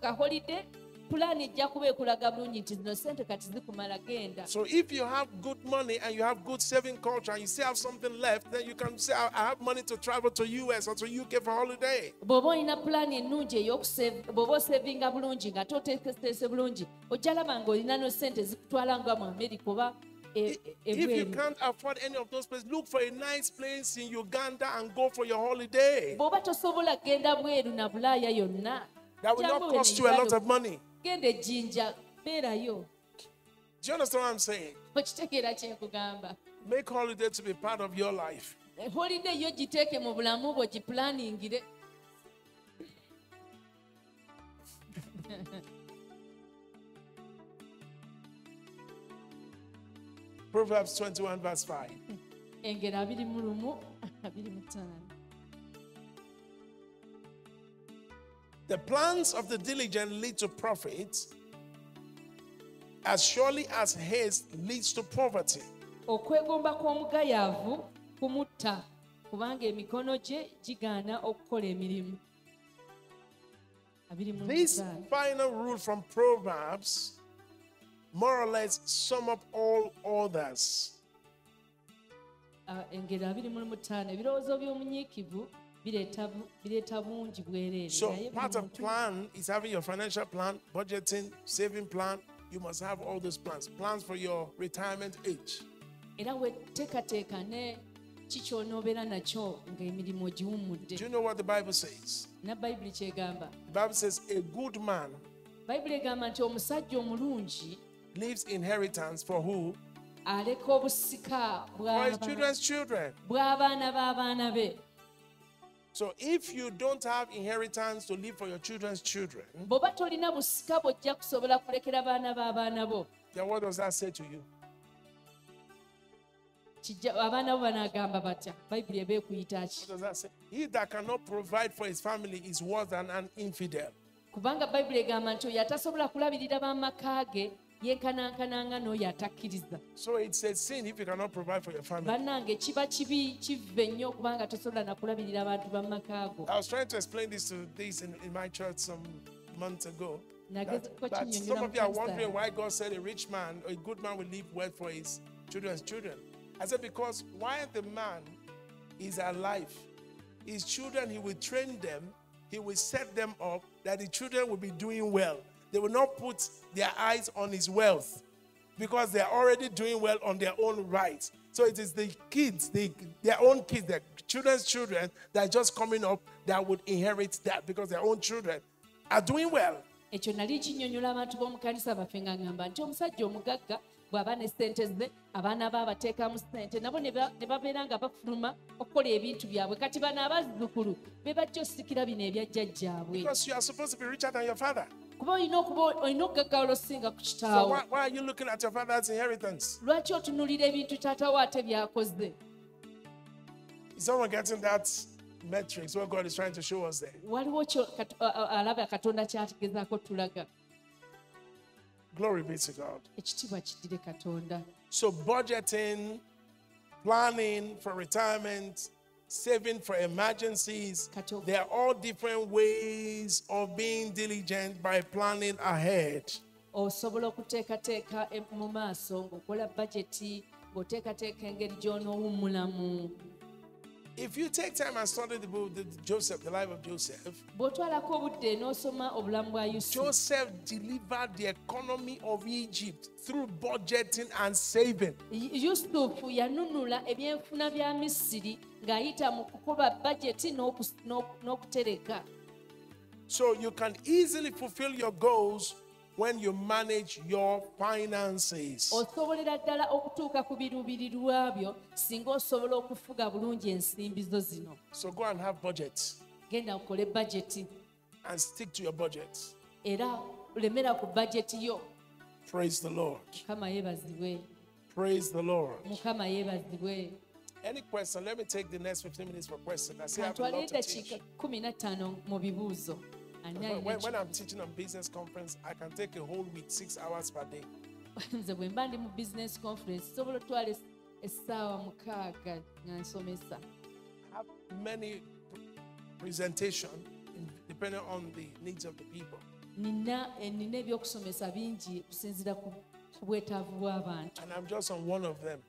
kaholide pulaani ejja kuba ekulaga bulungi nti zino sente kati zikumala genda So if you have good money and you have good saving culture and you still have something left, then you can say, I have money to travel to US or to UK for holiday. bw'oba olina pulaani ennungi ey'okusave bw'oba osevinga bulungi nga toteeketeese bulungi ojja laba ng'olina no sente zikutwala nga mu amerika oba If you can't afford any of those places, look for a nice place in Uganda and go for your holiday. bw'oba tosobola kgenda bweru na bulaaya yonna That will not cost you a lot of money. Genda ejjinja beerayo Do you understand what I'm saying? Make holiday to be part of your life. holide yo giteeke mu bulamu bwo gipulaaningire Proverbs 21, verse 5. The plans of the diligent lead to profit, as surely as haste leads to poverty. okwegomba kw'omugayaavu kumutta kubanga emikono gye gigaana okukola emirimu This final rule from Proverbs more or less sum up all others. Engero abiri mu lumu ttaano ebirowoozo by'omunyiikivu bireeta bu- bireeta bungi bwereere So part of plan is having your financial plan, budgeting, saving plan. You must have all those plans. Plans for your retirement age. era weteekateeka ne kikyonoobeera nakyo ng'emirimu ogiwummudde Do you know what the Bible says? na bayibuli kyegamba The Bible says a good man bayibuli egamba nti omusajja omulungi leaves inheritance for who? For his children's children. So if you don't have inheritance to leave for your children's children, then what does that say to you? He that cannot provide for his family is worse than an infidel yenkanankananga n'oyo atakkiriza So it's a sin if you cannot provide for your family. bannange kiba kibi kive nnyo kubanga tosobola nakulabirira bantu b'amaka go I was trying to explain this to this in, in my church some months ago. That, that some of you are wondering why God said a rich man or a good man will leave wealth for his children's children. I said, because while the man is alive, his children, he will train them, he will set them up that the children will be doing well. They will not put their eyes on his wealth because they are already doing well on their own right. So it is the kids, the, their own kids, their children's children that are just coming up that would inherit that because their own children are doing well. ekyo nali kinnyonnyola abantu b'omu kanisa baffe nga ŋŋamba nti omusajja omugagga bw'aba ne sente ze abaana be abateekamu sente nabo ne ne babeera nga bafuluma okukola ebintu byabwe kati bano abazzukulu be bajja osikira bino ebya jjajjaabwe kuba olina okugaggawala okusinga ku kitaawo lwaki otunuulira ebintu taatawo ate by'akoze? Is someone getting that metrics what God is trying to show us there? Glory be to God. So, budgeting, planning for retirement, saving for emergencies, There are all different ways of being diligent by planning ahead. osobola okuteekateeka mu maaso ng'okola bajeti ng'oteekateeka engeri gy'onoowummulamu If you take time and study the book, the, Joseph, the life of Joseph, bw'otwalako obudde n'osoma obulamu bwa yusufu Joseph delivered the economy of Egypt through budgeting and saving. yusufu yanunula ebyenfuna bya misiri ng'ayita mu kukuba bajeti n'okutereka So you can easily fulfill your goals when you manage your finances. osobolera ddala okutuuka ku biruubirirwa byo singa osobola okufuga bulungi ensimbi zo zino So go and have budgets genda okole bajeti and stick to your budget. era lemera ku bajeti yo Praise the Lord. mukama yeebazibwe Praise the Lord. mukama yeebazibwe Any question? Let me take the next 15 minutes for questions. I I have a lot to teach. kumi na mu bibuuzo Ani When, when, when I'm teaching on business conference, I can take a whole week, six hours per day. nze bwe mba ndi mu business conference sobola otwala essaawa mukaaga nga nsomesa I have many presentation depending on the needs of the people. nina eh, nina ebyokusomesa bingi kusinziira ku ku bwetaavu bw'abantu And I'm just on one of them.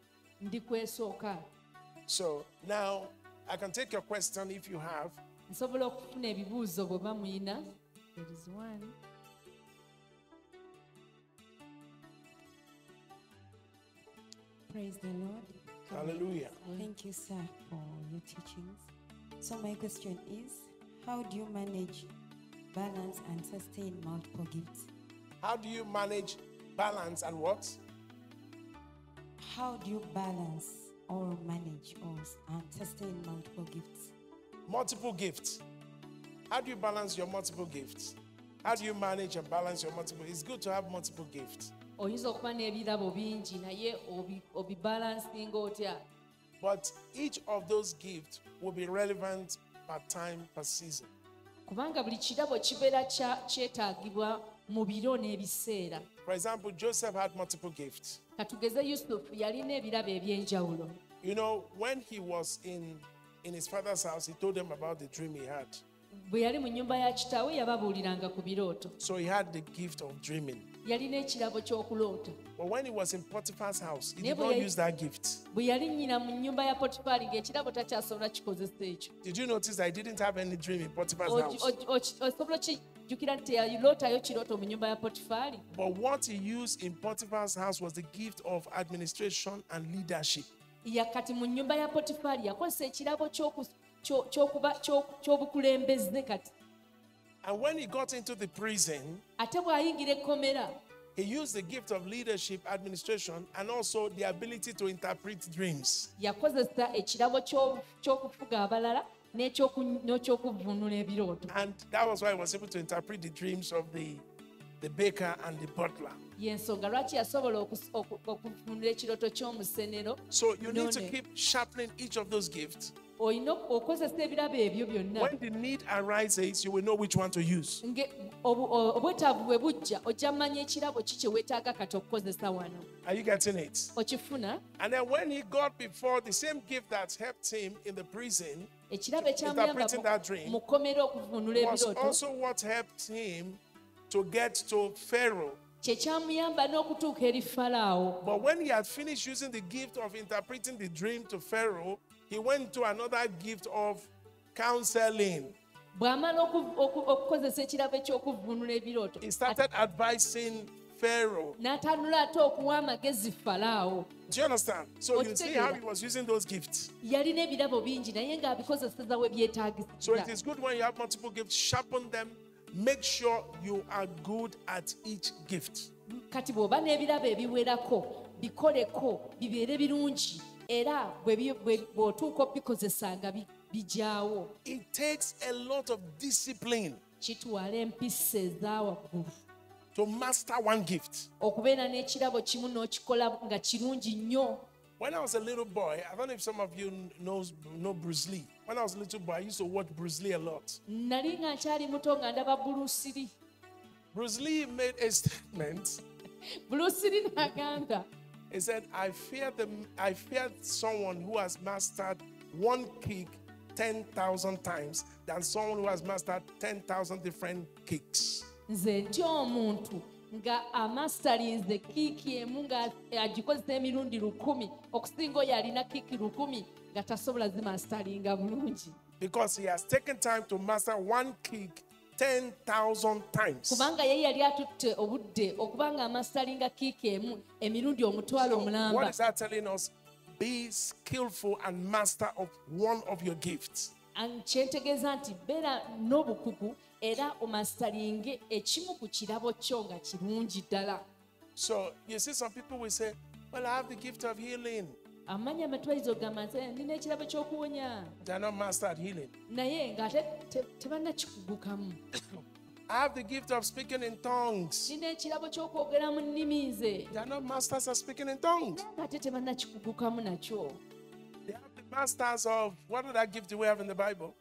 ndi kwesooka So now I can take your question if you have. Nsobola okufuna ebibuuzo bwe bamuyina There is one. Praise the Lord. Hallelujah. Thank you, sir, for your teachings. So, my question is how do you manage, balance, and sustain multiple gifts? How do you manage balance and what? How do you balance or manage or and sustain multiple gifts? Multiple gifts. How do you balance your multiple gifts? How do you manage and balance your multiple? It's good to have multiple gifts. oyinza okuba n'ebirabo bingi naye obi- obibalansinga otya But each of those gifts will be relevant per time, per season. kubanga buli kirabo kibeera kya- kyetaagibwa mu biro n'ebiseera For example, Joseph had multiple gifts. katugeze yusufu yalina ebirabo eby'enjawulo You know, when he was in in his father's house, he told them about the dream he had. bwe yali mu nnyumba ya kitaawe yababuuliranga ku birooto So he had the gift of dreaming. yalina ekirabo ky'okuloota But when he was in Potiphar's house, he did not use that gift. bwe yali nnyina mu nnyumba ya potifaali ng'ekirabo takyasobola kikozesa ekyo Did you notice that he didn't have any dream in Potiphar's house? oki- oki- osobola okijjukira nti teyalootayo kirooto mu nnyumba ya potifaali But what he used in Potiphar's house was the gift of administration and leadership. Yakati mu nnyumba ya potifaali yakozesa ekirabo ky'obukulembeze kati And when he got into the prison, he used the gift of leadership, administration, and also the ability to interpret dreams. And that was why he was able to interpret the dreams of the, the baker and the butler. yensonga lwaki yasobola okus- ekirooto ky'omusenero So you need to keep sharpening each of those gifts. olina okozesa ebirabo ebyo byonna When the need arises, you will know which one to use. Nge- obu- o- obwetaavu bwe bujja ojja mmanya ekirabo ki kye weetaaga kati okukozesa wano Are you getting it? okifuna And then when he got before the same gift that helped him in the prison Interpreting that dream mu kkomera okuvvuunula was also what helped him to get to Pharaoh. kye n'okutuuka eri falaawo But when he had finished using the gift of interpreting the dream to Pharaoh, he went to another gift of counseling. bw'amala oku- oku- okukozesa ekirabo eky'okuvvuunula ebirooto He started advising Pharaoh. n'atandula ate okuwa amagezi falaawo Do you understand? So you see how he was using those gifts. yalina ebirabo bingi naye ng'abikozeseza we So it is good when you have multiple gifts, sharpen them. Make sure you are good at each gift. kati bw'oba n'ebirabo ebiwerako bikoleko bibeere birungi era bwe bi- bwe- bw'otuuka obikozesanga bi- bijaawo It takes a lot of discipline kitwala empisa to master one gift. okubeera n'ekirabo kimu n'okikola nga kirungi nnyo When I was a little boy, I don't know if some of you knows know Bruce Lee. When I was a little boy, I used to watch Bruce Lee a lot. nali nga nkyali muto nga ndaba bulusiri Bruce Lee made a statement. bulusiri n'agamba He said, "I fear the I fear someone who has mastered one kick ten thousand times than someone who has mastered ten thousand different kicks." nze ntya omuntu nga amastarinze kiiki emu ng'agikozesa emirundi lukumi okusinga oyo alina kiiki lukumi nga tasobola zimastaringa bulungi Because he has taken time to master one kick ten thousand times. kubanga ye yali atutte obudde okuba nga amastaringa kiiki emu emirundi omutwalo So what omulamba is that telling us? Be skillful and master of one of your gifts. Kyentegeeza nti beera n'obukugu era omasitalinge ekimu ku kirabo kyo nga kirungi ddala So you see, some people will say, Well, I have the gift of healing. Amanyi amatwalizo ogamba nti "Eh, nina ekirabo ky'okuwonya naye ng'ate te- tebannakikugukamu I have the gift of speaking in tongues. ze They're not masters at speaking in tongues. They have the masters of what other gift do we have in the Bible?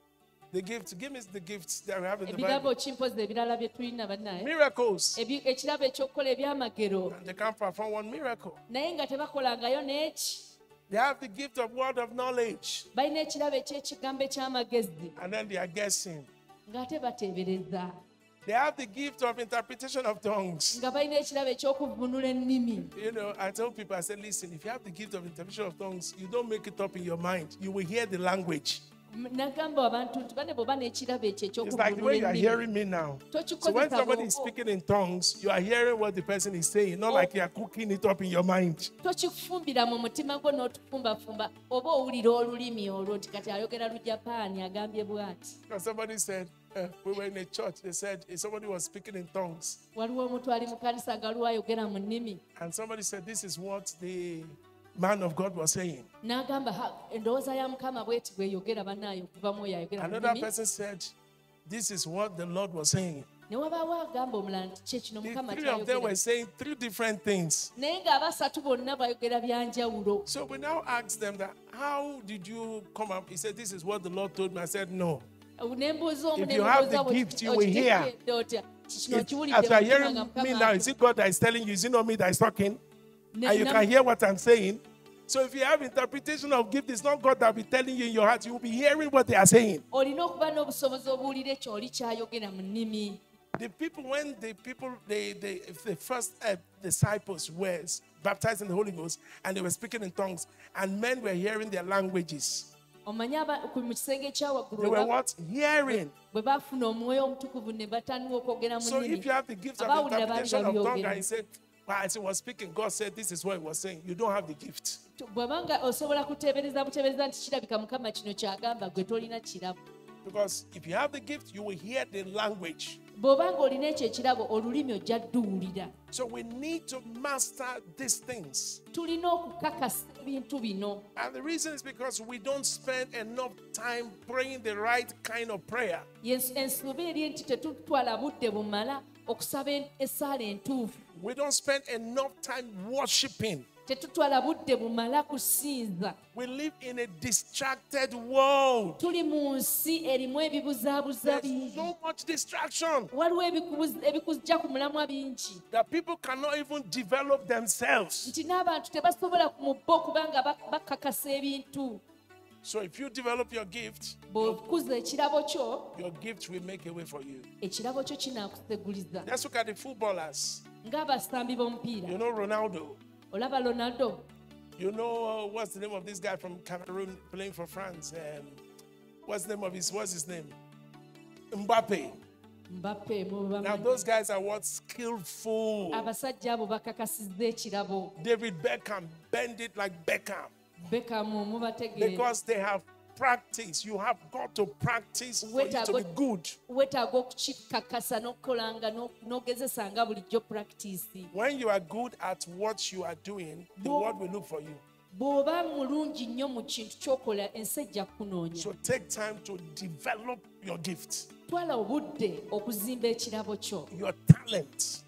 The gift. Give me the gifts that we have in the Bible. Miracles. And they can't perform one miracle. Naye nga tebakolangayo n'eki They have the gift of word of knowledge. balina ekirabo eky'ekigambo eky'amagezi And then they are guessing. ng'ate bateebereza They have the gift of interpretation of tongues. nga balina ekirabo eky'okuvunula ennimi You know, I tell people, I said, listen, if you have the gift of interpretation of tongues, you don't make it up in your mind. You will hear the language. M- nagamba abantu nti bane bw'oba n'ekirabo ekyo It's like the way you are hearing me now. So when somebody is speaking in tongues, you are hearing what the person is saying, not like you are cooking it up in your mind. tokifumbira mu mutima gwo n'otufumbafumba oba owulira olulimi olwo nti kati ayogera lujapaani agambye bw'ati Because somebody said, uh, we were in a church, they said somebody was speaking in tongues, waliwo omuntu ali mu kanisa nga lwayogera mu nnimi and somebody said, this is what the man of God was saying. n'agamba "Ha, endowooza ya mukama bweti bweyogera bannaayo okuva mu oyo ayogera mu Another person said, this is what the Lord was saying. ne wabaawo agamba omulala nti kyekino The three of them were saying three different things. naye ng'abasatu bonna bayogera byanjawulo So we now asked them that, how did you come up? He said, this is what the Lord told me. I said, no. ne mbuuza omu If you have the gift, you will hear. okitegedde otya kino If- okiwulidde as you are mu mutima hearing me now, is it God that is telling you? Is it not me that is talking? Ne- And you can hear what I'm saying. So if you have interpretation of gift, it's not God that will be telling you in your heart. You will be hearing what they are saying. olina okuba n'obusobozi obuwulira ekyo oli kyayogera mu nnimi The people, when the people, they, they, if the first uh, disciples were baptized in the Holy Ghost and they were speaking in tongues, and men were hearing their languages, omanye aba- ku- mu kisenge ekyawaggulu they were what? Hearing. bwe baafuna omwoyo omutukuvu ne batandika okwogera mu So if you have the gift of interpretation of tongue, babyogera. and he said, well, as he was speaking, God said, This is what he was saying. You don't have the gift. bw'aba nga osobola kuteebereza buteebereza nti kirabika mukama kino kyagamba gwe tolina kirabo Because if you have the gift, you will hear the language. bw'oba olina ekyo ekirabo olulimi ojja dduwulira So we need to master these things. tulina okukakasa ebintu bino And the reason is because we don't spend enough time praying the right kind of prayer. Ensobi eri nti tetutwala budde bumala okusaba en- entuufu We don't spend enough time worshiping. tetutwala budde bumala kusinza We live in a distracted world. tuli mu nsi erimu ebibuzaabuza There's bingi so much distraction waliwo ebikujja ku mulamwa bingi that people cannot even develop themselves. nti n'abantu tebasobola mu bo kubanga bakakasa ebintu So if you develop your gift, your gift will make a way for you. ekirabo kyo kinaakuseguliza Let's look at the footballers. Ng'abasambi b'omupiira You know Ronaldo. olaba ronaldo You know uh, what's the name of this guy from Cameroon playing for France? Um, what's the name of his? What's his name? Mbappe. mbappe Now those guys are what skillful. abasajja abo bakakasizza ekirabo David Beckham bend it like Beckham mubategeera because they have practice. You have got to practice for you Wait, I to be good. weetaaga okukikakasa n'okukolanga n'o- n'ogezesa nga bulijjo puractice When you are good at what you are doing, the world will look for you. bw'oba mulungi nnyo mu kintu ky'okola ensi ejja kukunoonya So take time to develop your gift, twala obudde okuzimba ekirabo kyo your talent,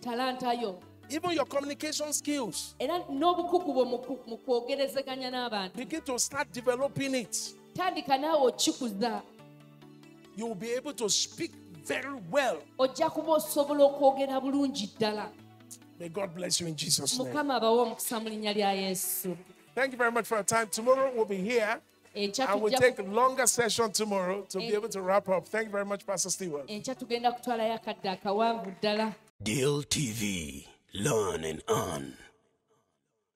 talanta yo even your communication skills. era n'obukugu bwo mu kwogerezeganya n'abantu Begin to start developing it. tandika naawe okikuza You will be able to speak very well. ojja kuba osobola okwogera bulungi ddala May God bless you in Jesus' name. mukama abawe omukisa mu linnya lya yesu Thank you very much for your time. Tomorrow we'll be here enkya and we'll take a longer session tomorrow to be able to wrap up. Thank you very much, Pastor Stewart. enkya tugenda kutwalayo akadde akawanvu ddala Deal TV. Learn and earn.